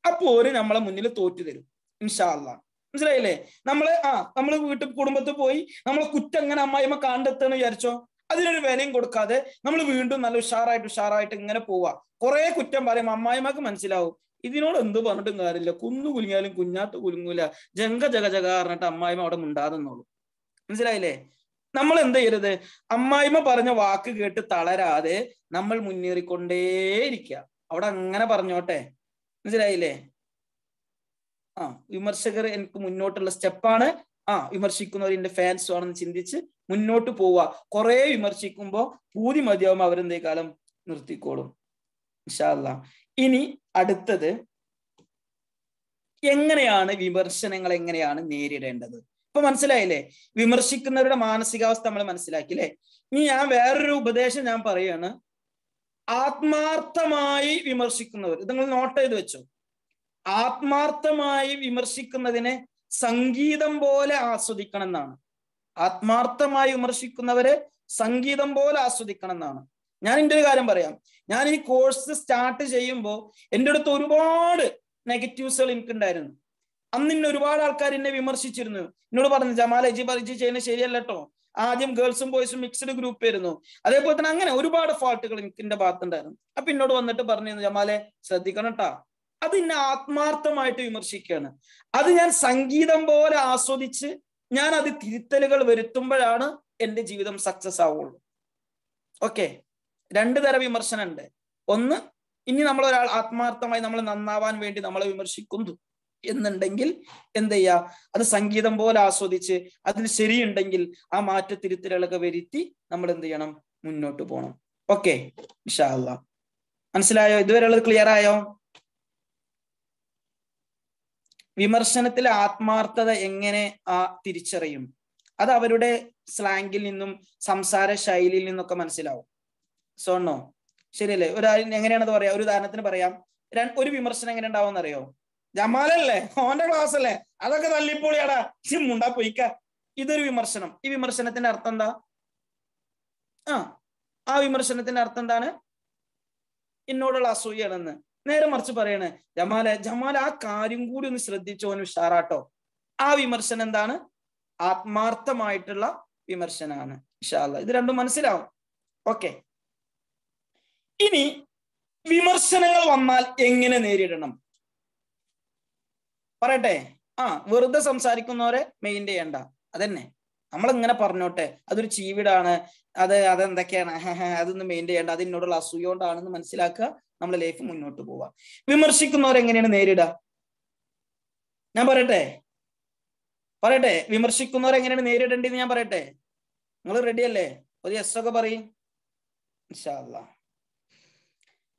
അപ്പോൾ ഓര് നമ്മളെ മുന്നിൽ തോറ്റു തരും. ഇൻഷാല്ല മനസ്സിലായില്ലേ? നമ്മൾ ആ നമ്മൾ വീട്ടിൽ കുടുംബത്തിൽ പോയി നമ്മളെ കുറ്റം എങ്ങനെ അമ്മായിമ്മ കണ്ടെത്തുന്നു വിചാരിച്ചോ? അതിനൊരു വിലയും കൊടുക്കാതെ നമ്മൾ വീണ്ടും നല്ല ഉഷാറായിട്ട് ഉഷാറായിട്ട് ഇങ്ങനെ പോവാ. കുറെ കുറ്റം പറയും. അമ്മായിമാർക്ക് മനസ്സിലാവും. ഇതിനോട് എന്ത് പറഞ്ഞിട്ടും കാര്യമില്ല. കുന്നു കുലുങ്ങിയാലും കുഞ്ഞാത്ത് കുലുങ്ങൂല. ജങ്ക ജഗ ജഗ പറഞ്ഞിട്ട് അമ്മായിമ അവിടെ മിണ്ടാതെന്നുള്ളൂ മനസ്സിലായില്ലേ? നമ്മൾ എന്ത് ചെയ്യരുത്? അമ്മായിമ പറഞ്ഞ വാക്ക് കേട്ട് തളരാതെ നമ്മൾ മുന്നേറിക്കൊണ്ടേയിരിക്കുക അവിടെ അങ്ങനെ പറഞ്ഞോട്ടെ. മനസ്സിലായില്ലേ? ആ വിമർശകർ എനിക്ക് മുന്നോട്ടുള്ള സ്റ്റെപ്പാണ് ആ വിമർശിക്കുന്നവരിന്റെ ഫാൻസ് ആണെന്ന് ചിന്തിച്ച് മുന്നോട്ട് പോവുക. കുറെ വിമർശിക്കുമ്പോ പൂതി മതിയാവും അവരെന്തേ കാലം നിർത്തിക്കോളും. ഇഷാല്ല ഇനി അടുത്തത് എങ്ങനെയാണ് വിമർശനങ്ങൾ എങ്ങനെയാണ് നേരിടേണ്ടത്? ഇപ്പൊ മനസ്സിലായില്ലേ? വിമർശിക്കുന്നവരുടെ മാനസികാവസ്ഥ നമ്മൾ മനസ്സിലാക്കി അല്ലേ ഇനി ഞാൻ വേറൊരു ഉപദേശം ഞാൻ പറയാണ്. ആത്മാർത്ഥമായി വിമർശിക്കുന്നവർ ഇത് നിങ്ങൾ നോട്ട് ചെയ്ത് വെച്ചോ. ആത്മാർത്ഥമായി വിമർശിക്കുന്നതിനെ സംഗീതം പോലെ ആസ്വദിക്കണം എന്നാണ് ആത്മാർത്ഥമായി വിമർശിക്കുന്നവരെ സംഗീതം പോലെ ആസ്വദിക്കണം എന്നാണ് ഞാൻ എന്റെ ഒരു കാര്യം പറയാം. ഞാൻ ഈ കോഴ്സ് സ്റ്റാർട്ട് ചെയ്യുമ്പോൾ എന്റെ അടുത്ത് ഒരുപാട് നെഗറ്റീവ്സുകൾ എനിക്കുണ്ടായിരുന്നു. അന്ന് ഇന്നെ ഒരുപാട് ആൾക്കാർ എന്നെ വിമർശിച്ചിരുന്നു. എന്നോട് പറഞ്ഞു ജമാൽ എജി പറിച്ച് ചെയ്യുന്നത് ശരിയല്ല കേട്ടോ ആദ്യം ഗേൾസും ബോയ്സും മിക്സ്ഡ് ഗ്രൂപ്പ് ആയിരുന്നു. അതേപോലെ തന്നെ അങ്ങനെ ഒരുപാട് ഫാൾട്ടുകൾ എനിക്ക് എന്റെ ഭാഗത്തുണ്ടായിരുന്നു. അപ്പൊ എന്നോട് വന്നിട്ട് പറഞ്ഞു ജമാലെ ശ്രദ്ധിക്കണം കേട്ടാ അത് എന്നെ ആത്മാർത്ഥമായിട്ട് വിമർശിക്കുകയാണ്. അത് ഞാൻ സംഗീതം പോലെ ആസ്വദിച്ച് ഞാൻ അത് തിരുത്തലുകൾ വരുത്തുമ്പോഴാണ് എന്റെ ജീവിതം സക്സസ് ആവുള്ളൂ. ഓക്കെ രണ്ട് തരം വിമർശനം ഉണ്ട് ഒന്ന് ഇനി നമ്മൾ ഒരാൾ ആത്മാർത്ഥമായി നമ്മൾ നന്നാവാൻ വേണ്ടി നമ്മളെ വിമർശിക്കുന്നു എന്നുണ്ടെങ്കിൽ എന്ത് ചെയ്യാ? അത് സംഗീതം പോലെ ആസ്വദിച്ച് അതിന് ശരിയുണ്ടെങ്കിൽ ആ മാറ്റ തിരുത്തലുകളൊക്കെ വരുത്തി നമ്മൾ എന്ത് ചെയ്യണം? മുന്നോട്ട് പോകണം ഓക്കെ മനസ്സിലായോ? ഇതുവരെ ഉള്ളത് ക്ലിയർ ആയോ? വിമർശനത്തിലെ ആത്മാർത്ഥത എങ്ങനെ ആ തിരിച്ചറിയും? അത് അവരുടെ സ്ലാങ്കിൽ നിന്നും സംസാര ശൈലിയിൽ നിന്നൊക്കെ മനസ്സിലാവും. സോണോ ശരിയല്ലേ? ഒരാൾ എങ്ങനെയാണത് പറയാ? ഒരു ഉദാഹരണത്തിന് പറയാം. ഒരു വിമർശനം എങ്ങനെ ഉണ്ടാവും അറിയോ ജമാലല്ലേ? ഓന്റെ ക്ലാസ് അല്ലേ അതൊക്കെ തല്ലിപ്പൊളിയാടാ മുണ്ടാ പൊയ്ക്ക. ഇതൊരു വിമർശനം. ഈ വിമർശനത്തിന്റെ അർത്ഥം എന്താ? ആ. ആ വിമർശനത്തിന്റെ അർത്ഥം എന്താണ്? എന്നോടുള്ള അസൂയാണെന്ന് നേരെ മറിച്ച് പറയണേ ജമാലെ ജമാൽ ആ കാര്യം കൂടി ഒന്ന് ശ്രദ്ധിച്ചോന് ഉഷാറാട്ടോ. ആ വിമർശനം എന്താണ്? ആത്മാർത്ഥമായിട്ടുള്ള വിമർശനമാണ് ഇഷാല്ല ഇത് രണ്ടും മനസ്സിലാവും. ഓക്കെ. ഇനി വിമർശനങ്ങൾ വന്നാൽ എങ്ങനെ നേരിടണം? പറയട്ടെ. ആ വെറുതെ സംസാരിക്കുന്നവരെ മെയിൻ ചെയ്യണ്ട. അതന്നെ. നമ്മൾ ഇങ്ങനെ പറഞ്ഞോട്ടെ അതൊരു ചീവിടാണ് അത് അതെന്തൊക്കെയാണ് അതൊന്നും മെയിൻ ചെയ്യേണ്ട അത് എന്നോടുള്ള അസൂയ കൊണ്ടാണെന്ന് മനസ്സിലാക്കുക നമ്മളെ ലൈഫ് മുന്നോട്ട് പോവുക. വിമർശിക്കുന്നവരെ എങ്ങനെയാണ് നേരിടുക? ഞാൻ പറയട്ടെ? പറയട്ടെ വിമർശിക്കുന്നവരെ എങ്ങനെയാണ് നേരിടേണ്ടെന്ന് ഞാൻ പറയട്ടെ? നിങ്ങൾ റെഡി അല്ലേ? ഒരു എസ് ഒക്കെ പറയും.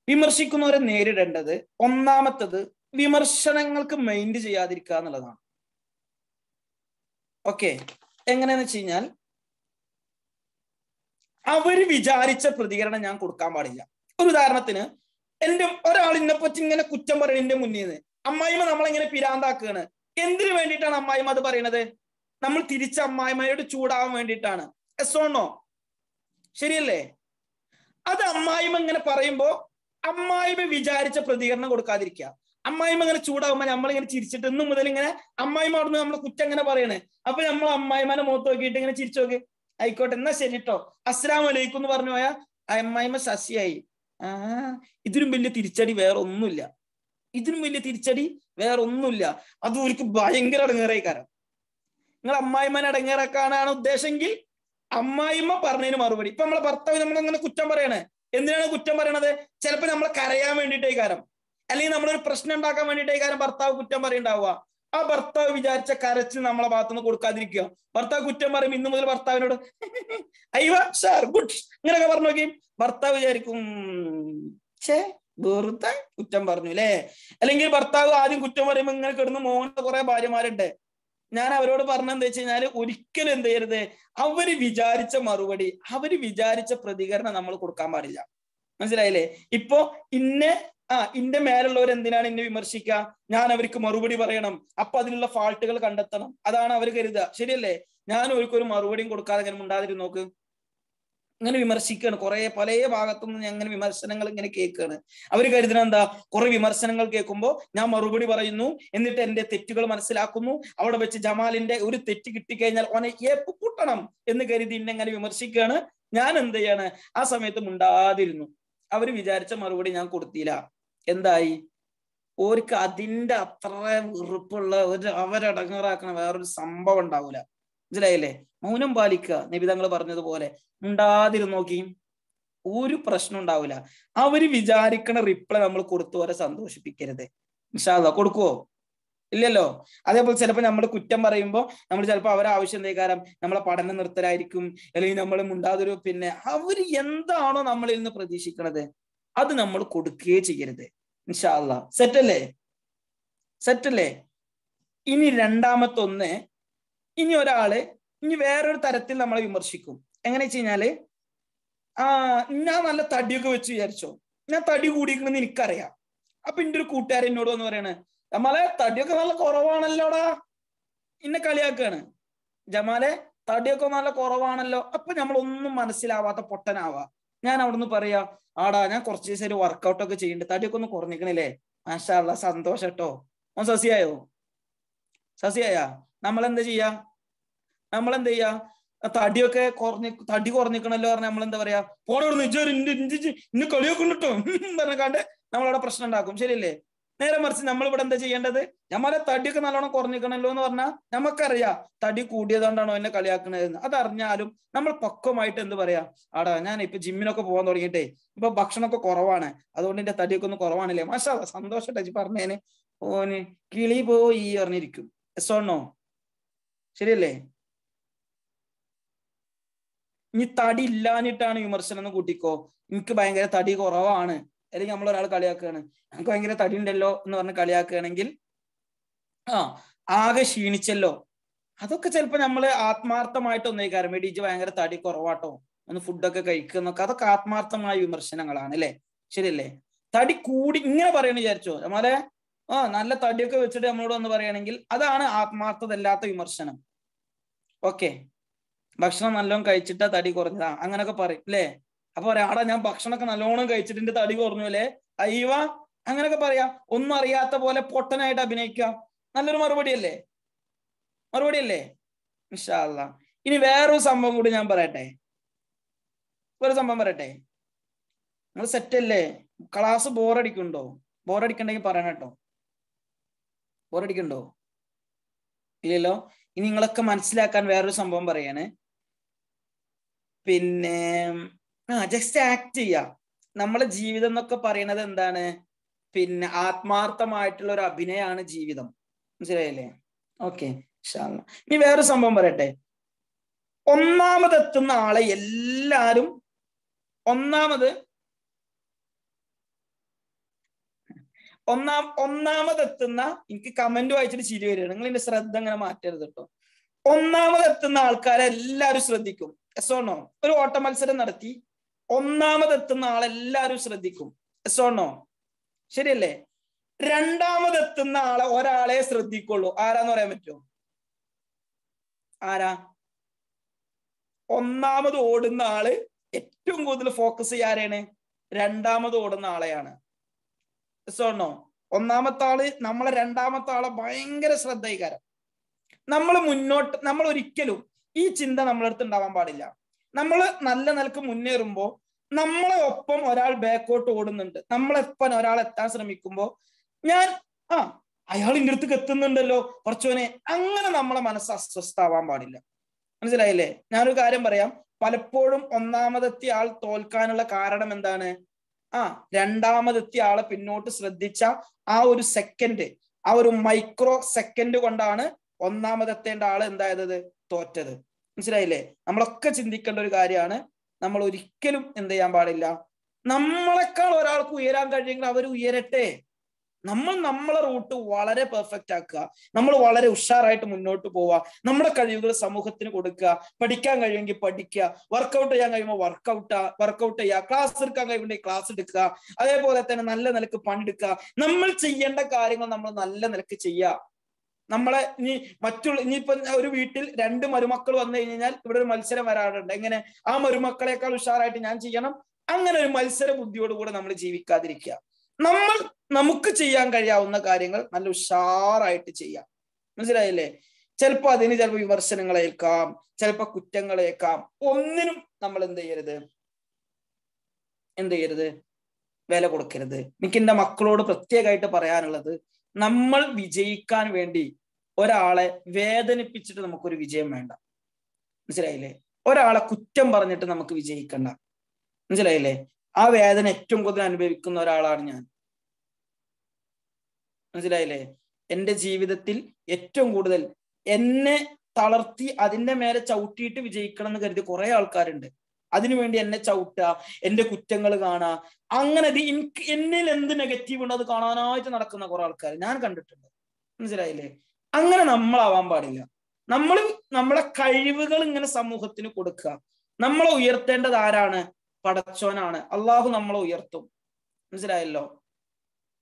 വിമർശിക്കുന്നവരെ നേരിടേണ്ടത് ഒന്നാമത്തത് വിമർശനങ്ങൾക്ക് മൈൻഡ് ചെയ്യാതിരിക്കുക എന്നുള്ളതാണ്. ഓക്കെ എങ്ങനെയാന്ന് വെച്ച് കഴിഞ്ഞാൽ അവർ വിചാരിച്ച പ്രതികരണം ഞാൻ കൊടുക്കാൻ പാടില്ല. ഒരു ഉദാഹരണത്തിന് എന്റെ ഒരാൾ ഇന്നെപ്പറ്റി ഇങ്ങനെ കുറ്റം പറയണ എന്റെ മുന്നിൽ നിന്ന് അമ്മായിമ്മ നമ്മളെങ്ങനെ പിരാന്താക്കുകയാണ് എന്തിനു വേണ്ടിയിട്ടാണ് അമ്മായിമ്മ അത് പറയണത്? നമ്മൾ തിരിച്ച അമ്മായിമ്മയോട് ചൂടാവാൻ വേണ്ടിയിട്ടാണ്. എസോണോ ശരിയല്ലേ? അത് അമ്മായിമ്മ ഇങ്ങനെ പറയുമ്പോ അമ്മായിമ്മ വിചാരിച്ച പ്രതികരണം കൊടുക്കാതിരിക്കുക. അമ്മായിമ ഇങ്ങനെ ചൂടാകുമ്പോ നമ്മളിങ്ങനെ ചിരിച്ചിട്ട് ഇന്നും മുതൽ ഇങ്ങനെ അമ്മായിമ അവിടുന്ന് നമ്മളെ കുറ്റം ഇങ്ങനെ പറയണേ. അപ്പൊ നമ്മൾ അമ്മായിമാനെ മുഖത്ത് നോക്കിയിട്ട് ഇങ്ങനെ ചിരിച്ചു നോക്ക്. ആയിക്കോട്ടെ എന്നാ ശരി കേട്ടോ അസ്സലാം വലൈക്കും എന്ന് പറഞ്ഞു പോയാ അമ്മായിമ സസ്യായി. ആ ഇതിനും വലിയ തിരിച്ചടി വേറെ ഒന്നുമില്ല ഇതിനും വലിയ തിരിച്ചടി വേറെ ഒന്നുമില്ല അത് അവർക്ക് ഭയങ്കര അടങ്ങേറായി കാരണം നിങ്ങൾ അമ്മായിമാനെ അടങ്ങേറാക്കാനാണ് ഉദ്ദേശമെങ്കിൽ അമ്മായിമ്മ പറഞ്ഞതിന് മറുപടി. ഇപ്പൊ നമ്മളെ ഭർത്താവ് നമ്മളങ്ങനെ കുറ്റം പറയണേ. എന്തിനാണ് കുറ്റം പറയണത്? ചിലപ്പോ നമ്മളെ കരയാൻ വേണ്ടിയിട്ടേ കാരം അല്ലെങ്കിൽ നമ്മളൊരു പ്രശ്നം ഉണ്ടാക്കാൻ വേണ്ടിയിട്ട് കാരണം ഭർത്താവ് കുറ്റം പറയുണ്ടാവുക ആ ഭർത്താവ് വിചാരിച്ച കരച്ചിൽ നമ്മളെ ഭാഗത്തുനിന്ന് കൊടുക്കാതിരിക്കുക. ഭർത്താവ് കുറ്റം പറയും ഇന്നു മുതൽ ഭർത്താവിനോട് അയ്യോ സാർ ഗുഡ് ഇങ്ങനെയൊക്കെ പറഞ്ഞു നോക്കി. ഭർത്താവ് വിചാരിക്കും ഛേ വെറുതെ കുറ്റം പറഞ്ഞു അല്ലേ അല്ലെങ്കിൽ ഭർത്താവ് ആദ്യം കുറ്റം പറയുമ്പോൾ ഇങ്ങനെ കിടന്ന് മോഹന കുറെ ഭാര്യമാരുണ്ട്. ഞാൻ അവരോട് പറഞ്ഞെന്താ വെച്ച് കഴിഞ്ഞാൽ ഒരിക്കലും എന്ത് ചെയ്യരുത്. അവർ വിചാരിച്ച മറുപടി അവർ വിചാരിച്ച പ്രതികരണം നമ്മൾ കൊടുക്കാൻ പാടില്ല. മനസ്സിലായില്ലേ? ഇപ്പോ ഇന്നെ ആ ഇന്റെ മേലുള്ളവർ എന്തിനാണ് എന്നെ വിമർശിക്കുക? ഞാൻ അവർക്ക് മറുപടി പറയണം. അപ്പൊ അതിനുള്ള ഫാൾട്ടുകൾ കണ്ടെത്തണം. അതാണ് അവർ കരുതുക. ശരിയല്ലേ? ഞാൻ അവർക്കൊരു മറുപടിയും കൊടുക്കാതെ ഇങ്ങനെ മുണ്ടാതിരുന്ന് നോക്ക്? ഇങ്ങനെ വിമർശിക്കുകയാണ്. കുറെ പല ഭാഗത്തുനിന്ന് അങ്ങനെ വിമർശനങ്ങൾ ഇങ്ങനെ കേൾക്കുകയാണ്. അവർ കരുതുന്ന എന്താ? കുറെ വിമർശനങ്ങൾ കേൾക്കുമ്പോൾ ഞാൻ മറുപടി പറയുന്നു എന്നിട്ട് എന്റെ തെറ്റുകൾ മനസ്സിലാക്കുന്നു. അവിടെ വെച്ച് ജമാലിന്റെ ഒരു തെറ്റ് കിട്ടിക്കഴിഞ്ഞാൽ ഓനെ ഏപ്പ് കൂട്ടണം എന്ന് കരുതി എന്നെ അങ്ങനെ വിമർശിക്കുകയാണ്. ഞാൻ എന്ത് ചെയ്യാണ്? ആ സമയത്ത് മുണ്ടാതിരുന്നു. അവർ വിചാരിച്ച മറുപടി ഞാൻ കൊടുത്തില്ല. എന്തായി? ഓർക്ക് അതിന്റെ അത്ര വെറുപ്പുള്ള ഒരു അവരടങ്ങറാക്കണ വേറൊരു സംഭവം ഉണ്ടാവൂല. മനസ്സിലായില്ലേ? മൗനം പാലിക്കുക. നിബിതങ്ങൾ പറഞ്ഞതുപോലെ. ഉണ്ടാതിരുന്ന് നോക്കി. ഒരു പ്രശ്നം ഉണ്ടാവില്ല അവർ വിചാരിക്കണ റിപ്ലൈ നമ്മൾ കൊടുത്തു വരെ സന്തോഷിപ്പിക്കരുത്. ഇൻഷാല്ല കൊടുക്കുവോ? ഇല്ലല്ലോ. അതേപോലെ ചിലപ്പോൾ നമ്മൾ കുറ്റം പറയുമ്പോൾ നമ്മൾ ചിലപ്പോൾ അവരെ ആവശ്യം എന്തേക്കാരം നമ്മളെ പഠനം നിർത്തലായിരിക്കും. അല്ലെങ്കിൽ നമ്മൾ മുണ്ടാതൊരു പിന്നെ അവർ എന്താണോ നമ്മളിൽ നിന്ന് പ്രതീക്ഷിക്കണത്? അത് നമ്മൾ കൊടുക്കുകയേ ചെയ്യരുത്. ഇൻഷാല്ല സെറ്റല്ലേ? സെറ്റല്ലേ? ഇനി രണ്ടാമത്തെ ഒന്ന് ഇനി ഒരാൾ ഇനി വേറൊരു തരത്തിൽ നമ്മളെ വിമർശിക്കും. എങ്ങനെ വെച്ച് കഴിഞ്ഞാൽ ആ ഞാൻ നല്ല തടിയൊക്കെ വെച്ച് വിചാരിച്ചോ? ഞാൻ തടി കൂടിയിരിക്കണമെന്ന് എനിക്കറിയാം. അപ്പൊ എന്റെ ഒരു കൂട്ടുകാരൻ എന്നോട് വന്ന് പറയണേ ജമാലെ തടിയൊക്കെ നല്ല കുറവാണല്ലോടാ. ഇന്നെ കളിയാക്കാണ്. ജമാലെ തടിയൊക്കെ നല്ല കുറവാണല്ലോ. അപ്പൊ നമ്മളൊന്നും മനസ്സിലാവാത്ത പൊട്ടനാവാ. ഞാൻ അവിടുന്ന് പറയാ ആടാ ഞാൻ കുറച്ച് ദിവസം ഒരു വർക്കൗട്ട് ഒക്കെ ചെയ്യുന്നുണ്ട് തടിയൊക്കെ ഒന്ന് കുറഞ്ഞിക്കണില്ലേ? മാഷാള്ള സന്തോഷം കേട്ടോ ഓൻ സസിയായോ? സസിയായാ? നമ്മൾ എന്താ ചെയ്യാ? നമ്മൾ എന്ത് ചെയ്യാ തടിയൊക്കെ കുറഞ്ഞ് തടി കുറഞ്ഞിക്കണല്ലോ പറഞ്ഞ നമ്മൾ എന്താ പറയാ? പോടെ ഇന്ന് കളിയൊക്കെ ഉണ്ടോ പറഞ്ഞ കണ്ട് നമ്മളവിടെ പ്രശ്നം ഉണ്ടാക്കും. ശരിയല്ലേ? നേരെ മറിച്ച് നമ്മൾ ഇവിടെ എന്താ ചെയ്യേണ്ടത്? നമ്മളെ തടിയൊക്കെ നല്ലോണം കുറഞ്ഞിക്കണല്ലോ എന്ന് പറഞ്ഞാൽ നമുക്കറിയാം തടി കൂടിയതുകൊണ്ടാണോ എന്നെ കളിയാക്കണതെന്ന് അതറിഞ്ഞാലും നമ്മൾ പക്വമായിട്ട് എന്ത് പറയാ? ആടാ ഞാൻ ഇപ്പൊ ജിമ്മിനൊക്കെ പോകാൻ തുടങ്ങിയിട്ടേ ഇപ്പൊ ഭക്ഷണമൊക്കെ കുറവാണ്. അതുകൊണ്ട് എന്റെ തടിയൊക്കെ ഒന്ന് കുറവാണല്ലേ? മാഷാ സന്തോഷം പറഞ്ഞേന്. ഓന് കിളി പോയി പറഞ്ഞിരിക്കും. എസോണോ ശരിയല്ലേ? ഇനി തടി ഇല്ലാഞ്ഞിട്ടാണ് വിമർശനം എന്ന് കൂട്ടിക്കോ. എനിക്ക് ഭയങ്കര തടി കുറവാണ്. അല്ലെങ്കിൽ നമ്മൾ ഒരാൾ കളിയാക്കുകയാണ്. ഞങ്ങൾക്ക് ഭയങ്കര തടി ഉണ്ടല്ലോ എന്ന് പറഞ്ഞ് കളിയാക്കുകയാണെങ്കിൽ ആ ആകെ ക്ഷീണിച്ചല്ലോ. അതൊക്കെ ചിലപ്പോ നമ്മൾ ആത്മാർത്ഥമായിട്ട് കാരണം ഡീജ് ഭയങ്കര തടി കുറവാട്ടോ. ഒന്ന് ഫുഡൊക്കെ കഴിക്കുന്നൊക്കെ അതൊക്കെ ആത്മാർത്ഥമായ വിമർശനങ്ങളാണ് അല്ലെ? ശരിയല്ലേ? തടി കൂടി ഇങ്ങനെ പറയണ വിചാരിച്ചോ? നമ്മളെ ആ നല്ല തടിയൊക്കെ വെച്ചിട്ട് നമ്മളോട് ഒന്ന് പറയുകയാണെങ്കിൽ അതാണ് ആത്മാർത്ഥതല്ലാത്ത വിമർശനം. ഓക്കെ. ഭക്ഷണം നല്ലോണം കഴിച്ചിട്ടാ തടി കുറഞ്ഞതാ. അങ്ങനൊക്കെ പറയും അല്ലേ? അപ്പൊ പറയാടാ ഞാൻ ഭക്ഷണമൊക്കെ നല്ലോണം കഴിച്ചിട്ട് എന്റെ തടി കുറഞ്ഞു അല്ലേ? അയ്യവ അങ്ങനെയൊക്കെ പറയാം. ഒന്നും അറിയാത്ത പോലെ പൊട്ടനായിട്ട് അഭിനയിക്കാം നല്ലൊരു മറുപടി അല്ലേ മറുപടി അല്ലേ ഇൻഷാല്ല ഇനി വേറൊരു സംഭവം കൂടി ഞാൻ പറയട്ടെ. ഒരു സംഭവം പറയട്ടെ. നിങ്ങൾ സെറ്റ് അല്ലേ? ക്ലാസ് ബോറടിക്കുണ്ടോ ബോറടിക്കണ്ടെങ്കിൽ പറയണം കേട്ടോ. ബോറടിക്കുന്നുണ്ടോ ഇല്ലല്ലോ. ഇനി നിങ്ങളൊക്കെ മനസ്സിലാക്കാൻ വേറൊരു സംഭവം പറയാണ്. പിന്നെ ആ ജസ്റ്റ് ആക്ട് ചെയ്യാം. നമ്മളെ ജീവിതം എന്നൊക്കെ പറയുന്നത് എന്താണ്? പിന്നെ ആത്മാർത്ഥമായിട്ടുള്ള ഒരു അഭിനയമാണ് ജീവിതം. മനസ്സിലായില്ലേ? ഓക്കെ ഇനി വേറൊരു സംഭവം പറയട്ടെ. ഒന്നാമത് എത്തുന്ന ആളെ എല്ലാരും ഒന്നാമത് ഒന്നാം ഒന്നാമതെത്തുന്ന എനിക്ക് കമന്റ് വായിച്ചിട്ട് ചിരി വരികയാണ്. നിങ്ങൾ എന്റെ ശ്രദ്ധ അങ്ങനെ മാറ്റരുത് കേട്ടോ ഒന്നാമതെത്തുന്ന ആൾക്കാരെ എല്ലാവരും ശ്രദ്ധിക്കും. എസോണോ ഒരു ഓട്ട മത്സരം നടത്തി. ഒന്നാമതെത്തുന്ന ആളെല്ലാരും ശ്രദ്ധിക്കും. സോണോ ശരിയല്ലേ? രണ്ടാമതെത്തുന്ന ആളെ ഒരാളെ ശ്രദ്ധിക്കുള്ളൂ. ആരാന്ന് പറയാൻ പറ്റുമോ? ആരാ? ഒന്നാമത് ഓടുന്ന ആൾ ഏറ്റവും കൂടുതൽ ഫോക്കസ് ചെയ്യാരാണ് രണ്ടാമത് ഓടുന്ന ആളെയാണ്. സോണോ ഒന്നാമത്തെ ആൾ നമ്മളെ രണ്ടാമത്തെ ആളെ ഭയങ്കര ശ്രദ്ധയിക്കാരം നമ്മൾ മുന്നോട്ട് നമ്മൾ ഒരിക്കലും ഈ ചിന്ത നമ്മളെടുത്ത് ഉണ്ടാവാൻ പാടില്ല. നമ്മൾ നല്ല നിലയ്ക്ക് മുന്നേറുമ്പോൾ നമ്മളെ ഒപ്പം ഒരാൾ ബാക്കോട്ട് ഓടുന്നുണ്ട്. നമ്മളെപ്പം ഒരാൾ എത്താൻ ശ്രമിക്കുമ്പോൾ ഞാൻ ആ അയാൾ ഇന്റെ അടുത്തേക്ക് എത്തുന്നുണ്ടല്ലോ കുറച്ചോനെ. അങ്ങനെ നമ്മളെ മനസ്സ് അസ്വസ്ഥാവാൻ പാടില്ല. മനസ്സിലായില്ലേ? ഞാനൊരു കാര്യം പറയാം. പലപ്പോഴും ഒന്നാമതെത്തിയ ആൾ തോൽക്കാനുള്ള കാരണം എന്താണ്? ആ രണ്ടാമതെത്തിയ ആളെ പിന്നോട്ട് ശ്രദ്ധിച്ച ആ ഒരു സെക്കൻഡ് ആ ഒരു മൈക്രോ സെക്കൻഡ് കൊണ്ടാണ് ഒന്നാമതെത്തേണ്ട ആൾ എന്തായത്? തോറ്റത്. മനസ്സിലായില്ലേ? നമ്മളൊക്കെ ചിന്തിക്കേണ്ട ഒരു കാര്യമാണ് നമ്മൾ ഒരിക്കലും എന്ത് ചെയ്യാൻ പാടില്ല. നമ്മളെക്കാൾ ഒരാൾക്ക് ഉയരാൻ കഴിയുമെങ്കിൽ അവർ ഉയരട്ടെ. നമ്മൾ നമ്മളെ റൂട്ട് വളരെ പെർഫെക്റ്റ് ആക്കുക. നമ്മൾ വളരെ ഉഷാറായിട്ട് മുന്നോട്ട് പോവുക. നമ്മുടെ കഴിവുകൾ സമൂഹത്തിന് കൊടുക്കുക. പഠിക്കാൻ കഴിയുമെങ്കിൽ പഠിക്കുക. വർക്കൗട്ട് ചെയ്യാൻ കഴിയുമ്പോൾ വർക്കൗട്ട് വർക്കൗട്ട് ചെയ്യുക. ക്ലാസ് എടുക്കാൻ കഴിയുമ്പോൾ ക്ലാസ് എടുക്കുക. അതേപോലെ തന്നെ നല്ല നിലയ്ക്ക് പണിയെടുക്കുക. നമ്മൾ ചെയ്യേണ്ട കാര്യങ്ങൾ നമ്മൾ നല്ല നിലയ്ക്ക് ചെയ്യുക. നമ്മളെ ഇനി മറ്റുള്ള ഇനിയിപ്പം ഒരു വീട്ടിൽ രണ്ട് മരുമക്കൾ വന്നു കഴിഞ്ഞാൽ ഇവിടെ ഒരു മത്സരം വരാറുണ്ട്. എങ്ങനെ? ആ മരുമക്കളെക്കാൾ ഉഷാറായിട്ട് ഞാൻ ചെയ്യണം. അങ്ങനെ ഒരു മത്സര ബുദ്ധിയോടുകൂടെ നമ്മൾ ജീവിക്കാതിരിക്കുക. നമ്മൾ നമുക്ക് ചെയ്യാൻ കഴിയാവുന്ന കാര്യങ്ങൾ നല്ല ഉഷാറായിട്ട് ചെയ്യാം. മനസ്സിലായില്ലേ? ചിലപ്പോൾ അതിന് ചിലപ്പോൾ വിമർശനങ്ങളേൽക്കാം ചിലപ്പോൾ കുറ്റങ്ങളേക്കാം ഒന്നിനും നമ്മൾ എന്ത് ചെയ്യരുത്? എന്ത് ചെയ്യരുത്? വില കൊടുക്കരുത്. എനിക്ക് എന്റെ മക്കളോട് പ്രത്യേകമായിട്ട് പറയാനുള്ളത് നമ്മൾ വിജയിക്കാൻ വേണ്ടി ഒരാളെ വേദനിപ്പിച്ചിട്ട് നമുക്കൊരു വിജയം വേണ്ട. മനസ്സിലായില്ലേ? ഒരാളെ കുറ്റം പറഞ്ഞിട്ട് നമുക്ക് വിജയിക്കണ്ട. മനസ്സിലായില്ലേ? ആ വേദന ഏറ്റവും കൂടുതൽ അനുഭവിക്കുന്ന ഒരാളാണ് ഞാൻ. മനസ്സിലായില്ലേ? എന്റെ ജീവിതത്തിൽ ഏറ്റവും കൂടുതൽ എന്നെ തളർത്തി അതിന്റെ മേലെ ചവിട്ടിയിട്ട് വിജയിക്കണം എന്ന് കരുതി കുറെ ആൾക്കാരുണ്ട്. അതിനുവേണ്ടി എന്നെ ചവിട്ടുക എന്റെ കുറ്റങ്ങൾ കാണുക. അങ്ങനെ എന്നിൽ എന്ത് നെഗറ്റീവ് ഉണ്ട് അത് കാണാനായിട്ട് നടക്കുന്ന കുറെ ആൾക്കാർ ഞാൻ കണ്ടിട്ടുണ്ട്. മനസ്സിലായില്ലേ? അങ്ങനെ നമ്മളാവാൻ പാടില്ല. നമ്മൾ നമ്മളെ കഴിവുകൾ ഇങ്ങനെ സമൂഹത്തിന് കൊടുക്കുക. നമ്മളെ ഉയർത്തേണ്ടത് ആരാണ്? പടച്ചോനാണ്. അള്ളാഹു നമ്മളെ ഉയർത്തും. മനസ്സിലായല്ലോ?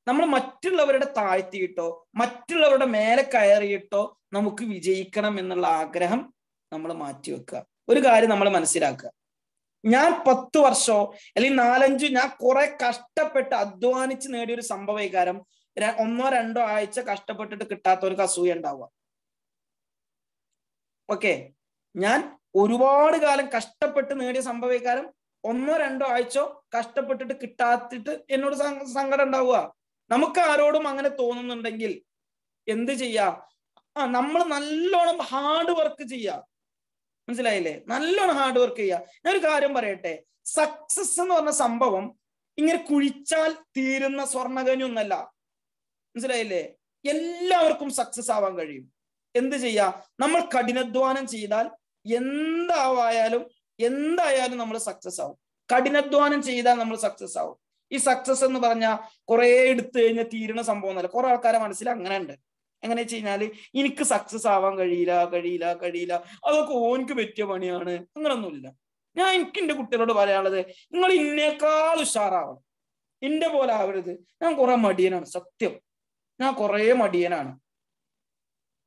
നമ്മൾ മറ്റുള്ളവരുടെ താഴ്ത്തിയിട്ടോ മറ്റുള്ളവരുടെ മേലെ കയറിയിട്ടോ നമുക്ക് വിജയിക്കണം എന്നുള്ള ആഗ്രഹം നമ്മൾ മാറ്റിവെക്കുക. ഒരു കാര്യം നമ്മൾ മനസ്സിലാക്കുക. ഞാൻ പത്ത് വർഷമോ അല്ലെങ്കിൽ നാലഞ്ച് ഞാൻ കുറെ കഷ്ടപ്പെട്ട് അധ്വാനിച്ച് നേടിയ ഒരു സംഭവ വികാരം ഒന്നോ രണ്ടോ ആഴ്ച കഷ്ടപ്പെട്ടിട്ട് കിട്ടാത്ത ഒരു കസൂയ ഉണ്ടാവുക. ഓക്കെ? ഞാൻ ഒരുപാട് കാലം കഷ്ടപ്പെട്ട് നേടിയ സംഭവ വികാരം ഒന്നോ രണ്ടോ ആഴ്ചയോ കഷ്ടപ്പെട്ടിട്ട് കിട്ടാത്തിട്ട് എന്നോട് സങ്ക- സങ്കടം ഉണ്ടാവുക. നമുക്ക് ആരോടും അങ്ങനെ തോന്നുന്നുണ്ടെങ്കിൽ എന്ത് ചെയ്യാ? ആ നമ്മൾ നല്ലോണം ഹാർഡ് വർക്ക് ചെയ്യാ. മനസ്സിലായില്ലേ? നല്ലോണം ഹാർഡ് വർക്ക് ചെയ്യുക ഞാൻ ഒരു കാര്യം പറയട്ടെ? സക്സസ് എന്ന് പറഞ്ഞ സംഭവം ഇങ്ങനെ കുഴിച്ചാൽ തീരുന്ന സ്വർണകനൊന്നല്ല മനസ്സിലായില്ലേ? എല്ലാവർക്കും സക്സസ് ആവാൻ കഴിയും. എന്ത് ചെയ്യാ? നമ്മൾ കഠിനാധ്വാനം ചെയ്താൽ എന്താവായാലും എന്തായാലും നമ്മൾ സക്സസ് ആവും. കഠിനാധ്വാനം ചെയ്താൽ നമ്മൾ സക്സസ് ആവും. ഈ സക്സസ് എന്ന് പറഞ്ഞാൽ കുറെ എടുത്തു കഴിഞ്ഞാൽ തീരുന്ന സംഭവം ഒന്നല്ല കുറെ ആൾക്കാരെ മനസ്സിൽ അങ്ങനെ ഉണ്ട് എങ്ങനെ വെച്ച് കഴിഞ്ഞാൽ എനിക്ക് സക്സസ് ആവാൻ കഴിയില്ല കഴിയില്ല കഴിയില്ല. അതൊക്കെ ഓനിക്ക് പറ്റിയ പണിയാണ്. അങ്ങനൊന്നുമില്ല. ഞാൻ എനിക്ക് എന്റെ കുട്ടികളോട് പറയാനുള്ളത് നിങ്ങൾ ഇന്നേക്കാൾ ഉഷാറാവണം. എന്റെ പോലെ ആവരുത്. ഞാൻ കുറെ മടിയനാണ് സത്യം. ഞാൻ കുറേ മടിയനാണ്.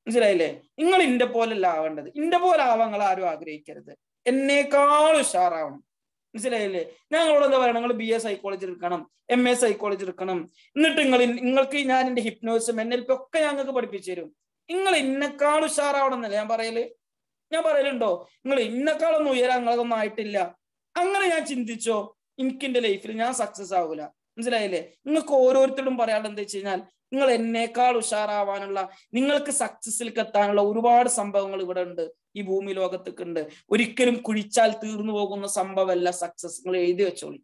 മനസ്സിലായില്ലേ? നിങ്ങൾ ഇന്റെ പോലല്ല ആവേണ്ടത്. ഇന്റെ പോലെ ആവാൻ നിങ്ങൾ ആരും ആഗ്രഹിക്കരുത്. എന്നേക്കാൾ ഉഷാറാവണം. മനസ്സിലായില്ലേ? ഞങ്ങളോട് എന്താ പറയുക നിങ്ങൾ ബി എ സൈക്കോളജി എടുക്കണം എം എ സൈക്കോളജി എടുക്കണം. എന്നിട്ട് നിങ്ങൾ നിങ്ങൾക്ക് ഞാൻ എന്റെ ഹിപ്നോസും എൻ എൽ പി ഒക്കെ ഞങ്ങൾക്ക് പഠിപ്പിച്ചു തരും. നിങ്ങൾ ഇന്നെക്കാൾ ഉഷാറാവണം എന്നല്ലേ ഞാൻ പറയൽ? ഞാൻ പറയലുണ്ടോ? നിങ്ങൾ ഇന്നെക്കാളൊന്നും ഉയരാൻ നിങ്ങളതൊന്നും ആയിട്ടില്ല. അങ്ങനെ ഞാൻ ചിന്തിച്ചോ എനിക്ക് എന്റെ ലൈഫിൽ ഞാൻ സക്സസ് ആവൂല. മനസ്സിലായില്ലേ? നിങ്ങൾക്ക് ഓരോരുത്തരും പറയാനുള്ളത് എന്താ വെച്ച് കഴിഞ്ഞാൽ നിങ്ങൾ എന്നേക്കാൾ ഉഷാറാവാനുള്ള നിങ്ങൾക്ക് സക്സസിലേക്ക് എത്താനുള്ള ഒരുപാട് സംഭവങ്ങൾ ഇവിടെ ഉണ്ട്. ഈ ഭൂമി ലോകത്തൊക്കെ ഉണ്ട് ഒരിക്കലും കുഴിച്ചാൽ തീർന്നു പോകുന്ന സംഭവമല്ല സക്സസ് നിങ്ങൾ എഴുതി വെച്ചോളി.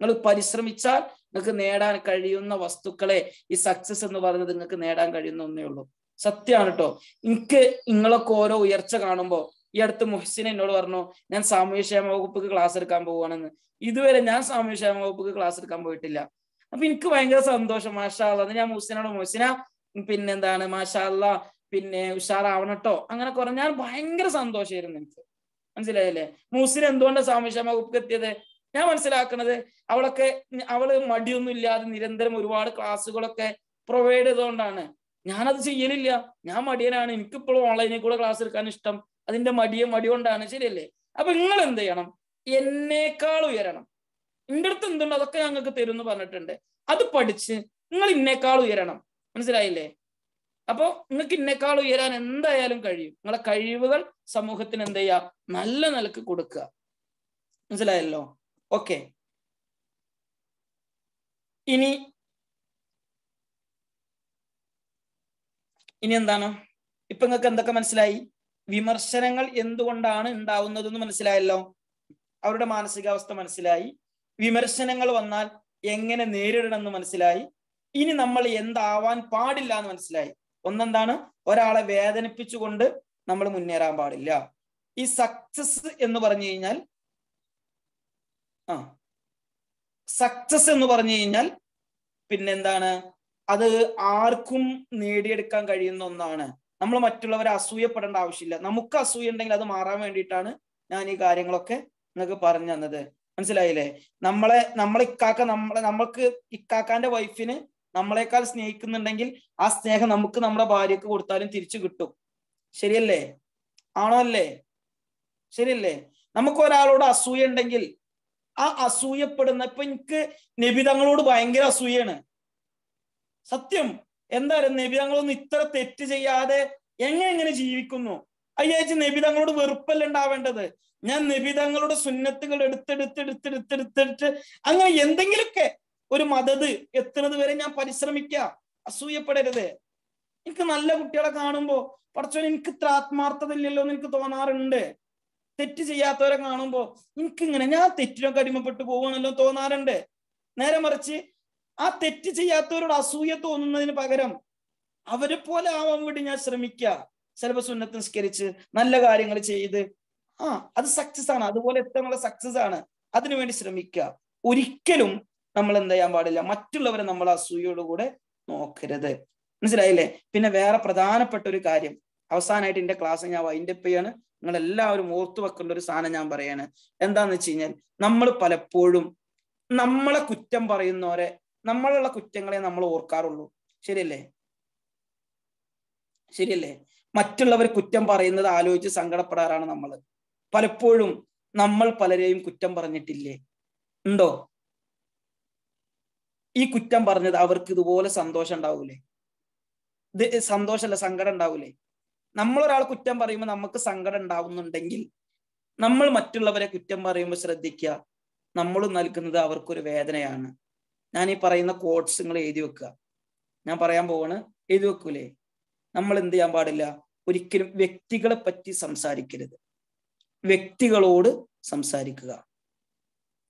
നിങ്ങൾ പരിശ്രമിച്ചാൽ നിങ്ങൾക്ക് നേടാൻ കഴിയുന്ന വസ്തുക്കളെ ഈ സക്സസ് എന്ന് പറയുന്നത് നിങ്ങൾക്ക് നേടാൻ കഴിയുന്ന ഒന്നേ ഉള്ളൂ. സത്യമാണ് കേട്ടോ എനിക്ക് നിങ്ങളൊക്കെ ഓരോ ഉയർച്ച കാണുമ്പോൾ ഈ അടുത്ത് മുഹസിൻ എന്നോട് പറഞ്ഞു ഞാൻ സാമൂഹ്യക്ഷേമ വകുപ്പിക്ക് ക്ലാസ് എടുക്കാൻ പോവുകയാണെന്ന്. ഇതുവരെ ഞാൻ സാമൂഹ്യക്ഷേമ വകുപ്പിക്ക് ക്ലാസ് എടുക്കാൻ പോയിട്ടില്ല. അപ്പൊ എനിക്ക് ഭയങ്കര സന്തോഷം. മാഷാ അത് ഞാൻ മുഹസിനോട് മുഹസിന പിന്നെന്താണ് മാഷാ അല്ലാ പിന്നെ ഉഷാറാവണട്ടോ. അങ്ങനെ കുറെ ഞാൻ ഭയങ്കര സന്തോഷമായിരുന്നു എനിക്ക്. മനസ്സിലായില്ലേ? മൂസിന് എന്തുകൊണ്ടാണ് സാമൂഹ്യ വകുപ്പ് എത്തിയത് ഞാൻ മനസ്സിലാക്കുന്നത് അവളൊക്കെ അവൾ മടിയൊന്നും ഇല്ലാതെ നിരന്തരം ഒരുപാട് ക്ലാസ്സുകളൊക്കെ പ്രൊവൈഡ് ചെയ്തുകൊണ്ടാണ് ഞാനത് ചെയ്യലില്ല ഞാൻ മടിയനാണ്. എനിക്കിപ്പോഴും ഓൺലൈനിൽ കൂടെ ക്ലാസ് എടുക്കാൻ ഇഷ്ടം. അതിന്റെ മടിയെ മടി കൊണ്ടാണ് ശരിയല്ലേ? അപ്പൊ നിങ്ങൾ എന്ത് ചെയ്യണം? എന്നേക്കാൾ ഉയരണം. എന്റെ അടുത്ത് എന്തുണ്ട്? അതൊക്കെ ഞങ്ങൾക്ക് തരും എന്ന് പറഞ്ഞിട്ടുണ്ട്. അത് പഠിച്ച് നിങ്ങൾ ഇന്നേക്കാൾ ഉയരണം. മനസ്സിലായില്ലേ? അപ്പൊ നിങ്ങൾക്ക് ഇന്നേക്കാൾ ഉയരാൻ എന്തായാലും കഴിയും. നിങ്ങളെ കഴിവുകൾ സമൂഹത്തിന് എന്ത് ചെയ്യുക നല്ല നിലയ്ക്ക് കൊടുക്കുക. മനസ്സിലായല്ലോ? ഓക്കെ ഇനി ഇനി എന്താണ്? ഇപ്പൊ നിങ്ങൾക്ക് എന്തൊക്കെ മനസ്സിലായി? വിമർശനങ്ങൾ എന്തുകൊണ്ടാണ് ഉണ്ടാവുന്നതെന്ന് മനസ്സിലായല്ലോ? അവരുടെ മാനസികാവസ്ഥ മനസ്സിലായി. വിമർശനങ്ങൾ വന്നാൽ എങ്ങനെ നേരിടണം എന്ന് മനസ്സിലായി. ഇനി നമ്മൾ എന്താവാൻ പാടില്ല എന്ന് മനസ്സിലായി. ഒന്നെന്താണ്? ഒരാളെ വേദനിപ്പിച്ചുകൊണ്ട് നമ്മൾ മുന്നേറാൻ പാടില്ല. ഈ സക്സസ് എന്ന് പറഞ്ഞു കഴിഞ്ഞാൽ ആ സക്സസ് എന്ന് പറഞ്ഞു കഴിഞ്ഞാൽ പിന്നെന്താണ്? അത് ആർക്കും നേടിയെടുക്കാൻ കഴിയുന്ന ഒന്നാണ്. നമ്മൾ മറ്റുള്ളവരെ അസൂയപ്പെടേണ്ട ആവശ്യമില്ല. നമുക്ക് അസൂയ ഉണ്ടെങ്കിൽ അത് മാറാൻ വേണ്ടിയിട്ടാണ് ഞാൻ ഈ കാര്യങ്ങളൊക്കെ നിങ്ങൾക്ക് പറഞ്ഞു തന്നത്. മനസ്സിലായില്ലേ? നമ്മളെ നമ്മളെ ഇക്കാക്ക നമ്മളെ നമ്മൾക്ക് ഇക്കാക്കാന്റെ വൈഫിന് നമ്മളെക്കാൾ സ്നേഹിക്കുന്നുണ്ടെങ്കിൽ ആ സ്നേഹം നമുക്ക് നമ്മുടെ ഭാര്യക്ക് കൊടുത്താലും തിരിച്ചു കിട്ടും. ശരിയല്ലേ? ആണോ അല്ലേ? ശരിയല്ലേ? നമുക്ക് ഒരാളോട് അസൂയ ഉണ്ടെങ്കിൽ ആ അസൂയപ്പെടുന്ന ഇപ്പൊ എനിക്ക് നിബിതങ്ങളോട് ഭയങ്കര അസൂയാണ്. സത്യം. എന്തായാലും നിബിതങ്ങളൊന്നും ഇത്ര തെറ്റ് ചെയ്യാതെ എങ്ങനെ എങ്ങനെ ജീവിക്കുന്നു? അയ്യാഴ്ച നിബിതങ്ങളോട് വെറുപ്പല്ല ഉണ്ടാവേണ്ടത്? ഞാൻ നിബിതങ്ങളുടെ സുന്നത്തുകൾ എടുത്തെടുത്തെടുത്തെടുത്തെടുത്തെടുത്ത് അങ്ങനെ എന്തെങ്കിലുമൊക്കെ ഒരു മതത് എത്തുന്നത് വരെ ഞാൻ പരിശ്രമിക്കുക അസൂയപ്പെടരുത്. എനിക്ക് നല്ല കുട്ടികളെ കാണുമ്പോ പഠിച്ചോ എനിക്ക് ഇത്ര ആത്മാർത്ഥത ഇല്ലല്ലോ എന്ന് എനിക്ക് തോന്നാറുണ്ട്. തെറ്റ് ചെയ്യാത്തവരെ കാണുമ്പോ എനിക്കിങ്ങനെ ഞാൻ തെറ്റിനൊക്കെ അടിമപ്പെട്ടു പോകുമെന്നല്ലോ തോന്നാറുണ്ട്. നേരെ മറിച്ച് ആ തെറ്റ് ചെയ്യാത്തവരോട് അസൂയ തോന്നുന്നതിന് പകരം അവരെ പോലെ ആവാൻ വേണ്ടി ഞാൻ ശ്രമിക്ക. ചിലപ്പോ സുന്നത്ത് നിസ്കരിച്ച് നല്ല കാര്യങ്ങൾ ചെയ്ത് ആ അത് സക്സസ് ആണ്. അതുപോലെ എത്താനുള്ള സക്സസ് ആണ്. അതിനുവേണ്ടി ശ്രമിക്ക. ഒരിക്കലും നമ്മൾ എന്ത് ചെയ്യാൻ പാടില്ല. മറ്റുള്ളവരെ നമ്മൾ അസൂയോടുകൂടെ നോക്കരുത്. മനസ്സിലായില്ലേ? പിന്നെ വേറെ പ്രധാനപ്പെട്ട ഒരു കാര്യം. അവസാനമായിട്ട് എന്റെ ക്ലാസ് ഞാൻ വൈൻഡപ്പ് ചെയ്യാണ്. നിങ്ങൾ എല്ലാവരും ഓർത്തു വെക്കേണ്ട ഒരു സാധനം ഞാൻ പറയാണ്. എന്താന്ന് വെച്ച് കഴിഞ്ഞാൽ നമ്മൾ പലപ്പോഴും നമ്മളെ കുറ്റം പറയുന്നവരെ നമ്മളുള്ള കുറ്റങ്ങളെ നമ്മൾ ഓർക്കാറുള്ളൂ. ശരിയല്ലേ? ശരിയല്ലേ? മറ്റുള്ളവർ കുറ്റം പറയുന്നത് ആലോചിച്ച് സങ്കടപ്പെടാറാണ് നമ്മൾ. പലപ്പോഴും നമ്മൾ പലരെയും കുറ്റം പറഞ്ഞിട്ടില്ലേ? ഉണ്ടോ? ഈ കുറ്റം പറഞ്ഞത് അവർക്ക് ഇതുപോലെ സന്തോഷം ഉണ്ടാവൂലേ? ഇത് സന്തോഷമല്ല സങ്കടം ഉണ്ടാവൂലേ? നമ്മളൊരാൾ കുറ്റം പറയുമ്പോൾ നമുക്ക് സങ്കടം ഉണ്ടാവുന്നുണ്ടെങ്കിൽ നമ്മൾ മറ്റുള്ളവരെ കുറ്റം പറയുമ്പോൾ ശ്രദ്ധിക്കുക. നമ്മൾ നൽകുന്നത് അവർക്കൊരു വേദനയാണ്. ഞാൻ ഈ പറയുന്ന കോട്സ് നിങ്ങൾ എഴുതി വെക്കുക. ഞാൻ പറയാൻ പോവാണ്. എഴുതി വെക്കൂലേ? നമ്മൾ എന്ത് ചെയ്യാൻ പാടില്ല? ഒരിക്കലും വ്യക്തികളെ പറ്റി സംസാരിക്കരുത്. വ്യക്തികളോട് സംസാരിക്കുക.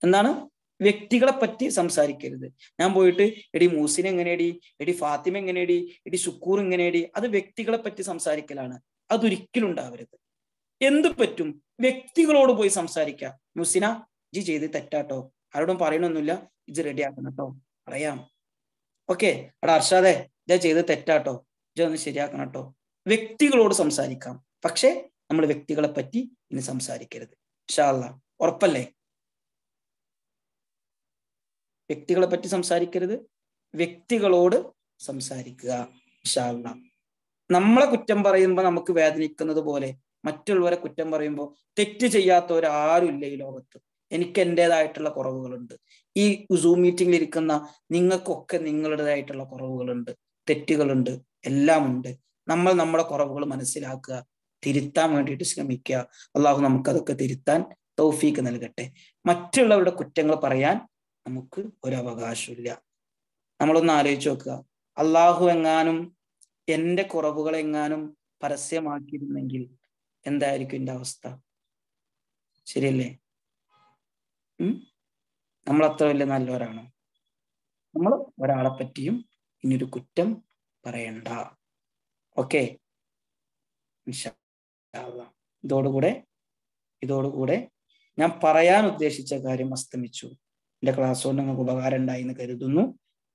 എന്താണ്? വ്യക്തികളെ പറ്റി സംസാരിക്കരുത്. ഞാൻ പോയിട്ട് എടി മൂസിൻ എങ്ങനെയടി? എടി ഫാത്തിമ എങ്ങനെയടി? എടി സുക്കൂർ എങ്ങനെയടി? അത് വ്യക്തികളെ പറ്റി സംസാരിക്കലാണ്. അതൊരിക്കലും ഉണ്ടാവരുത്. എന്ത് പറ്റും? വ്യക്തികളോട് പോയി സംസാരിക്കാം. മുസിന ജി ചെയ്ത് തെറ്റാട്ടോ. ആരോടും പറയണൊന്നുമില്ല. ഇത് റെഡി ആക്കണം കേട്ടോ പറയാം. ഓക്കെ അവിടെ അർഷാദെ ഇത് ചെയ്ത് തെറ്റാട്ടോ. ഇജ ഒന്ന് ശരിയാക്കണം കേട്ടോ വ്യക്തികളോട് സംസാരിക്കാം. പക്ഷെ നമ്മൾ വ്യക്തികളെ പറ്റി ഇനി സംസാരിക്കരുത്. ഷാല്ല ഉറപ്പല്ലേ? വ്യക്തികളെ പറ്റി സംസാരിക്കരുത്. വ്യക്തികളോട് സംസാരിക്കുക. ഷാല്ല നമ്മളെ കുറ്റം പറയുമ്പോൾ നമുക്ക് വേദനിക്കുന്നത് പോലെ മറ്റുള്ളവരെ കുറ്റം പറയുമ്പോൾ തെറ്റ് ചെയ്യാത്തവരാരും ഇല്ല ഈ ലോകത്ത്. എനിക്ക് എന്റെതായിട്ടുള്ള കുറവുകളുണ്ട്. ഈ സൂം മീറ്റിംഗിൽ ഇരിക്കുന്ന നിങ്ങൾക്കൊക്കെ നിങ്ങളുടേതായിട്ടുള്ള കുറവുകളുണ്ട് തെറ്റുകളുണ്ട് എല്ലാം ഉണ്ട് നമ്മൾ നമ്മുടെ കുറവുകൾ മനസ്സിലാക്കുക തിരുത്താൻ വേണ്ടിയിട്ട് ശ്രമിക്കുക. അള്ളാഹു നമുക്കതൊക്കെ തിരുത്താൻ തൗഫീക്ക് നൽകട്ടെ. മറ്റുള്ളവരുടെ കുറ്റങ്ങൾ പറയാൻ നമുക്ക് ഒരു അവകാശമില്ല നമ്മളൊന്ന് ആലോചിച്ച് നോക്കുക. അള്ളാഹു എങ്ങാനും എന്റെ കുറവുകൾ എങ്ങാനും പരസ്യമാക്കിയിരുന്നെങ്കിൽ എന്തായിരിക്കും എന്റെ അവസ്ഥ? ശരിയല്ലേ? നമ്മൾ അത്ര വലിയ നല്ലവരാണ്? നമ്മൾ ഒരാളെ പറ്റിയും ഇനിയൊരു കുറ്റം പറയണ്ട. ഓക്കെ? ഇതോടുകൂടെ ഇതോടുകൂടെ ഞാൻ പറയാൻ ഉദ്ദേശിച്ച കാര്യം അസ്തമിച്ചു. എന്റെ ക്ലാസ് കൊണ്ട് നിങ്ങൾക്ക് ഉപകാരം ഉണ്ടായി എന്ന് കരുതുന്നു.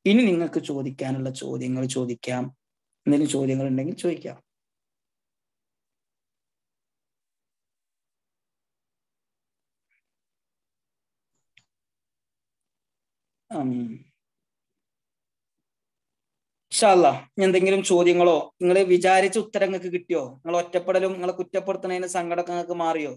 ഇനി നിങ്ങൾക്ക് ചോദിക്കാനുള്ള ചോദ്യങ്ങൾ ചോദിക്കാം. എന്തെങ്കിലും ചോദ്യങ്ങൾ ഉണ്ടെങ്കിൽ ചോദിക്കാം. ഷാല്ല എന്തെങ്കിലും ചോദ്യങ്ങളോ നിങ്ങൾ വിചാരിച്ച ഉത്തരങ്ങൾക്ക് കിട്ടിയോ? നിങ്ങൾ ഒറ്റപ്പെടലും നിങ്ങളെ കുറ്റപ്പെടുത്തുന്നതിന് സങ്കടമൊക്കെ നിങ്ങൾക്ക് മാറിയോ?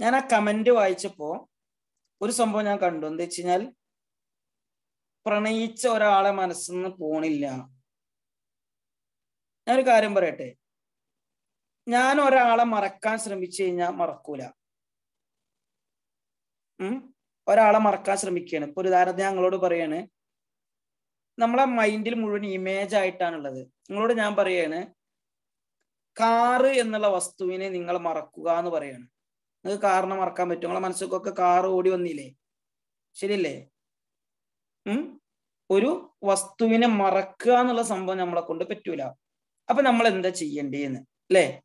ഞാൻ ആ കമന്റ് വായിച്ചപ്പോ ഒരു സംഭവം ഞാൻ കണ്ടു. എന്താ വെച്ച് കഴിഞ്ഞാൽ പ്രണയിച്ച ഒരാളെ മനസ്സിന്ന് പോണില്ല. ഞാനൊരു കാര്യം പറയട്ടെ. ഞാൻ ഒരാളെ മറക്കാൻ ശ്രമിച്ചു കഴിഞ്ഞാൽ മറക്കൂല. ഉം? ഒരാളെ മറക്കാൻ ശ്രമിക്കുകയാണ് ഇപ്പൊ ഒരു ഉദാഹരണത്തിന് ഞങ്ങളോട് പറയാണ് നമ്മളെ മൈൻഡിൽ മുഴുവൻ ഇമേജ് ആയിട്ടാണുള്ളത്. നിങ്ങളോട് ഞാൻ പറയാണ് കാറ് എന്നുള്ള വസ്തുവിനെ നിങ്ങൾ മറക്കുക എന്ന് പറയാണ്. നിങ്ങൾക്ക് കാറിനെ മറക്കാൻ പറ്റും. നിങ്ങളെ മനസ്സിലൊക്കെ കാറ് ഓടി വന്നില്ലേ? ശരിയല്ലേ? ഒരു വസ്തുവിനെ മറക്കുക എന്നുള്ള സംഭവം നമ്മളെ കൊണ്ട് പറ്റൂല. അപ്പൊ നമ്മൾ എന്താ ചെയ്യേണ്ടേന്ന്? അല്ലേ?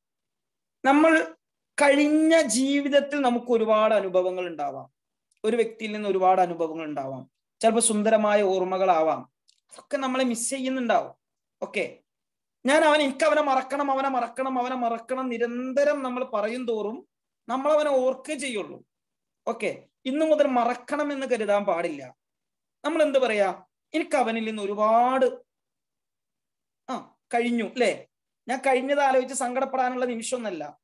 നമ്മൾ കഴിഞ്ഞ ജീവിതത്തിൽ നമുക്ക് ഒരുപാട് അനുഭവങ്ങൾ ഉണ്ടാവാം. ഒരു വ്യക്തിയിൽ നിന്ന് ഒരുപാട് അനുഭവങ്ങൾ ഉണ്ടാവാം. ചിലപ്പോൾ സുന്ദരമായ ഓർമ്മകളാവാം. അതൊക്കെ നമ്മളെ മിസ് ചെയ്യുന്നുണ്ടാവും. ഓക്കെ ഞാൻ അവനെ എനിക്ക് അവനെ മറക്കണം അവനെ മറക്കണം അവനെ മറക്കണം നിരന്തരം നമ്മൾ പറയും തോറും നമ്മൾ അവനെ ഓർക്കേ ചെയ്യുള്ളൂ. ഓക്കെ ഇന്നു മുതൽ മറക്കണം എന്ന് കരുതാൻ പാടില്ല. നമ്മൾ എന്ത് പറയാ? എനിക്ക് അവനിൽ നിന്ന് ഒരുപാട് ആ കഴിഞ്ഞു അല്ലേ? ഞാൻ കഴിഞ്ഞത് ആലോചിച്ച് സങ്കടപ്പെടാനുള്ള നിമിഷമൊന്നല്ല.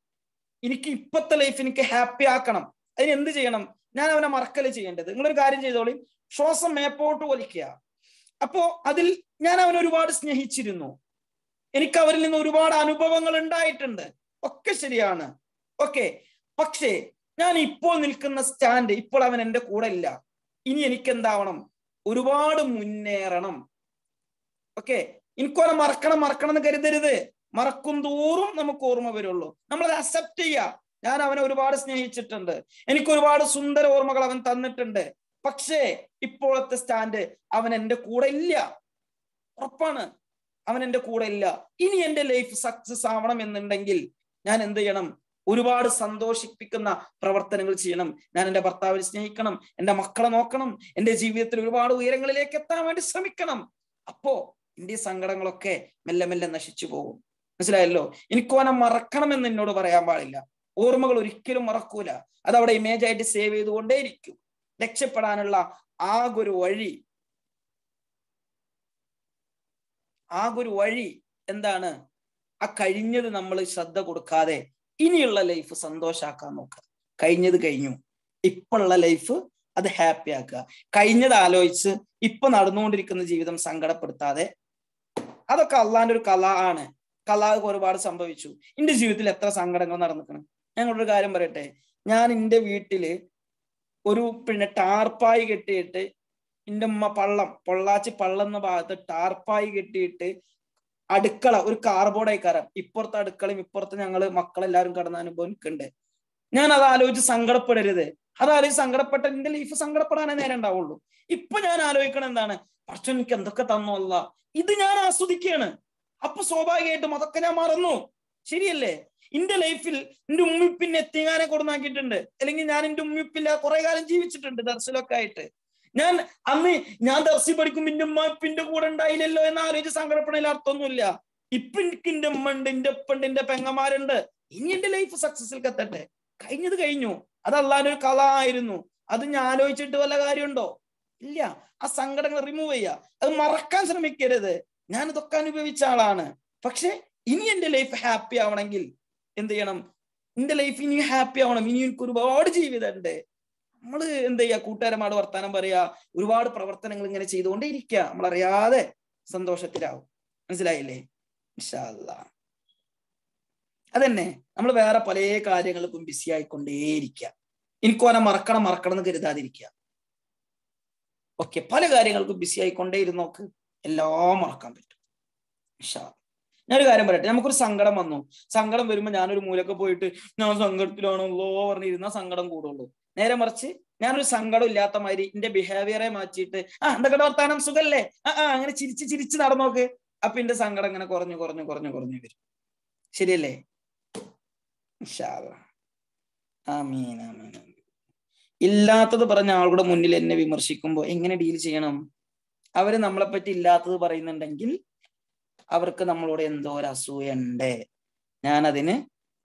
എനിക്ക് ഇപ്പത്തെ ലൈഫ് എനിക്ക് ഹാപ്പി ആക്കണം. അതിന് എന്ത് ചെയ്യണം? ഞാൻ അവനെ മറക്കൽ ചെയ്യേണ്ടത്? നിങ്ങളൊരു കാര്യം ചെയ്തോളി. ശ്വാസം മേപ്പോട്ട് വലിക്കുക. അപ്പോ അതിൽ ഞാൻ അവനെ ഒരുപാട് സ്നേഹിച്ചിരുന്നു. എനിക്ക് അവരിൽ നിന്ന് ഒരുപാട് അനുഭവങ്ങൾ ഉണ്ടായിട്ടുണ്ട്. ഒക്കെ ശരിയാണ്. ഓക്കെ പക്ഷേ ഞാൻ ഇപ്പോൾ നിൽക്കുന്ന സ്റ്റാൻഡ് ഇപ്പോൾ അവൻ എന്റെ കൂടെ ഇല്ല. ഇനി എനിക്ക് എന്താവണം ഒരുപാട് മുന്നേറണം. ഓക്കെ എനിക്കോനെ മറക്കണം മറക്കണം എന്ന് കരുതരുത്. മറക്കും തോറും നമുക്ക് ഓർമ്മ വരുള്ളൂ. നമ്മളത് അക്സെപ്റ്റ് ചെയ്യുക ഞാൻ അവനെ ഒരുപാട് സ്നേഹിച്ചിട്ടുണ്ട്. എനിക്ക് ഒരുപാട് സുന്ദര ഓർമ്മകൾ അവൻ തന്നിട്ടുണ്ട്. പക്ഷേ ഇപ്പോഴത്തെ സ്റ്റാൻഡ് അവൻ എന്റെ കൂടെ ഇല്ല. ഉറപ്പാണ്. അവൻ എന്റെ കൂടെ ഇല്ല. ഇനി എന്റെ ലൈഫ് സക്സസ് ആവണം എന്നുണ്ടെങ്കിൽ ഞാൻ എന്ത് ചെയ്യണം? ഒരുപാട് സന്തോഷിപ്പിക്കുന്ന പ്രവർത്തനങ്ങൾ ചെയ്യണം. ഞാൻ എന്റെ ഭർത്താവിനെ സ്നേഹിക്കണം എന്റെ മക്കളെ നോക്കണം എന്റെ ജീവിതത്തിൽ ഒരുപാട് ഉയരങ്ങളിലേക്ക് എത്താൻ വേണ്ടി ശ്രമിക്കണം. അപ്പോ എന്റെ സങ്കടങ്ങളൊക്കെ മെല്ലെ മെല്ലെ നശിച്ചു പോകും. മനസ്സിലായല്ലോ? എനിക്ക് അവനെ മറക്കണമെന്ന് എന്നോട് പറയാൻ പാടില്ല. ഓർമ്മകൾ ഒരിക്കലും മറക്കൂല. അത് അവിടെ ഇമേജ് ആയിട്ട് സേവ് ചെയ്തുകൊണ്ടേയിരിക്കും. രക്ഷപ്പെടാനുള്ള ആകൊരു വഴി ആകൊരു വഴി എന്താണ്? ആ കഴിഞ്ഞത് നമ്മൾ ശ്രദ്ധ കൊടുക്കാതെ ഇനിയുള്ള ലൈഫ് സന്തോഷാക്കാൻ നോക്കുക. കഴിഞ്ഞത് കഴിഞ്ഞു. ഇപ്പുള്ള ലൈഫ് അത് ഹാപ്പി ആക്കുക. കഴിഞ്ഞത് ആലോചിച്ച് ഇപ്പൊ നടന്നുകൊണ്ടിരിക്കുന്ന ജീവിതം സങ്കടപ്പെടുത്താതെ. അതൊക്കെ അള്ളാന്റെ ഒരു കല ആണ്. കലാഹ് ഒരുപാട് സംഭവിച്ചു. എന്റെ ജീവിതത്തിൽ എത്ര സങ്കടങ്ങൾ നടന്നിക്കണം ഒരു കാര്യം പറയട്ടെ. ഞാൻ എന്റെ വീട്ടിൽ ഒരു പിന്നെ ടാർപ്പായി കെട്ടിയിട്ട് എന്റെ ഉമ്മ പള്ളം പൊള്ളാച്ചി പള്ളം എന്ന ഭാഗത്ത് ടാർപ്പായി കെട്ടിയിട്ട് അടുക്കള ഒരു കാർബോർഡ് ആയിക്കാരം. ഇപ്പുറത്തെ അടുക്കളയും ഇപ്പുറത്ത് ഞങ്ങൾ മക്കളെല്ലാവരും കടന്ന അനുഭവം ഞാൻ അത് ആലോചിച്ച് സങ്കടപ്പെടരുത്. അത് ആലോചിച്ച് സങ്കടപ്പെട്ട എന്റെ ലൈഫ് സങ്കടപ്പെടാനേ നേരം ഉണ്ടാവുള്ളൂ. ഇപ്പൊ ഞാൻ ആലോചിക്കണം എന്താണ്? പക്ഷെ എനിക്ക് എന്തൊക്കെ തന്നു അല്ല. ഇത് ഞാൻ ആസ്വദിക്കുകയാണ് അപ്പൊ സ്വാഭാവികമായിട്ടും അതൊക്കെ ഞാൻ മറന്നു. ശരിയല്ലേ? എന്റെ ലൈഫിൽ എന്റെ ഉമ്മിപ്പിന്നെ എത്തിങ്ങാനെ കൊടുന്നാക്കിയിട്ടുണ്ട്. അല്ലെങ്കിൽ ഞാൻ എന്റെ ഉമ്മിപ്പില്ല കുറെ കാലം ജീവിച്ചിട്ടുണ്ട് ദർശനമൊക്കെ ആയിട്ട്. ഞാൻ അന്ന് ഞാൻ ദർശി പഠിക്കുമ്പോ എന്റെ ഉമ്മ കൂടെ ഉണ്ടായില്ലല്ലോ എന്ന് ആലോചിച്ച് സങ്കടപ്പെടയിൽ അർത്ഥമൊന്നുമില്ല. ഇപ്പൊ എനിക്ക് എന്റെ ഉമ്മ എന്റെ പെങ്ങന്മാരുണ്ട്. ഇനി എന്റെ ലൈഫ് സക്സസിൽ കത്തട്ടെ കഴിഞ്ഞത് കഴിഞ്ഞു. അത് ഒരു കഥ ആയിരുന്നു. അത് ഞാൻ ആലോചിച്ചിട്ട് വല്ല കാര്യമുണ്ടോ? ഇല്ല. ആ സങ്കടങ്ങൾ റിമൂവ് ചെയ്യുക. അത് മറക്കാൻ ശ്രമിക്കരുത്. ഞാൻ ഇതൊക്കെ അനുഭവിച്ച ആളാണ്. പക്ഷെ ഇനി എന്റെ ലൈഫ് ഹാപ്പി ആവണമെങ്കിൽ എന്ത് ചെയ്യണം? എന്റെ ലൈഫ് ഇനി ഹാപ്പി ആവണം. ഇനി എനിക്ക് ഒരുപാട് ജീവിതമുണ്ട്. നമ്മൾ എന്ത് ചെയ്യാ? കൂട്ടുകാരന്മാട് വർത്താനം പറയാ. ഒരുപാട് പ്രവർത്തനങ്ങൾ ഇങ്ങനെ ചെയ്തുകൊണ്ടേ ഇരിക്കുക നമ്മളറിയാതെ സന്തോഷത്തിലാവും. മനസ്സിലായില്ലേ? അതന്നെ. നമ്മൾ വേറെ പല കാര്യങ്ങൾക്കും ബിസി ആയിക്കൊണ്ടേയിരിക്കുക എനിക്ക് ഓനെ മറക്കണം മറക്കണം എന്ന് കരുതാതിരിക്കുക ഓക്കെ. പല കാര്യങ്ങൾക്കും ബിസി ആയിക്കൊണ്ടേ ഇരുന്നോക്ക് എല്ലാം മറക്കാൻ പറ്റും. ഞാനൊരു കാര്യം പറയട്ടെ. നമുക്കൊരു സങ്കടം വന്നു. സങ്കടം വരുമ്പോ ഞാനൊരു മൂലൊക്കെ പോയിട്ട് ഞാൻ സങ്കടത്തിലാണല്ലോ പറഞ്ഞിരുന്ന സങ്കടം കൂടുള്ളൂ. നേരെ മറിച്ച് ഞാനൊരു സങ്കടം ഇല്ലാത്ത മാതിരി എന്റെ ബിഹേവിയറെ മാറ്റിയിട്ട് ആ എന്തൊക്കെ വർത്താനം? സുഖല്ലേ? ആ ആ അങ്ങനെ ചിരിച്ച് ചിരിച്ച് നടന്നോക്ക് അപ്പൊ എന്റെ സങ്കടം ഇങ്ങനെ കുറഞ്ഞു കുറഞ്ഞു കുറഞ്ഞു കുറഞ്ഞു വരും. ശരിയല്ലേ. ഇല്ലാത്തത് പറഞ്ഞ ആളുടെ മുന്നിൽ എന്നെ വിമർശിക്കുമ്പോൾ എങ്ങനെ ഡീൽ ചെയ്യണം? അവർ നമ്മളെ പറ്റി ഇല്ലാത്തത് പറയുന്നുണ്ടെങ്കിൽ അവർക്ക് നമ്മളോട് എന്തോ ഒരു അസൂയുണ്ട് ഞാൻ അതിന്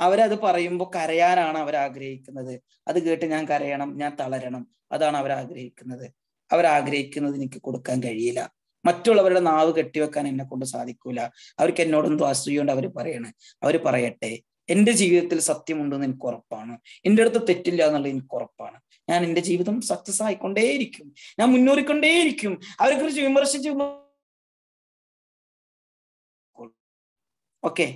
അവരത് പറയുമ്പോൾ കരയാനാണ് അവർ ആഗ്രഹിക്കുന്നത് അത് കേട്ട് ഞാൻ കരയണം ഞാൻ തളരണം അതാണ് അവർ ആഗ്രഹിക്കുന്നത് അവർ ആഗ്രഹിക്കുന്നത് എനിക്ക് കൊടുക്കാൻ കഴിയില്ല മറ്റുള്ളവരുടെ നാവ് കെട്ടിവെക്കാൻ എന്നെ കൊണ്ട് സാധിക്കൂല അവർക്ക് എന്നോട് എന്തോ അസൂയുണ്ട് അവർ പറയണേ അവർ പറയട്ടെ എന്റെ ജീവിതത്തിൽ സത്യമുണ്ടെന്ന് എനിക്ക് ഉറപ്പാണ് എന്റെ അടുത്ത് തെറ്റില്ല എന്നുള്ളത് എനിക്ക് ഉറപ്പാണ് ഞാൻ എന്റെ ജീവിതം സക്സസ് ആയിക്കൊണ്ടേയിരിക്കും ഞാൻ മുന്നേറിക്കൊണ്ടേയിരിക്കും അവരെ കുറിച്ച് വിമർശിച്ച് ഓക്കെ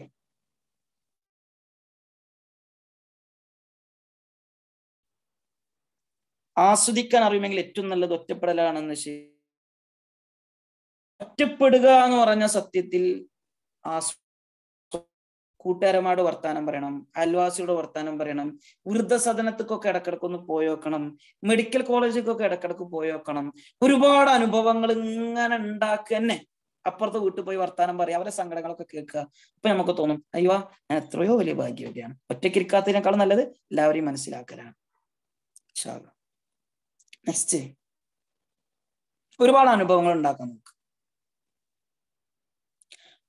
ആസ്വദിക്കാൻ അറിയുമെങ്കിൽ ഏറ്റവും നല്ലത് ഒറ്റപ്പെടലാണെന്ന് ഒറ്റപ്പെടുക എന്ന് പറഞ്ഞ സത്യത്തിൽ കൂട്ടുകാരന്മാരുടെ വർത്താനം പറയണം അയൽവാസിയുടെ വർത്താനം പറയണം വൃദ്ധസദനത്തിക്കൊക്കെ ഇടക്കിടക്ക് ഒന്ന് പോയോക്കണം മെഡിക്കൽ കോളേജിലേക്കൊക്കെ ഇടക്കിടക്ക് പോയോക്കണം. ഒരുപാട് അനുഭവങ്ങൾ ഇങ്ങനെ ഉണ്ടാക്കുക തന്നെ. അപ്പുറത്തെ വീട്ടിൽ പോയി വർത്താനം പറയാം അവരെ സങ്കടങ്ങളൊക്കെ കേൾക്കുക. അപ്പൊ നമുക്ക് തോന്നും അയ്യോ ഞാൻ എത്രയോ വലിയ ഭാഗ്യവതിയാണ്. ഒറ്റയ്ക്കിരിക്കാത്തതിനേക്കാളും നല്ലത് എല്ലാവരെയും മനസ്സിലാക്കലാണ്. നെക്സ്റ്റ് ഒരുപാട് അനുഭവങ്ങൾ ഉണ്ടാക്കാം നമുക്ക്.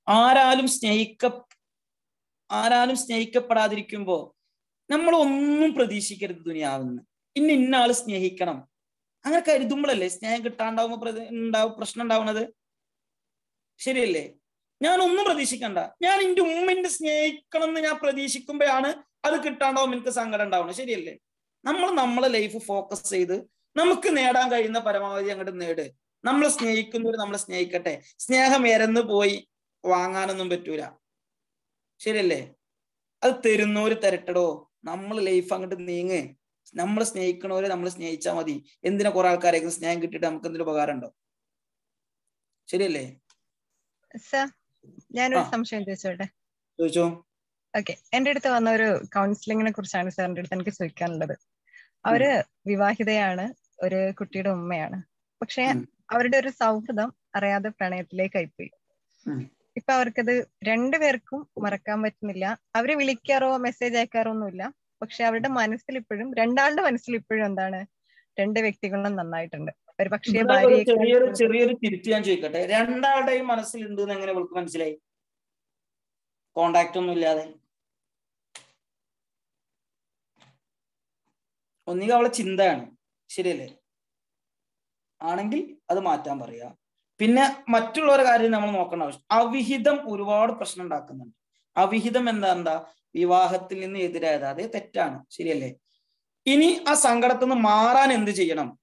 ആരാലും സ്നേഹിക്ക ആരാലും സ്നേഹിക്കപ്പെടാതിരിക്കുമ്പോ നമ്മൾ ഒന്നും പ്രതീക്ഷിക്കരുത് ദുനിയാവുന്ന ഇന്ന ഇന്ന ആൾ സ്നേഹിക്കണം. അങ്ങനെ കരുതുമ്പോഴല്ലേ സ്നേഹം കിട്ടാണ്ടാവുമ്പോ ഉണ്ടാവും പ്രശ്നം ഉണ്ടാവുന്നത്? ശരിയല്ലേ? ഞാൻ ഒന്നും പ്രതീക്ഷിക്കണ്ട. ഞാൻ എന്റെ ഉമ്മിന്റെ സ്നേഹിക്കണം എന്ന് ഞാൻ പ്രതീക്ഷിക്കുമ്പോഴാണ് അത് കിട്ടാണ്ടാവും എനിക്ക് സങ്കടം ഉണ്ടാവണം ശരിയല്ലേ? നമ്മൾ നമ്മളെ ലൈഫ് ഫോക്കസ് ചെയ്ത് നമുക്ക് നേടാൻ കഴിയുന്ന പരമാവധി അങ്ങോട്ട് നേട്. നമ്മൾ സ്നേഹിക്കുന്നവർ നമ്മൾ സ്നേഹിക്കട്ടെ. സ്നേഹം എരന്ന് പോയി വാങ്ങാനൊന്നും പറ്റൂല. ശരിയല്ലേ? അത് തരുന്നവര് തരട്ടടോ. നമ്മൾ ലൈഫ് അങ്ങോട്ട് നീങ്ങ്. നമ്മൾ സ്നേഹിക്കണവരെ നമ്മൾ സ്നേഹിച്ചാൽ മതി. എന്തിനാ കുറെ ആൾക്കാരേക്കും സ്നേഹം കിട്ടിയിട്ട് നമുക്ക് എന്തെങ്കിലും ഉപകാരം ഉണ്ടോ? ശരിയല്ലേ? ഞാനൊരു. സംശയം ചോദിച്ചോട്ടെ? ചോദിച്ചോ. ഓക്കെ എന്റെ അടുത്ത് വന്ന ഒരു കൗൺസിലിങ്ങിനെ കുറിച്ചാണ് സാറിന്റെ അടുത്ത് എനിക്ക് ചോദിക്കാനുള്ളത്. അവർ വിവാഹിതയാണ്. ഒരു കുട്ടിയുടെ ഉമ്മയാണ്. പക്ഷെ അവരുടെ ഒരു സൗഹൃദം അറിയാതെ പ്രണയത്തിലേക്ക് ആയിപ്പോയി ഉം. ഇപ്പൊ അവർക്കത് രണ്ടുപേർക്കും മറക്കാൻ പറ്റുന്നില്ല. അവർ വിളിക്കാറോ മെസ്സേജ് അയക്കാറോ ഒന്നുമില്ല. പക്ഷെ അവരുടെ മനസ്സിൽ ഇപ്പോഴും രണ്ടാളുടെ മനസ്സിൽ ഇപ്പോഴും എന്താണ് രണ്ട് വ്യക്തികളും നന്നായിട്ടുണ്ട്. ഒരു പക്ഷേ ചെറിയൊരു ചെറിയൊരു തിരുത്തി ഞാൻ ചോദിക്കട്ടെ. രണ്ടാളുടെയും മനസ്സിലുണ്ട് എന്ന് എങ്ങനെ ഇവൾക്ക് മനസ്സിലായി? കോണ്ടാക്ട് ഒന്നും ഇല്ലാതെ. ഒന്നുകിൽ അവളെ ചിന്തയാണ്. ശരിയല്ലേ? ആണെങ്കിൽ അത് മാറ്റാൻ പറയുക. പിന്നെ മറ്റുള്ള ഒരു കാര്യം നമ്മൾ നോക്കേണ്ട ആവശ്യം. അവിഹിതം ഒരുപാട് പ്രശ്നം ഉണ്ടാക്കുന്നുണ്ട്. അവിഹിതം എന്താ? എന്താ? വിവാഹത്തിൽ നിന്ന് എതിരായത്. അതേ തെറ്റാണ്. ശരിയല്ലേ? ഇനി ആ സങ്കടത്തിൽ നിന്ന് മാറാൻ എന്ത് ചെയ്യണം?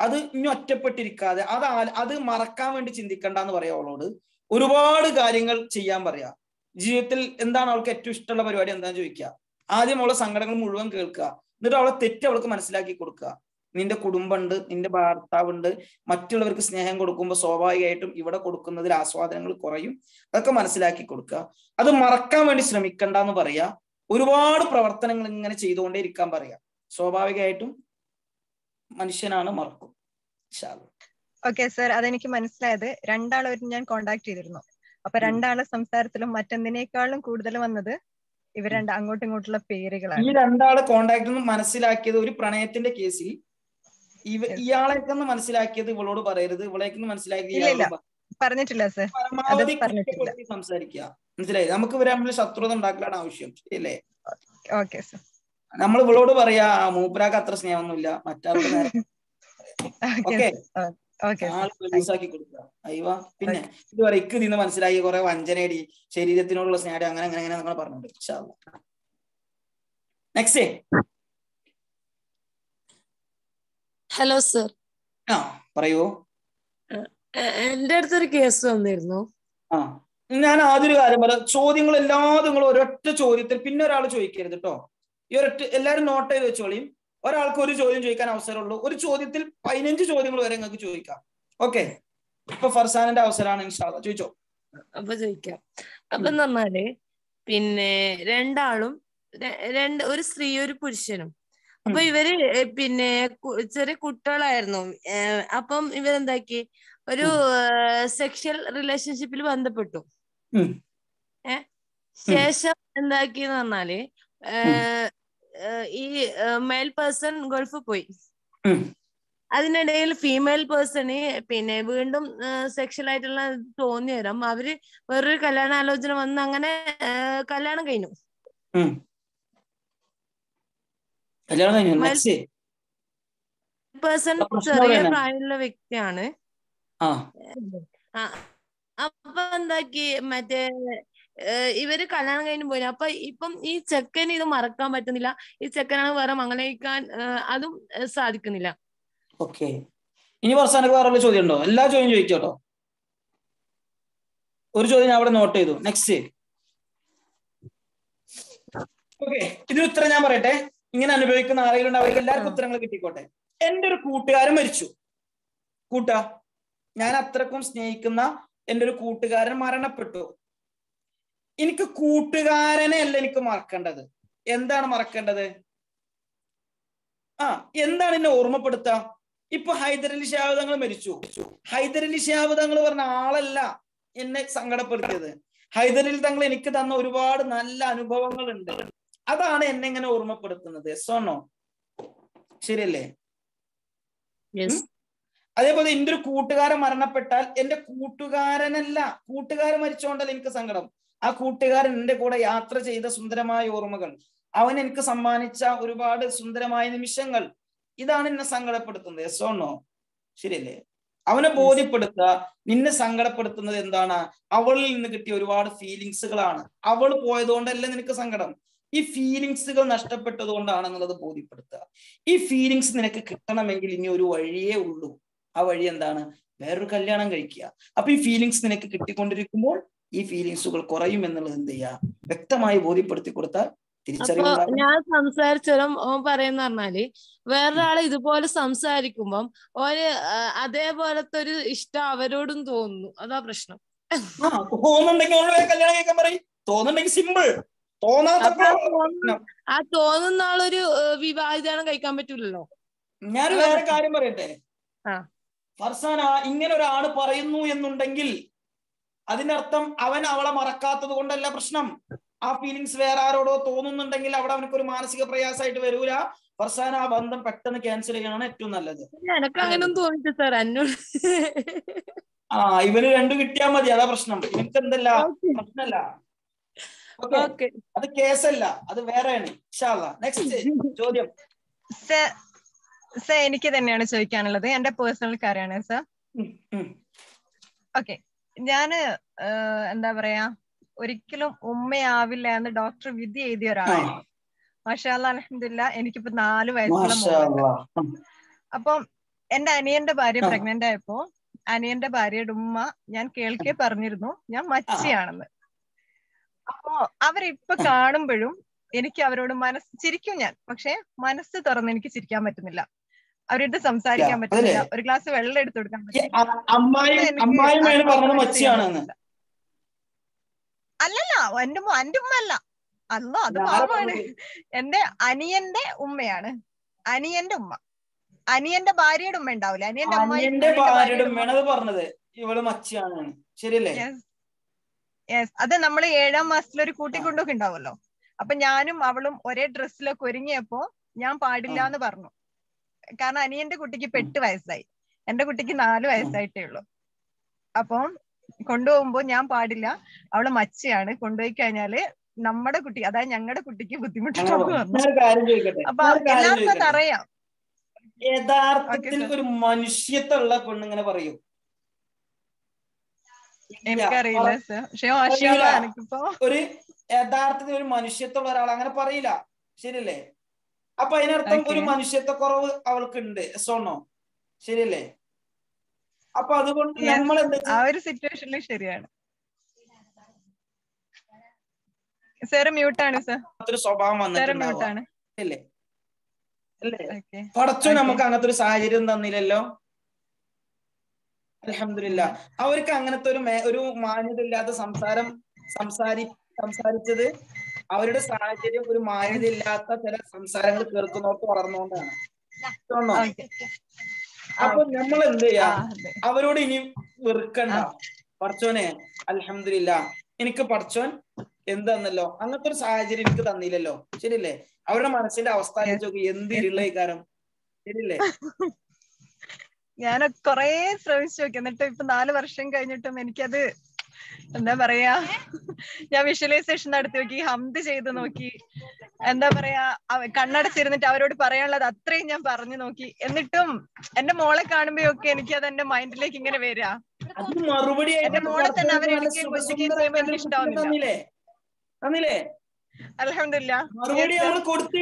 അത് ഇനി ഒറ്റപ്പെട്ടിരിക്കാതെ അത് അത് മറക്കാൻ വേണ്ടി ചിന്തിക്കണ്ട എന്ന് പറയാം അവളോട്. ഒരുപാട് കാര്യങ്ങൾ ചെയ്യാൻ പറയാ. ജീവിതത്തിൽ എന്താണ് അവൾക്ക് ഏറ്റവും ഇഷ്ടമുള്ള പരിപാടി എന്താണെന്ന് ചോദിക്കുക. ആദ്യം അവളെ സങ്കടങ്ങൾ മുഴുവൻ കേൾക്കുക. എന്നിട്ട് അവളെ തെറ്റ് അവൾക്ക് മനസ്സിലാക്കി കൊടുക്കുക. നിന്റെ കുടുംബമുണ്ട് നിന്റെ ഭർത്താവുണ്ട് മറ്റുള്ളവർക്ക് സ്നേഹം കൊടുക്കുമ്പോൾ സ്വാഭാവികമായിട്ടും ഇവിടെ കൊടുക്കുന്നതിൽ ആസ്വാദനങ്ങൾ കുറയും. അതൊക്കെ മനസ്സിലാക്കി കൊടുക്കുക. അത് മറക്കാൻ വേണ്ടി ശ്രമിക്കണ്ട എന്ന് പറയാ ഒരുപാട് പ്രവർത്തനങ്ങൾ ഇങ്ങനെ ചെയ്തുകൊണ്ടേ ഇരിക്കാൻ പറയാ സ്വാഭാവികമായിട്ടും മനുഷ്യനാണ് മറക്കും. ഓക്കെ സർ അതെനിക്ക് മനസ്സിലായത്. രണ്ടാളായിട്ട് ഞാൻ കോണ്ടാക്ട് ചെയ്തിരുന്നു. അപ്പൊ രണ്ടാളെ സംസാരത്തിലും മറ്റെന്തിനേക്കാളും കൂടുതൽ വന്നത് ഇവർ രണ്ട് അങ്ങോട്ടും ഇങ്ങോട്ടുള്ള പേരുകളാണ്. ഈ രണ്ടാളെ കോണ്ടാക്ട് നിന്ന് മനസ്സിലാക്കിയത് ഒരു പ്രണയത്തിന്റെ കേസിൽ. ഇവ ഒന്ന് മനസ്സിലാക്കിയത് ഇവളോട് പറയരുത്. ഇവളേക്ക് ഒന്ന് മനസ്സിലാക്കിയത് പറഞ്ഞിട്ടില്ല സർ. പരമാവധി സംസാരിക്കുക. മനസ്സിലായി? നമുക്ക് ഇവരെ തമ്മിൽ ശത്രുത ഉണ്ടാക്കലാണ് ആവശ്യം. ശരിയല്ലേ ഓക്കെ സർ. നമ്മൾ ഇവളോട് പറയാ "ആ, മൂപ്പരാക്ക് അത്ര സ്നേഹമൊന്നുമില്ല. മറ്റാർക്ക് ഓക്കെ കൊടുക്കുക. അയ്യവ പിന്നെ ഇത് പറയാം ഇക്ക് നിന്ന് മനസ്സിലായി കുറെ വഞ്ചനയടി ശരീരത്തിനോടുള്ള സ്നേഹം അങ്ങനെ അങ്ങനെ അങ്ങനെ നമ്മൾ പറഞ്ഞിട്ടുണ്ട്. നെക്സ്റ്റ് ഹലോ സർ ആ പറയൂ. എന്റെ അടുത്തൊരു കേസ് വന്നിരുന്നു. ആ ഞാൻ ആദ്യം ഒരു കാര്യം പറയാം. ചോദ്യങ്ങൾ എല്ലാതും നിങ്ങൾ ഒരൊറ്റ ചോദ്യത്തിൽ പിന്നെ ഒരാൾ ചോദിക്കരുത് കേട്ടോ ഈ ഒരൊറ്റ എല്ലാരും നോട്ട് ചെയ്ത് വെച്ചോളിയും ഒരാൾക്ക് ഒരു ചോദ്യം ചോദിക്കാൻ അവസരമുള്ളൂ. ഒരു ചോദ്യത്തിൽ പതിനഞ്ച് ചോദ്യങ്ങൾ വരെ നിങ്ങൾക്ക് ചോദിക്കാം. ഓക്കെ ഇപ്പൊ ഫർസാനിന്റെ അവസരമാണ് ഇൻഷാല്ല ചോദിച്ചോ? അപ്പൊ ചോദിക്കാം. അപ്പൊ നന്നാൽ പറഞ്ഞാൽ പിന്നെ രണ്ടാളും രണ്ട് ഒരു സ്ത്രീ ഒരു പുരുഷനും. അപ്പൊ ഇവർ പിന്നെ ചെറിയ കുട്ടികളായിരുന്നു. അപ്പം ഇവരെന്താക്കി? ഒരു സെക്ഷൽ റിലേഷൻഷിപ്പിൽ ബന്ധപ്പെട്ടു. ഏ? ശേഷം എന്താക്കിന്ന് പറഞ്ഞാൽ ഈ മെയിൽ പേഴ്സൺ ഗൾഫ് പോയി. അതിനിടയിൽ ഫീമെയിൽ പേഴ്സണ് പിന്നെ വീണ്ടും സെക്ഷൽ ആയിട്ടുള്ള തോന്നി വരാം. അവർ വേറൊരു കല്യാണാലോചന വന്ന് അങ്ങനെ കല്യാണം കഴിഞ്ഞു. പേഴ്സൺ ചെറിയ പ്രായമുള്ള വ്യക്തിയാണ്. അപ്പൊ എന്താക്കി? മറ്റേ ഇവർ കല്യാണം കഴിഞ്ഞ് പോയി അപ്പൊ ഇപ്പം ഈ ചെക്കന് ഇത് മറക്കാൻ പറ്റുന്നില്ല. ഈ ചെക്കനാണ് വേറെ മംഗലയിക്കാൻ അതും സാധിക്കുന്നില്ല. ഓക്കെ. ഇനി ഫർസാനക്ക് വേറെ ചോദ്യം ഉണ്ടോ? എല്ലാ ചോദ്യം ചോദിക്കോട്ടോ. ഒരു ചോദ്യം ഞാൻ അവിടെ നോട്ട് ചെയ്തു. Next okay. ഇതിന് ഉത്തരം ഞാൻ പറയട്ടെ. ഇങ്ങനെ അനുഭവിക്കുന്ന ആരെങ്കിലും ഉണ്ട് അവർക്ക് എല്ലാവർക്കും ഉത്തരങ്ങൾ കിട്ടിക്കോട്ടെ. എന്റെ ഒരു കൂട്ടുകാരൻ മരിച്ചു. കൂട്ടാ ഞാൻ അത്രക്കും സ്നേഹിക്കുന്ന എന്റെ ഒരു കൂട്ടുകാരൻ മരണപ്പെട്ടു. എനിക്ക് കൂട്ടുകാരനെ അല്ല എനിക്ക് മറക്കേണ്ടത്. എന്താണ് മറക്കേണ്ടത്? ആ എന്താണ് എന്നെ ഓർമ്മപ്പെടുത്തുക ഇപ്പൊ ഹൈദരലി ശാവതങ്ങൾ മരിച്ചു. ഹൈദരലി ശാവതങ്ങൾ പറഞ്ഞ ആളല്ല എന്നെ സങ്കടപ്പെടുത്തിയത്. ഹൈദരലി തങ്ങൾ എനിക്ക് തന്ന ഒരുപാട് നല്ല അനുഭവങ്ങൾ ഉണ്ട് അതാണ് എന്നെ ഇങ്ങനെ ഓർമ്മപ്പെടുത്തുന്നത്. സോണോ ശരിയല്ലേ? അതേപോലെ എന്റെ ഒരു കൂട്ടുകാരൻ മരണപ്പെട്ടാൽ എന്റെ കൂട്ടുകാരനല്ല. കൂട്ടുകാരൻ മരിച്ചോണ്ടല്ല എനിക്ക് സങ്കടം. ആ കൂട്ടുകാരൻ എന്റെ കൂടെ യാത്ര ചെയ്ത സുന്ദരമായ ഓർമ്മകൾ. അവൻ എനിക്ക് സമ്മാനിച്ച ഒരുപാട് സുന്ദരമായ നിമിഷങ്ങൾ. ഇതാണ് എന്നെ സങ്കടപ്പെടുത്തുന്നത്. യെസോണോ ശരിയല്ലേ? അവനെ ബോധ്യപ്പെടുത്തുക നിന്നെ സങ്കടപ്പെടുത്തുന്നത് എന്താണ്? അവളിൽ നിന്ന് കിട്ടിയ ഒരുപാട് ഫീലിങ്സുകളാണ് അവൾ പോയതുകൊണ്ടല്ല നിനക്ക് സങ്കടം? ഈ ഫീലിങ്സുകൾ നഷ്ടപ്പെട്ടത് കൊണ്ടാണെന്നുള്ളത് ബോധ്യപ്പെടുത്തുക. ഈ ഫീലിങ്സ് നിനക്ക് കിട്ടണമെങ്കിൽ ഇനി ഒരു വഴിയേ ഉള്ളൂ. ആ വഴി എന്താണ്? വേറൊരു കല്യാണം കഴിക്കുക. അപ്പൊ ഈ ഫീലിങ്സ് നിനക്ക് കിട്ടിക്കൊണ്ടിരിക്കുമ്പോൾ ഈ ഫീലിങ്സുകൾ കുറയും എന്നുള്ളത് എന്ത് ചെയ്യുക വ്യക്തമായി ബോധ്യപ്പെടുത്തി കൊടുത്താൽ ഞാൻ സംസാരിച്ചാലും ഓൻ പറയുന്ന പറഞ്ഞാൽ വേറൊരാൾ ഇതുപോലെ സംസാരിക്കുമ്പം ഓന് അതേപോലത്തെ ഒരു ഇഷ്ടം അവരോടും തോന്നുന്നു. അതാ പ്രശ്നം. തോന്നുന്നുണ്ടെങ്കിൽ കല്യാണം പറയും. തോന്നുന്നുണ്ടെങ്കിൽ സിമ്പിൾ ആ തോന്നുന്ന ആളൊരു വിവാഹിതാണ് കഴിക്കാൻ പറ്റൂലല്ലോ? ഞാൻ വേറെ കാര്യം പറയട്ടെ. ഫർസാന ഇങ്ങനെ ഒരാൾ പറയുന്നു എന്നുണ്ടെങ്കിൽ അതിനർത്ഥം അവൻ അവളെ മറക്കാത്തത് കൊണ്ടല്ല പ്രശ്നം. ആ ഫീലിങ്സ് വേറെ ആരോടോ തോന്നുന്നുണ്ടെങ്കിൽ അവിടെ അവനക്ക് ഒരു മാനസിക പ്രയാസമായിട്ട് വരൂല. ഫർസാൻ ആ ബന്ധം പെട്ടെന്ന് ക്യാൻസൽ ചെയ്യണമാണ് ഏറ്റവും നല്ലത്. എനക്ക് അങ്ങനെ ഒന്നും തോന്നിട്ട് സാർ. എന്നോട് ആ ഇവന് രണ്ടു കിട്ടിയാൽ മതി. അതാ പ്രശ്നം. ഇവനക്ക് എന്തല്ല? പ്രശ്നല്ല. അത് കേസല്ല. അത് വേറെയാണ്. നെക്സ്റ്റ് ചോദ്യം. സർ എനിക്ക് തന്നെയാണ് ചോദിക്കാനുള്ളത്. എന്റെ പേഴ്സണൽ കാര്യമാണ് സർ. ഓക്കെ ഞാൻ എന്താ പറയാ ഒരിക്കലും ഉമ്മയാവില്ല എന്ന് ഡോക്ടർ വിധി എഴുതിയ ഒരാളാണ് മാഷാല്ല അലഹമില്ല എനിക്കിപ്പോ നാല് വയസ്സുള്ള. അപ്പം എന്റെ അനിയന്റെ ഭാര്യ. പ്രഗ്നന്റ് ആയപ്പോ അനിയന്റെ ഭാര്യയുടെ ഉമ്മ ഞാൻ കേൾക്കെ പറഞ്ഞിരുന്നു. ഞാൻ മച്ചിയാണെന്ന്. അപ്പോ അവരിപ്പൊ കാണുമ്പോഴും എനിക്ക് അവരോട് മനസ്സ് ചിരിക്കും ഞാൻ. പക്ഷെ മനസ്സ് തുറന്ന് എനിക്ക് ചിരിക്കാൻ പറ്റുന്നില്ല. അവരുടെ സംസാരിക്കാൻ പറ്റില്ല ഒരു ഗ്ലാസ് വെള്ളം എടുത്തു കൊടുക്കാൻ പറ്റില്ല അല്ലല്ല എന്റെ ഉമ്മ എന്റെ ഉമ്മ അല്ല അല്ല അത് പാവമാണ്? എന്റെ അനിയന്റെ ഉമ്മയാണ്. അനിയന്റെ ഉമ്മ. അനിയന്റെ ഭാര്യയുടെ ഉമ്മ ഉണ്ടാവില്ല? അനിയന്റെ അമ്മയുടെ ഭാര്യയുടെ ഉമ്മയാണ് പറഞ്ഞത്. ഇവൾ മച്ചിയാണ്. ശരിയല്ലേ? യെസ് യെസ് അത് നമ്മൾ ഏഴാം മാസത്തിൽ ഒരു കൂട്ടിക്കൊണ്ടൊക്കെ ഉണ്ടാവുമല്ലോ. അപ്പൊ ഞാനും അവളും ഒരേ ഡ്രസ്സിലൊക്കെ ഒരുങ്ങിയപ്പോ ഞാൻ പാടില്ല എന്ന് പറഞ്ഞു. കാരണം അനിയന്റെ കുട്ടിക്ക് ഇപ്പൊ എട്ട് വയസ്സായി. എന്റെ കുട്ടിക്ക് നാല് വയസ്സായിട്ടേ ഉള്ളൂ. അപ്പം കൊണ്ടുപോകുമ്പോ ഞാൻ പാടില്ല. അവൾ മച്ചയാണ്. കൊണ്ടുപോയി കഴിഞ്ഞാൽ നമ്മുടെ കുട്ടി അതായത് ഞങ്ങളുടെ കുട്ടിക്ക് ബുദ്ധിമുട്ട് ബുദ്ധിമുട്ടുണ്ടാവും അപ്പൊ എല്ലാവർക്കും അത് ചോദിക്കട്ടെ? അറിയാം യഥാർത്ഥത്തിൽ ഒരു മനുഷ്യത്തുള്ള പെണ്ണിങ്ങനെ പറയും. എനിക്കറിയില്ല പക്ഷെ ഒരു യഥാർത്ഥത്തിൽ ഒരു മനുഷ്യത്തുള്ള ഒരാൾ അങ്ങനെ പറയില്ല. ശരിയല്ലേ? അപ്പൊ അതിനർത്ഥം. ഒരു മനുഷ്യത്വ കുറവ് അവൾക്കുണ്ട്. സോണോ? ശരിയല്ലേ? അപ്പൊ അതുകൊണ്ട് നമ്മൾ എന്താ ആ ഒരു സിറ്റുവേഷനിൽ ശരിയാണ്. സാറ് മ്യൂട്ടാണ് സർ ഒരു സ്വഭാവം സാറ് വന്നിട്ടുണ്ടാവുക അല്ലേ അല്ലേ ഓക്കെ പടച്ചു. നമുക്ക് അങ്ങനത്തെ ഒരു സാഹചര്യം തന്നില്ലല്ലോ? അലഹമില്ല അവർക്ക് അങ്ങനത്തെ ഒരു ഒരു മാന്യത ഇല്ലാത്ത സംസാരം സംസാരി സംസാരിച്ചത് അവരുടെ സാഹചര്യം ഒരു മാന്യതയില്ലാത്ത ചില സംസാരങ്ങൾ കേൾക്കുന്നവർക്ക് വളർന്നുകൊണ്ടാണ്? അപ്പൊ നമ്മൾ എന്ത് ചെയ്യാ? അവരോട് ഇനി വെറുക്കണ്ട. പഠിച്ചോനെ പടച്ചോനെ അലഹമില്ല എനിക്ക് പടച്ചോൻ എന്താന്നല്ലോ? അങ്ങനത്തെ ഒരു സാഹചര്യം എനിക്ക് തന്നില്ലല്ലോ. ശരിയല്ലേ? അവരുടെ മനസ്സിന്റെ അവസ്ഥ. എന്ത് ഇരുള്ള കാരം ശരിയല്ലേ? ഞാൻ കൊറേ ശ്രമിച്ചു നോക്കി. എന്നിട്ട് ഇപ്പൊ നാല് വർഷം കഴിഞ്ഞിട്ടും എനിക്കത് എന്താ പറയാ? ഞാൻ വിഷ്വലൈസേഷൻ നടത്തി നോക്കി ഹംത് ചെയ്ത് നോക്കി. എന്താ പറയാ കണ്ണടച്ചിരുന്നിട്ട് അവരോട് പറയാനുള്ളത് അത്രയും ഞാൻ പറഞ്ഞു നോക്കി. എന്നിട്ടും എന്റെ മോളെ കാണുമ്പോഴൊക്കെ എനിക്ക് അത് എന്റെ മൈൻഡിലേക്ക് ഇങ്ങനെ വരാ. എന്റെ മോളെ തന്നെ അവർ എനിക്ക് എനിക്ക് ഇഷ്ടാവുന്നില്ല. അലഹമില്ല മറുപടി അവർ കൊടുത്തു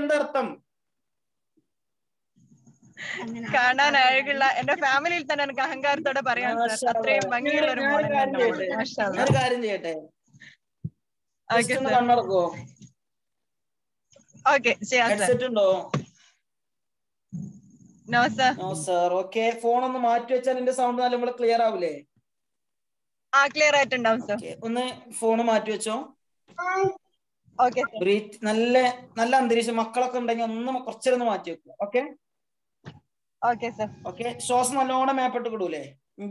എന്തർത്ഥം? കാണാൻ അഴകുള്ള എന്റെ ഫാമിലിയിൽ തന്നെ എനിക്ക് അഹങ്കാരത്തോടെ പറയാം അത്രയും. ഭംഗിയുള്ള ഒരു മോളെ കാര്യം ചെയ്യട്ടെ? ഞാനൊരു കാര്യം ചെയ്യട്ടെ? Okay no sir. No sir. Okay phone ഒന്ന് മാറ്റി വെച്ചാൽ എന്റെ സൗണ്ട് നല്ല ക്ലിയർ ആവില്ലേ ആ ക്ലിയർ ആയിട്ടുണ്ടാവും സാർ. ഒന്ന് ഫോൺ മാറ്റി വെച്ചോ? Okay sir. ബ്രീത്ത് നല്ല നല്ല അന്തരീക്ഷം. മക്കളൊക്കെ ഉണ്ടെങ്കിൽ ഒന്ന് കുറച്ചൊന്ന് മാറ്റി വെക്കുക ഓക്കെ? ഓക്കെ സാർ ഓക്കെ ശ്വാസം നല്ലോണം മേപ്പെട്ട് കിടൂലേ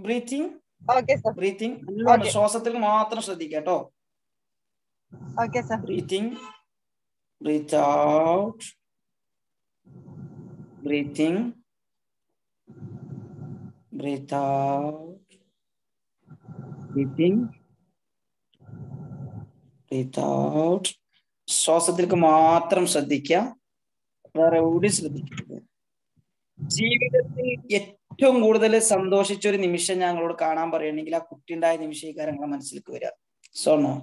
ബ്രീത്തിങ് ഓക്കെ സാർ ബ്രീത്തിങ് നല്ലോണം Okay. ശ്വാസത്തിൽ മാത്രം ശ്രദ്ധിക്കുക കേട്ടോ okay sir breathing breath out breathing breath out breathing breath out ശ്വാസത്തിലേക്ക് മാത്രം ശ്രദ്ധിക്കുക വേറെ എവിടെയും ശ്രദ്ധിക്കരുത്. ജീവിതത്തിൽ ഏറ്റവും കൂടുതൽ സന്തോഷിച്ച ഒരു നിമിഷം ഞങ്ങളോട് കാണാൻ പറയുകയാണെങ്കിൽ ആ കുട്ടി ഉണ്ടായ നിമിഷം ഈ കാര്യങ്ങൾ മനസ്സിലേക്ക് വരിക. സോണോ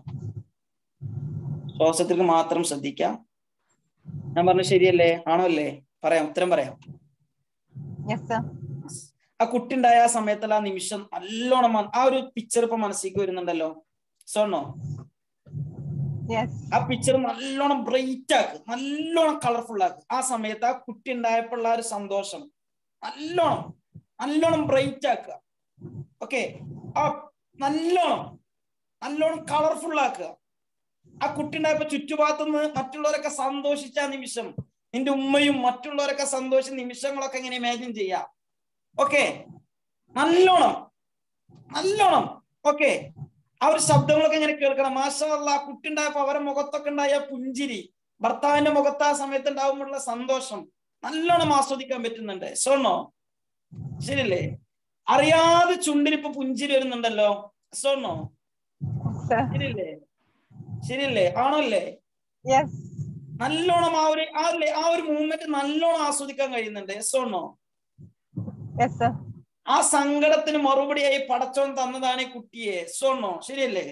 ശ്വാസത്തിലേക്ക് മാത്രം ശ്രദ്ധിക്കാം. ഞാൻ പറഞ്ഞ ശരിയല്ലേ? ആണോ അല്ലേ പറയാം ഉത്തരം പറയാം. ആ കുട്ടി ഉണ്ടായ ആ സമയത്തുള്ള ആ നിമിഷം നല്ലോണം ആ ഒരു പിക്ചർ ഇപ്പൊ മനസ്സിലേക്ക് വരുന്നുണ്ടല്ലോ. സോണോ ആ പിക്ചർ നല്ലോണം ബ്രൈറ്റ് ആക്ക്. നല്ലോണം കളർഫുൾ ആക്ക്. ആ സമയത്ത് ആ കുട്ടി ഉണ്ടായപ്പോഴുള്ള ഒരു സന്തോഷം. നല്ലോണം. നല്ലോണം ബ്രൈറ്റ് ആക്കുക. ഓക്കെ ആ നല്ലോണം. നല്ലോണം കളർഫുൾ ആക്കുക. ആ കുട്ടി ഉണ്ടായപ്പോ ചുറ്റുപാത്തുനിന്ന് മറ്റുള്ളവരൊക്കെ സന്തോഷിച്ച നിമിഷം നിന്റെ ഉമ്മയും മറ്റുള്ളവരൊക്കെ സന്തോഷ നിമിഷങ്ങളൊക്കെ ഇങ്ങനെ ഇമാജിൻ ചെയ്യാം? ഓക്കെ നല്ലോണം. നല്ലോണം. ഓക്കെ ആ ഒരു ശബ്ദങ്ങളൊക്കെ ഇങ്ങനെ കേൾക്കണം. മാഷല്ല കുട്ടിണ്ടായപ്പോ കുട്ടി ഉണ്ടായപ്പോ അവരെ മുഖത്തൊക്കെ ഉണ്ടായ പുഞ്ചിരി ഭർത്താവിന്റെ മുഖത്ത് ആ സമയത്ത് ഉണ്ടാകുമ്പോഴുള്ള സന്തോഷം നല്ലോണം ആസ്വദിക്കാൻ പറ്റുന്നുണ്ട്. സോണോ ശരിയല്ലേ? അറിയാതെ ചുണ്ടിനിപ്പോ പുഞ്ചിരി വരുന്നുണ്ടല്ലോ? സോണോ ശരിയല്ലേ? ശരിയല്ലേ? ആണോ അല്ലേ യെസ് നല്ലോണം ആ ഒരു ആ ഒരു മൂവ്മെന്റ് നല്ലോണം ആസ്വദിക്കാൻ കഴിയുന്നുണ്ട്. സോണോ ആ സങ്കടത്തിന് മറുപടിയായി പടച്ചോൻ തന്നതാണ് ഈ കുട്ടിയെ. സോണോ ശരിയല്ലേ?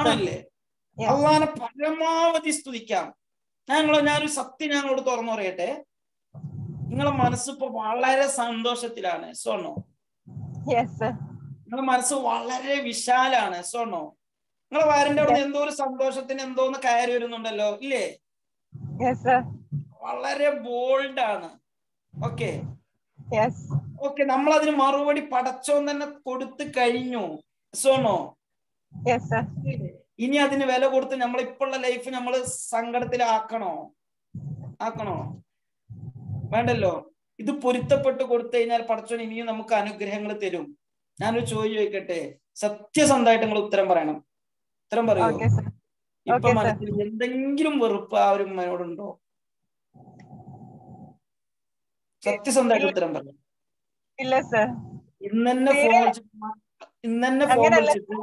ആണല്ലേ? അള്ളഹാനെ പരമാവധി സ്തുതിക്കാം. ഞങ്ങൾ ഞാനൊരു സത്യം ഞങ്ങളോട് തുറന്നു പറയട്ടെ? നിങ്ങളെ മനസ്സ് ഇപ്പൊ വളരെ സന്തോഷത്തിലാണ്. സോണോ നിങ്ങളെ മനസ്സ് വളരെ വിശാലാണ്. സോണോ നിങ്ങളെ വയറിന്റെ അവിടെ എന്തോ ഒരു സന്തോഷത്തിന് എന്തോ ഒന്ന് കയറി വരുന്നുണ്ടല്ലോ ഇല്ലേ? വളരെ ബോൾഡാണ് ആണ്. ഓക്കെ യെസ് ഓക്കെ നമ്മൾ അതിന് മറുപടി പടച്ചോൻ തന്നെ കൊടുത്തു കഴിഞ്ഞു. സോണോ? ഇനി അതിന് വില കൊടുത്ത് നമ്മൾ ഇപ്പോഴുള്ള ലൈഫ് നമ്മൾ സങ്കടത്തിലാക്കണോ? ആക്കണോ? വേണ്ടല്ലോ. ഇത് പൊരുത്തപ്പെട്ട് കൊടുത്തു കഴിഞ്ഞാൽ പടച്ചോൻ ഇനിയും നമുക്ക് അനുഗ്രഹങ്ങൾ തരും. ഞാനൊരു ചോദ്യം ചോദിക്കട്ടെ? സത്യസന്ധമായിട്ട് നിങ്ങൾ ഉത്തരം പറയണം. ഉത്തരം പറയൂ. ഇപ്പൊ മനസ്സിൽ എന്തെങ്കിലും വെറുപ്പ് ആ ഒരു ഉമ്മയോടുണ്ടോ സത്യസന്ധമായിട്ട് ഉത്തരം പറയും. ഇല്ല സർ. ഇന്ന് തന്നെ ഫോൺ തീരെ- ഇന്ന് തന്നെ ഫോൺ അങ്ങനെയല്ല. വിളിച്ചിട്ട്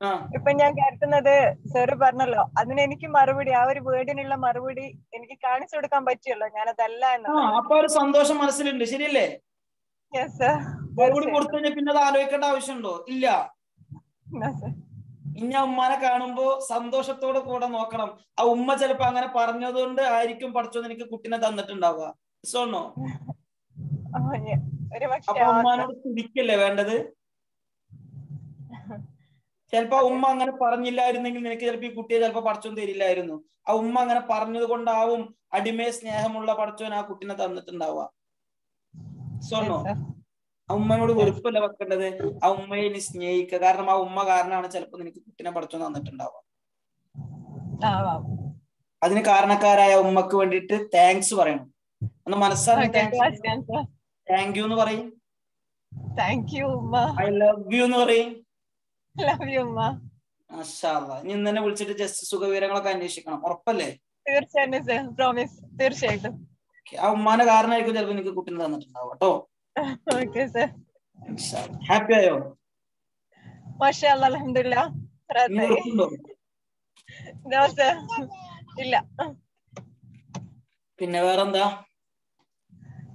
ആ. ഇപ്പൊ ഞാൻ കേൾക്കുന്നത് സാറ് പറഞ്ഞല്ലോ. അതിന് എനിക്ക് മറുപടി ആ ഒരു വേർഡിനുള്ള മറുപടി എനിക്ക് കാണിച്ചു കൊടുക്കാൻ പറ്റിയല്ലോ. ഞാൻ അതല്ല എന്ന് അപ്പൊ ഒരു സന്തോഷം മനസ്സിലുണ്ട്. ശരിയല്ലേ? കൊടുത്തു കഴിഞ്ഞാൽ പിന്നെ അത് ആലോചിക്കേണ്ട ആവശ്യമുണ്ടോ? ഇല്ല. ഇനി ആ ഉമ്മനെ കാണുമ്പോ സന്തോഷത്തോടെ കൂടെ നോക്കണം. ആ ഉമ്മ ചിലപ്പോ അങ്ങനെ പറഞ്ഞതുകൊണ്ട് ആയിരിക്കും പഠിച്ചോന്ന് എനിക്ക് കുട്ടിനെ തന്നിട്ടുണ്ടാവുക. സോണോ അപ്പൊ ഉമ്മാനോട് തുടിക്കല്ലേ വേണ്ടത്? ചിലപ്പോ ഉമ്മ അങ്ങനെ പറഞ്ഞില്ലായിരുന്നെങ്കിൽ നിനക്ക് ചിലപ്പോ ഈ കുട്ടിയെ ചിലപ്പോ പഠിച്ചൊന്നും തരില്ലായിരുന്നു. ആ ഉമ്മ അങ്ങനെ പറഞ്ഞത് കൊണ്ടാവും അടിമയെ സ്നേഹമുള്ള പഠിച്ചവൻ ആ കുട്ടിനെ തന്നിട്ടുണ്ടാവുക. സോണോ ആ ഉമ്മയോട് വെറുപ്പല്ല വെക്കേണ്ടത്? ആ ഉമ്മയെ ഇനി സ്നേഹിക്കുക. കാരണം ആ ഉമ്മ കാരണമാണ് ചിലപ്പോ നിനക്ക് കുട്ടിനെ പഠിച്ചു തന്നിട്ടുണ്ടാവുക. അതിന് കാരണക്കാരായ ഉമ്മക്ക് വേണ്ടിയിട്ട് താങ്ക്സ് പറയണം. ഒന്ന് മനസ്സറിഞ്ഞ് താങ്ക് യു എന്ന് പറയും. താങ്ക് യു ഉമ്മ. ഐ ലവ് യു എന്ന് പറയും. ലവ് യു ഉമ്മ. ഇനി ഇന്ന് തന്നെ വിളിച്ചിട്ട് ജസ്റ്റ് സുഖവിവരങ്ങളൊക്കെ അന്വേഷിക്കണം. ഉറപ്പല്ലേ? തീർച്ചയായിട്ടും സർ പ്രോമിസ് തീർച്ചയായിട്ടും. ആ ഉമ്മാനെ കാരണമായിരിക്കും ചിലപ്പോ എനിക്ക് കുട്ടീനെ തന്നിട്ടുണ്ടാവും കേട്ടോ. ഓക്കെ സർ ഹാപ്പി ആയോ? ഇല്ല. പിന്നെ വേറെന്താ?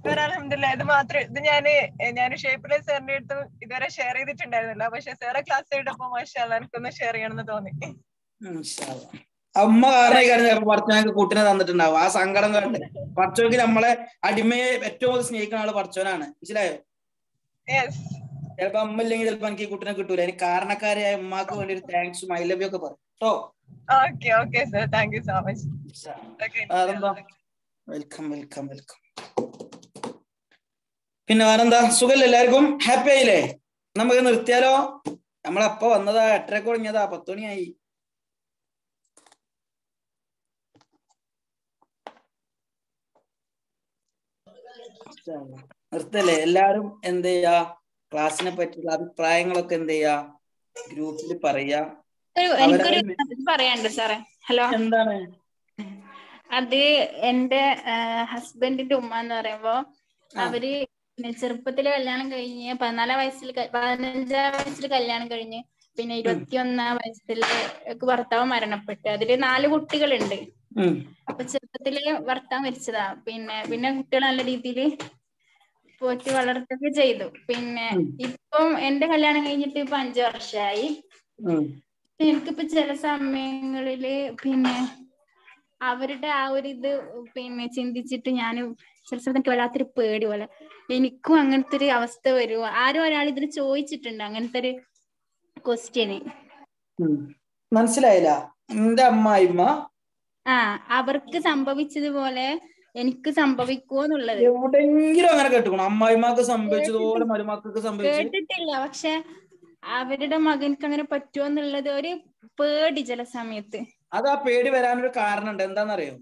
വേറെ അലഹമില്ല ഇത് മാത്രം ഇത് ഞാൻ ഞാൻ ഷേപ്പിലെ സാറിന്റെ അടുത്ത് ഇതുവരെ ഷെയർ ചെയ്തിട്ടുണ്ടായിരുന്നില്ല. പക്ഷെ സാറെ ക്ലാസ് ചെയ്തപ്പോ മാഷാ അല്ലാ എനിക്കൊന്ന് ഷെയർ ചെയ്യണമെന്ന് തോന്നി. അമ്മ കാരണം പടച്ചോനക്ക് കുട്ടിനെ തന്നിട്ടുണ്ടാവും. ആ സങ്കടം കണ്ട്. പടച്ചോക്ക് നമ്മളെ അടിമയെ ഏറ്റവും കൂടുതൽ സ്നേഹിക്കുന്ന ആൾ പടച്ചോനാണ്. മനസ്സിലായോ? ചിലപ്പോ അമ്മ ഇല്ലെങ്കിൽ ചിലപ്പോ എനിക്ക് കുട്ടിനെ കിട്ടൂല. എനിക്ക് കാരണക്കാരായ അമ്മയ്ക്ക് വേണ്ടി ഒരു താങ്ക്സും ഐ ലവ് യു ഒക്കെ പറയും. കേട്ടോ okay okay sir thank you so much welcome welcome welcome പിന്നെ വേറെന്താ? സുഖല്ലേ എല്ലാവർക്കും? ഹാപ്പി ആയില്ലേ? നമുക്ക് നിർത്തിയാലോ? നമ്മളപ്പോ വന്നതാ എട്ടരക്ക് തുടങ്ങിയതാ പത്തുമണിയായി നിർത്തല്ലേ? എല്ലാരും എന്ത് ചെയ്യാ? ക്ലാസ്സിനെ പറ്റിയുള്ള അഭിപ്രായങ്ങളൊക്കെ എന്ത് ചെയ്യാ? ഗ്രൂപ്പിൽ പറയാ. പറയാനുണ്ട് സാറേ. ഹലോ? എന്താണ്? അത് എന്റെ ഹസ്ബൻഡിന്റെ ഉമ്മ എന്ന് പറയുമ്പോ അവർ പിന്നെ ചെറുപ്പത്തിൽ കല്യാണം കഴിഞ്ഞ് പതിനാലാം വയസ്സിൽ പതിനഞ്ചാം വയസ്സിൽ കല്യാണം കഴിഞ്ഞ് പിന്നെ ഇരുപത്തിയൊന്നാം വയസ്സിൽ ഭർത്താവ് മരണപ്പെട്ടു. അതിൽ നാല് കുട്ടികളുണ്ട്. അപ്പൊ ചെറുപ്പത്തിൽ ഭർത്താവ് മരിച്ചതാ. പിന്നെ പിന്നെ കുട്ടികൾ നല്ല രീതിയിൽ പോറ്റി വളർത്തുകയൊക്കെ ചെയ്തു. പിന്നെ. ഇപ്പം എന്റെ കല്യാണം കഴിഞ്ഞിട്ട് ഇപ്പൊ അഞ്ചു വർഷമായി എനിക്കിപ്പോ ചില സമയങ്ങളിൽ പിന്നെ അവരുടെ ആ ഒരു ഇത് പിന്നെ ചിന്തിച്ചിട്ട് ഞാൻ ചില സമയത്ത് എനിക്ക് വല്ലാത്തൊരു പേടി പോലെ എനിക്കും അങ്ങനത്തെ ഒരു അവസ്ഥ വരുമോ ആരും ഒരാൾ ഇതിന് ചോദിച്ചിട്ടുണ്ട് അങ്ങനത്തെ ഒരു ക്വസ്റ്റ്യന്. മനസ്സിലായില്ല. എന്റെ അമ്മായിമ്മ. ആ അവർക്ക് സംഭവിച്ചതുപോലെ എനിക്ക് സംഭവിക്കുമോ എന്നുള്ളത്. എവിടെങ്കിലും അങ്ങനെ കേട്ടുക്കണം. അമ്മായിമാർക്ക് സംഭവിച്ചതുപോലെ മരുമക്കൾക്ക് സംഭവിച്ചു. കേട്ടിട്ടില്ല. പക്ഷെ അവരുടെ മകൻക്ക് അങ്ങനെ പറ്റുമോ എന്നുള്ളത് ഒരു പേടി ചില സമയത്ത്. അത് ആ പേടി വരാനൊരു കാരണമുണ്ട്. എന്താണെന്നറിയോ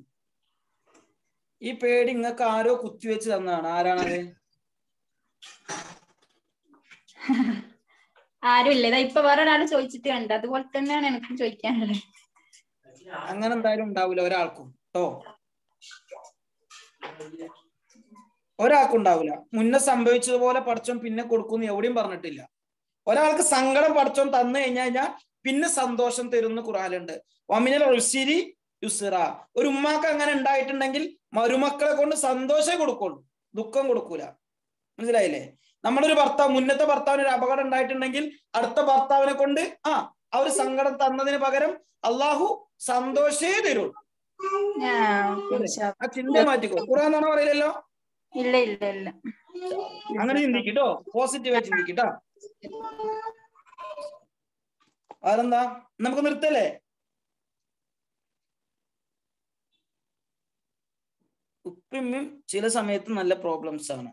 ഈ പേടി നിങ്ങൾക്ക് ആരോ കുത്തിവെച്ച് തന്നതാണ്. ആരാണത്? ആരും ഇല്ല ഇതാ ഇപ്പൊ വേറെ ഒരാൾ ചോദിച്ചിട്ട് കണ്ട്. അതുപോലെ തന്നെയാണ് എനിക്കും ചോദിക്കാനുള്ളത്. അങ്ങനെ എന്തായാലും ഉണ്ടാവില്ല ഒരാൾക്കും. കേട്ടോ ഒരാൾക്കും ഉണ്ടാവില്ല മുന്നേ സംഭവിച്ചതുപോലെ പഠിച്ചോ പിന്നെ കൊടുക്കുന്നു എവിടെയും പറഞ്ഞിട്ടില്ല. ഒരാൾക്ക് സങ്കടം പഠിച്ചോ തന്നു കഴിഞ്ഞു കഴിഞ്ഞാൽ പിന്നെ സന്തോഷം തരുന്ന ഖുറാനുണ്ട് വമിനൽ ഉൾസിരി യുസിറ. ഒരു ഉമ്മാക്ക് അങ്ങനെ ഉണ്ടായിട്ടുണ്ടെങ്കിൽ മരുമക്കളെ കൊണ്ട് സന്തോഷമേ കൊടുക്കുള്ളൂ. ദുഃഖം കൊടുക്കൂല. മനസ്സിലായില്ലേ? നമ്മുടെ ഒരു ഭർത്താവ് മുന്നത്തെ ഭർത്താവിന് ഒരു അപകടം ഉണ്ടായിട്ടുണ്ടെങ്കിൽ അടുത്ത ഭർത്താവിനെ കൊണ്ട് ആ ആ ഒരു സങ്കടം തന്നതിന് പകരം അള്ളാഹു സന്തോഷേ തരൂ. ആ, ചിന്ത മാറ്റിക്കോ. ഖുറാൻ എന്നാണോ പറയില്ലല്ലോ ഇല്ല ഇല്ല ഇല്ല. അങ്ങനെ ചിന്തിക്കട്ടോ? പോസിറ്റീവായി ചിന്തിക്കട്ടോ? അതെന്താ? നമുക്ക് നിർത്തല്ലേ? ഉപ്പിമ്മയും ചില സമയത്ത് നല്ല പ്രോബ്ലംസ് ആണ്.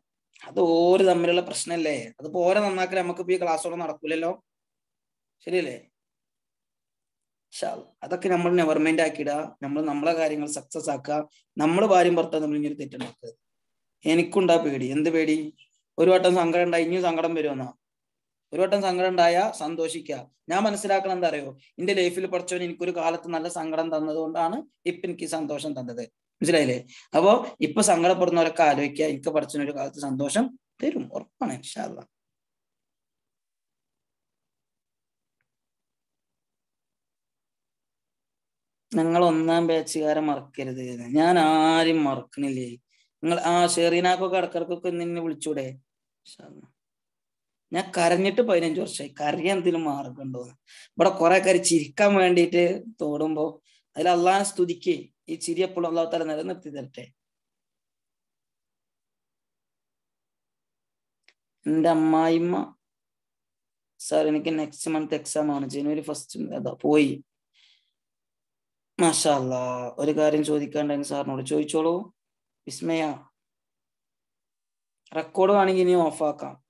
അത് ഓര് തമ്മിലുള്ള പ്രശ്നമല്ലേ അതിപ്പോ ഓരെ നന്നാക്കൽ നമുക്ക് ഈ ക്ലാസ്സോടെ നടക്കൂലല്ലോ? ശരിയല്ലേ? അതൊക്കെ നമ്മൾ നെവർമെന്റ് ആക്കിയിടുക നമ്മൾ നമ്മളെ കാര്യങ്ങൾ സക്സസ് ആക്കുക. നമ്മൾ ഭാര്യയും ഭർത്താവ് നമ്മൾ ഇങ്ങനെ തെറ്റുണ്ടാക്കുക എനിക്കുണ്ടാ പേടി. എന്ത് പേടി? ഒരു വട്ടം സങ്കടം ഉണ്ടായി ഇനിയും സങ്കടം വരുമെന്നാ? ഒരു വട്ടം സങ്കടം ഉണ്ടായാൽ സന്തോഷിക്കുക ഞാൻ മനസ്സിലാക്കണം എന്താ അറിയോ? എന്റെ ലൈഫിൽ പഠിച്ചവൻ എനിക്കൊരു കാലത്ത് നല്ല സങ്കടം തന്നതുകൊണ്ടാണ് ഇപ്പൊ എനിക്ക് സന്തോഷം തന്നത്. മനസ്സിലായില്ലേ? അപ്പോ ഇപ്പൊ സങ്കടപ്പെടുന്നവരൊക്കെ ആലോചിക്കുക. എനിക്ക് പഠിച്ചവൻ ഒരു കാലത്ത് സന്തോഷം തരും. ഉറപ്പാണ് ഇൻഷാല്ല ഞങ്ങൾ ഒന്നാം ബാച്ചുകാരെ മറക്കരുത്. ഞാൻ ആരും മറക്കണില്ലേ? നിങ്ങൾ ആ ഷെറീനാക്കൊക്കെ ഇടക്കിടക്കൊക്കെ നിന്നെ വിളിച്ചൂടെ. ഞാൻ കരഞ്ഞിട്ട് പതിനഞ്ച് വർഷമായി. കരയാൻ എന്തെങ്കിലും മാർഗമുണ്ടോ ഇവിടെ കുറെ കാര്യം ചിരിക്കാൻ വേണ്ടിയിട്ട് തോടുമ്പോ അതിൽ അള്ളാഹാനെ സ്തുതിക്ക്. ഈ ചിരിയപ്പോൾ അള്ളാഹു തല നിലനിർത്തി തരട്ടെ. എന്റെ അമ്മായിമ്മ സാർ എനിക്ക് നെക്സ്റ്റ് മന്ത് എക്സാം ആണ്. ജനുവരി ഫസ്റ്റ് അതാ പോയി. മാഷാ അല്ലാ ഒരു കാര്യം ചോദിക്കാണ്ടായിരുന്നു സാറിനോട് ചോദിച്ചോളൂ. വിസ്മയ റെക്കോർഡ് വേണമെങ്കിൽ ഇനി ഓഫാക്കാം